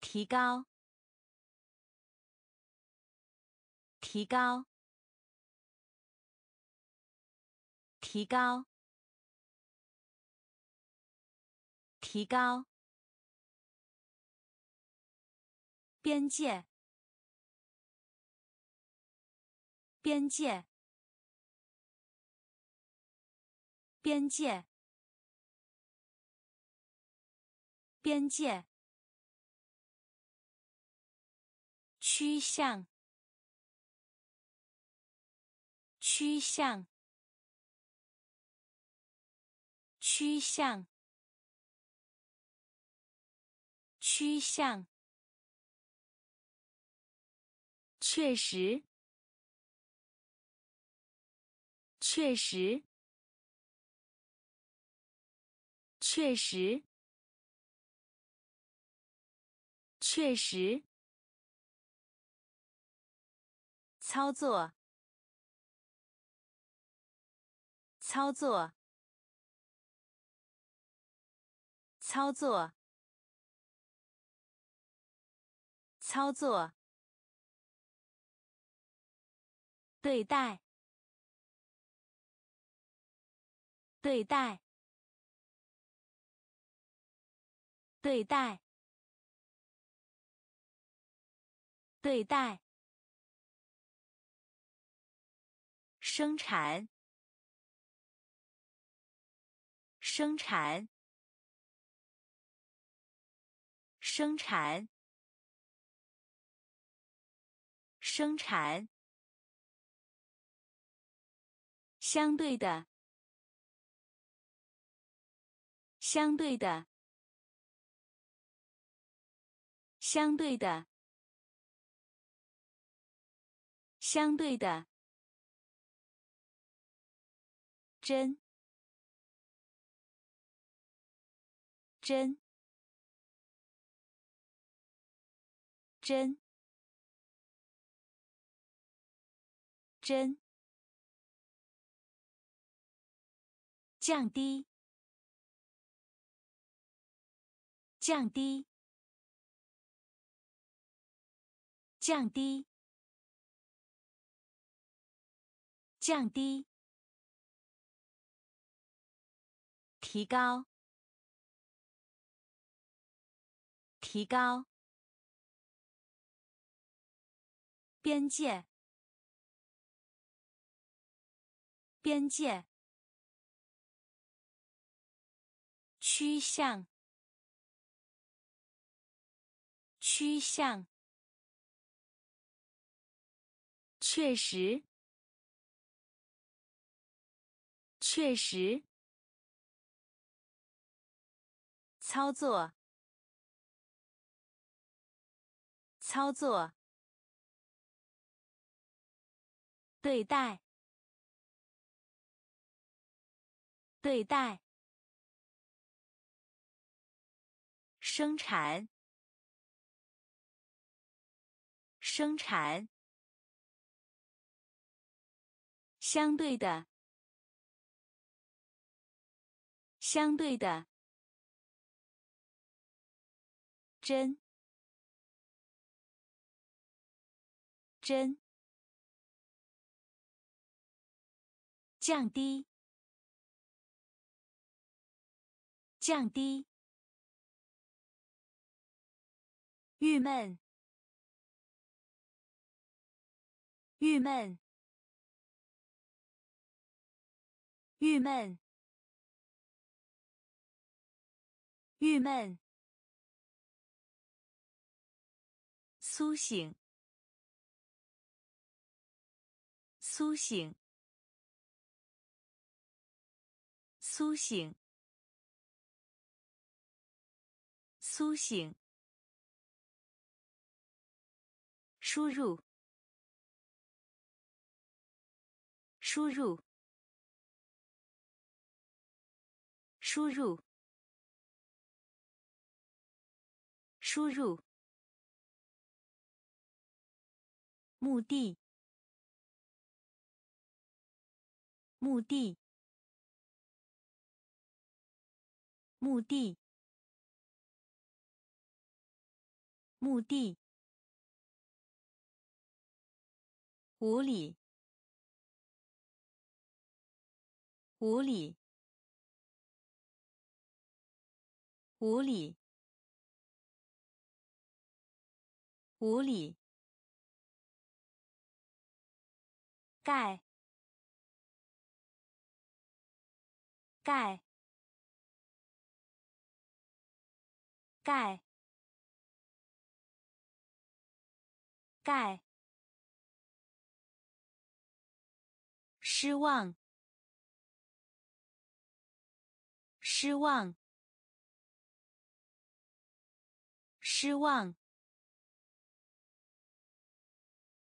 提高，提高，提高。提高边界，边界，边界，边界，趋向，趋向，趋向。趋向，确实，确实，确实，确实，操作，操作，操作。操作，对待，对待，对待，对待，生产，生产，生产。生产，相对的，相对的，相对的，相对的，真，真，真，真，降低，降低。降低，降低，提高，提高，边界，边界，趋向，趋向。确实，确实，操作，操作，对待，对待，生产，生产。相对的，相对的，真，真，降低，降低，郁闷，郁闷。郁闷，郁闷，苏醒，苏醒，苏醒，苏醒，输入，输入。输入，输入，目的，目的，目的，目的，无理，无理。无理，无理，盖，盖，盖，盖，失望，失望。失望，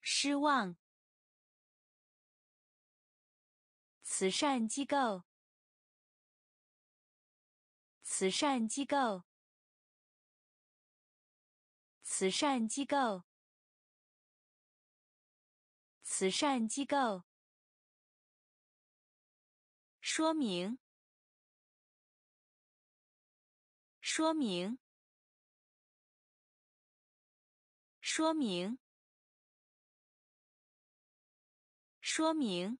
失望。慈善机构，慈善机构，慈善机构，慈善机构。说明，说明。说明，说明，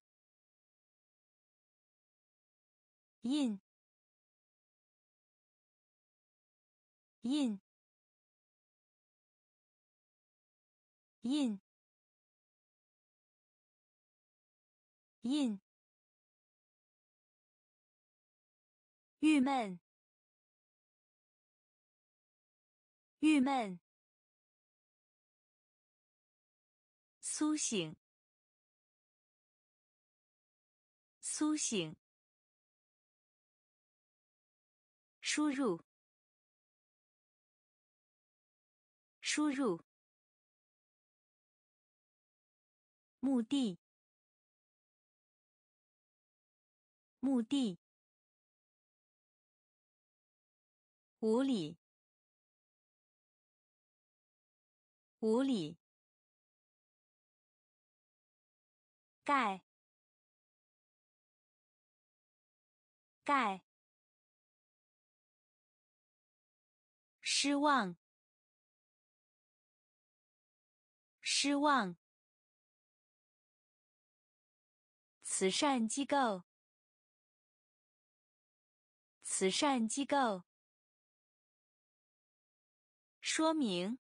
印，印，印，印，郁闷，郁闷。苏醒，苏醒，输入，输入，目的，目的，无理，无理，盖，盖。失望，失望。慈善机构，慈善机构。说明，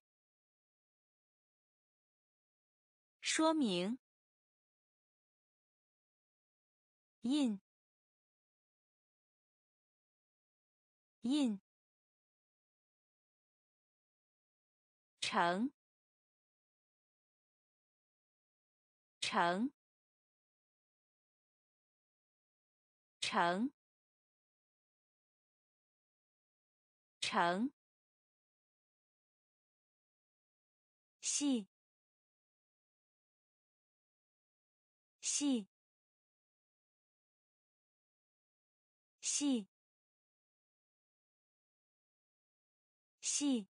说明。印，印。成，成，成，成，细，细，细，细。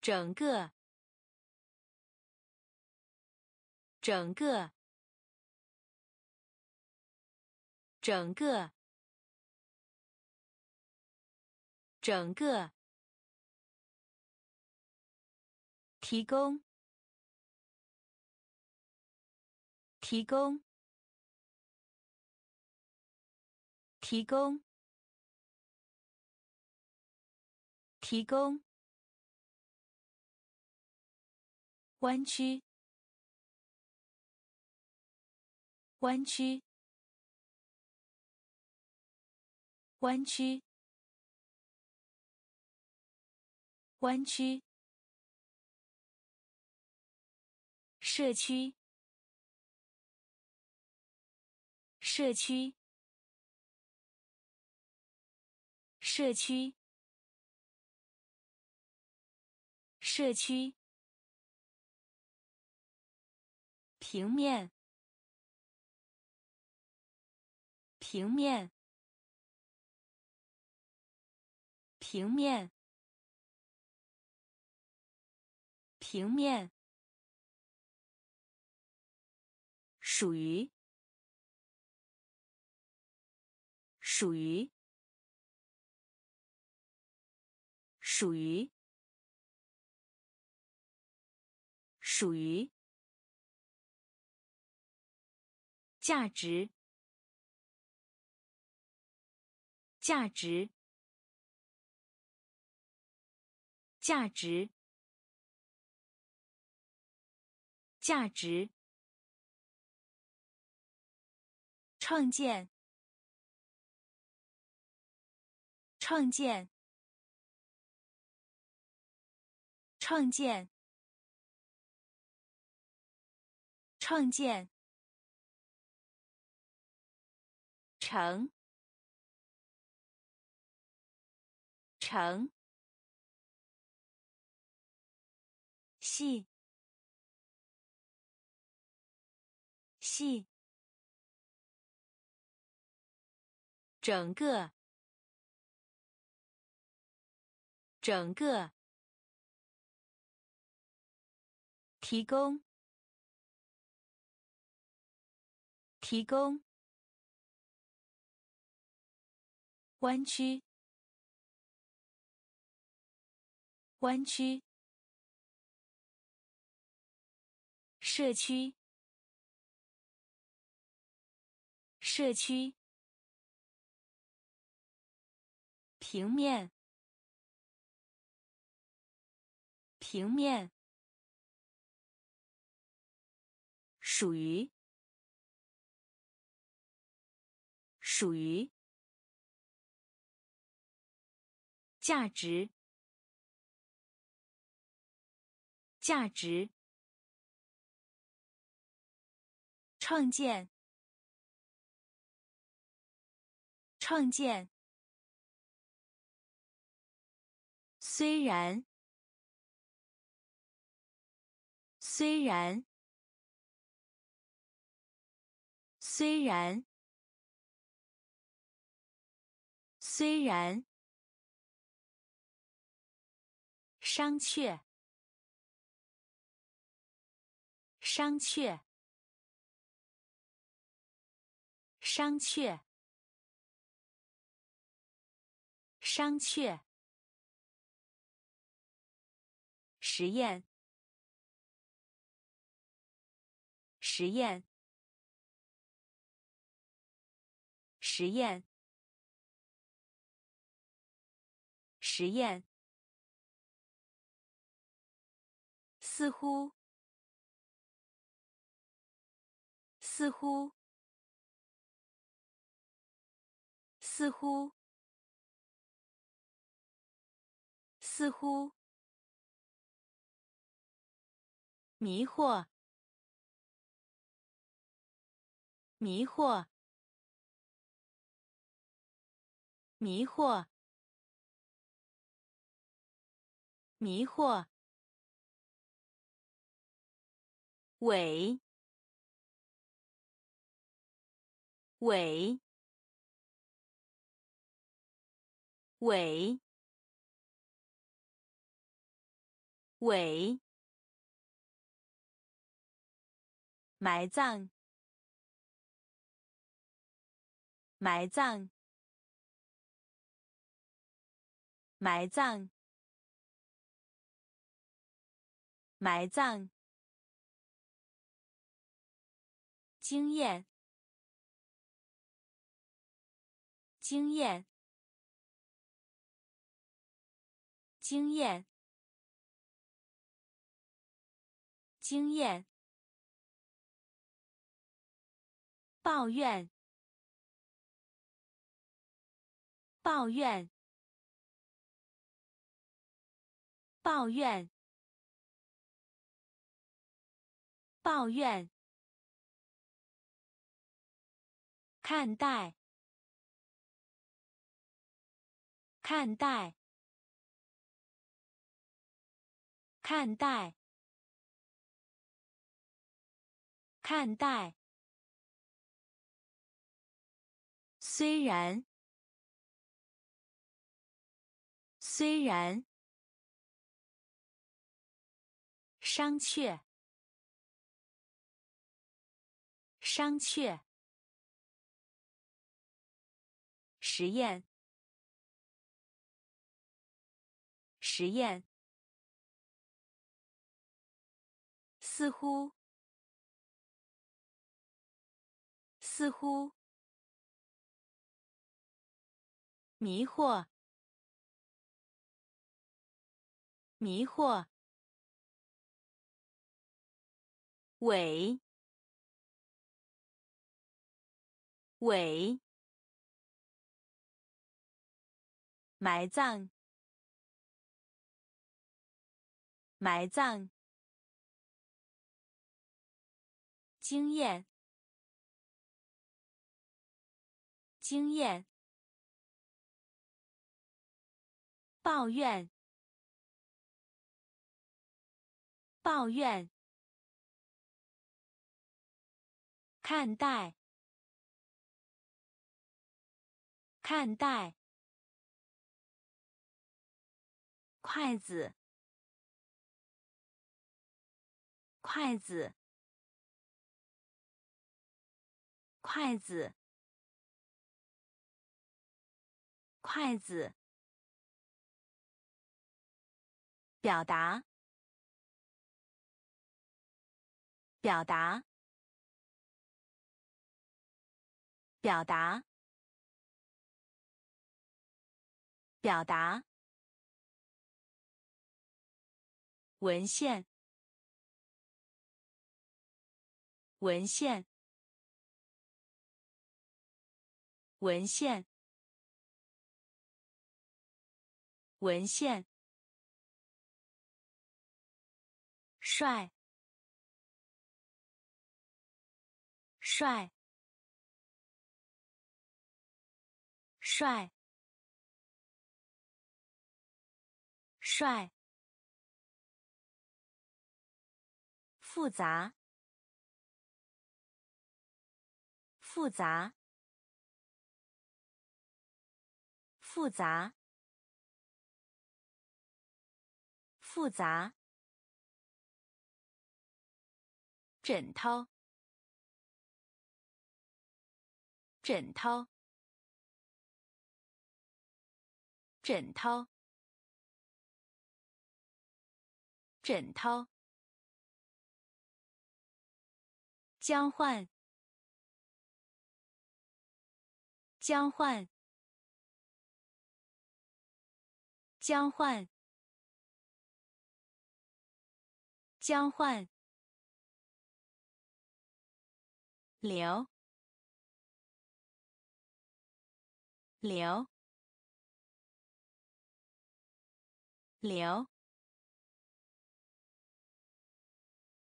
整个，整个，整个，整个，提供，提供，提供，提供。弯曲，弯曲，弯曲，弯曲。社区，社区，社区，社区。平面，平面，平面，平面，属于，属于，属于，属于。价值，价值，价值，价值。创建，创建，创建，创建。成，成，系，系，整个，整个，提供，提供。弯曲，弯曲。社区，社区。平面，平面。属于，属于。价值，价值，创建，创建，虽然，虽然，虽然，虽然，商榷，商榷，商榷，商榷。实验，实验，实验，实验。似乎，似乎，似乎，似乎。迷惑，迷惑，迷惑，迷惑。尾，尾，尾，尾。埋葬，埋葬，埋葬，埋葬。经验，经验，经验，经验。抱怨，抱怨，抱怨，抱怨。看待，看待，看待，看待。虽然，虽然，商榷，商榷，实验，实验，似乎，似乎。迷惑，迷惑。尾，尾。埋葬，埋葬。经验，经验。抱怨，抱怨。看待，看待。筷子，筷子，筷子，筷子。表达，表达，表达，表达。文献，文献，文献，文献。帅，帅，帅，帅，复杂，复杂，复杂，复杂，枕头，枕头，枕头。枕头，交换，交换，交换，交换，流，流，流。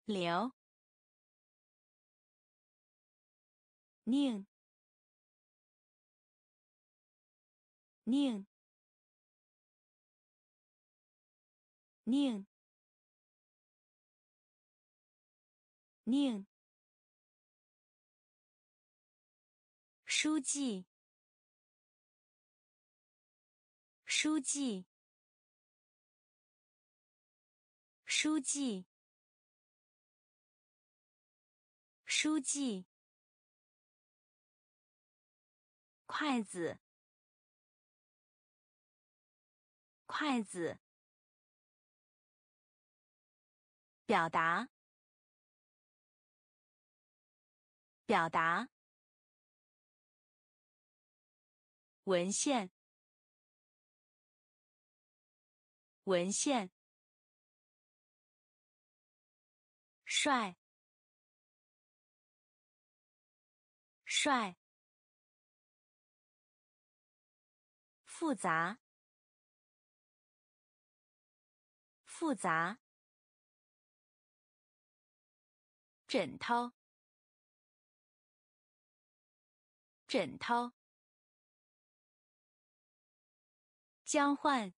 流，宁，宁，宁，宁，书记，书记，书记。书记，筷子，筷子，表达，表达，文献，文献，帅。帅，复杂，复杂，枕头，枕头，交换，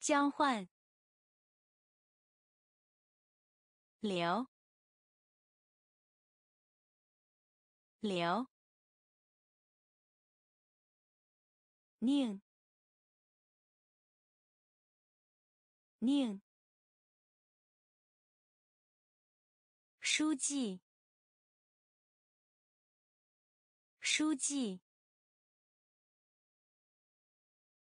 交换，流。流，宁，宁，书记，书记，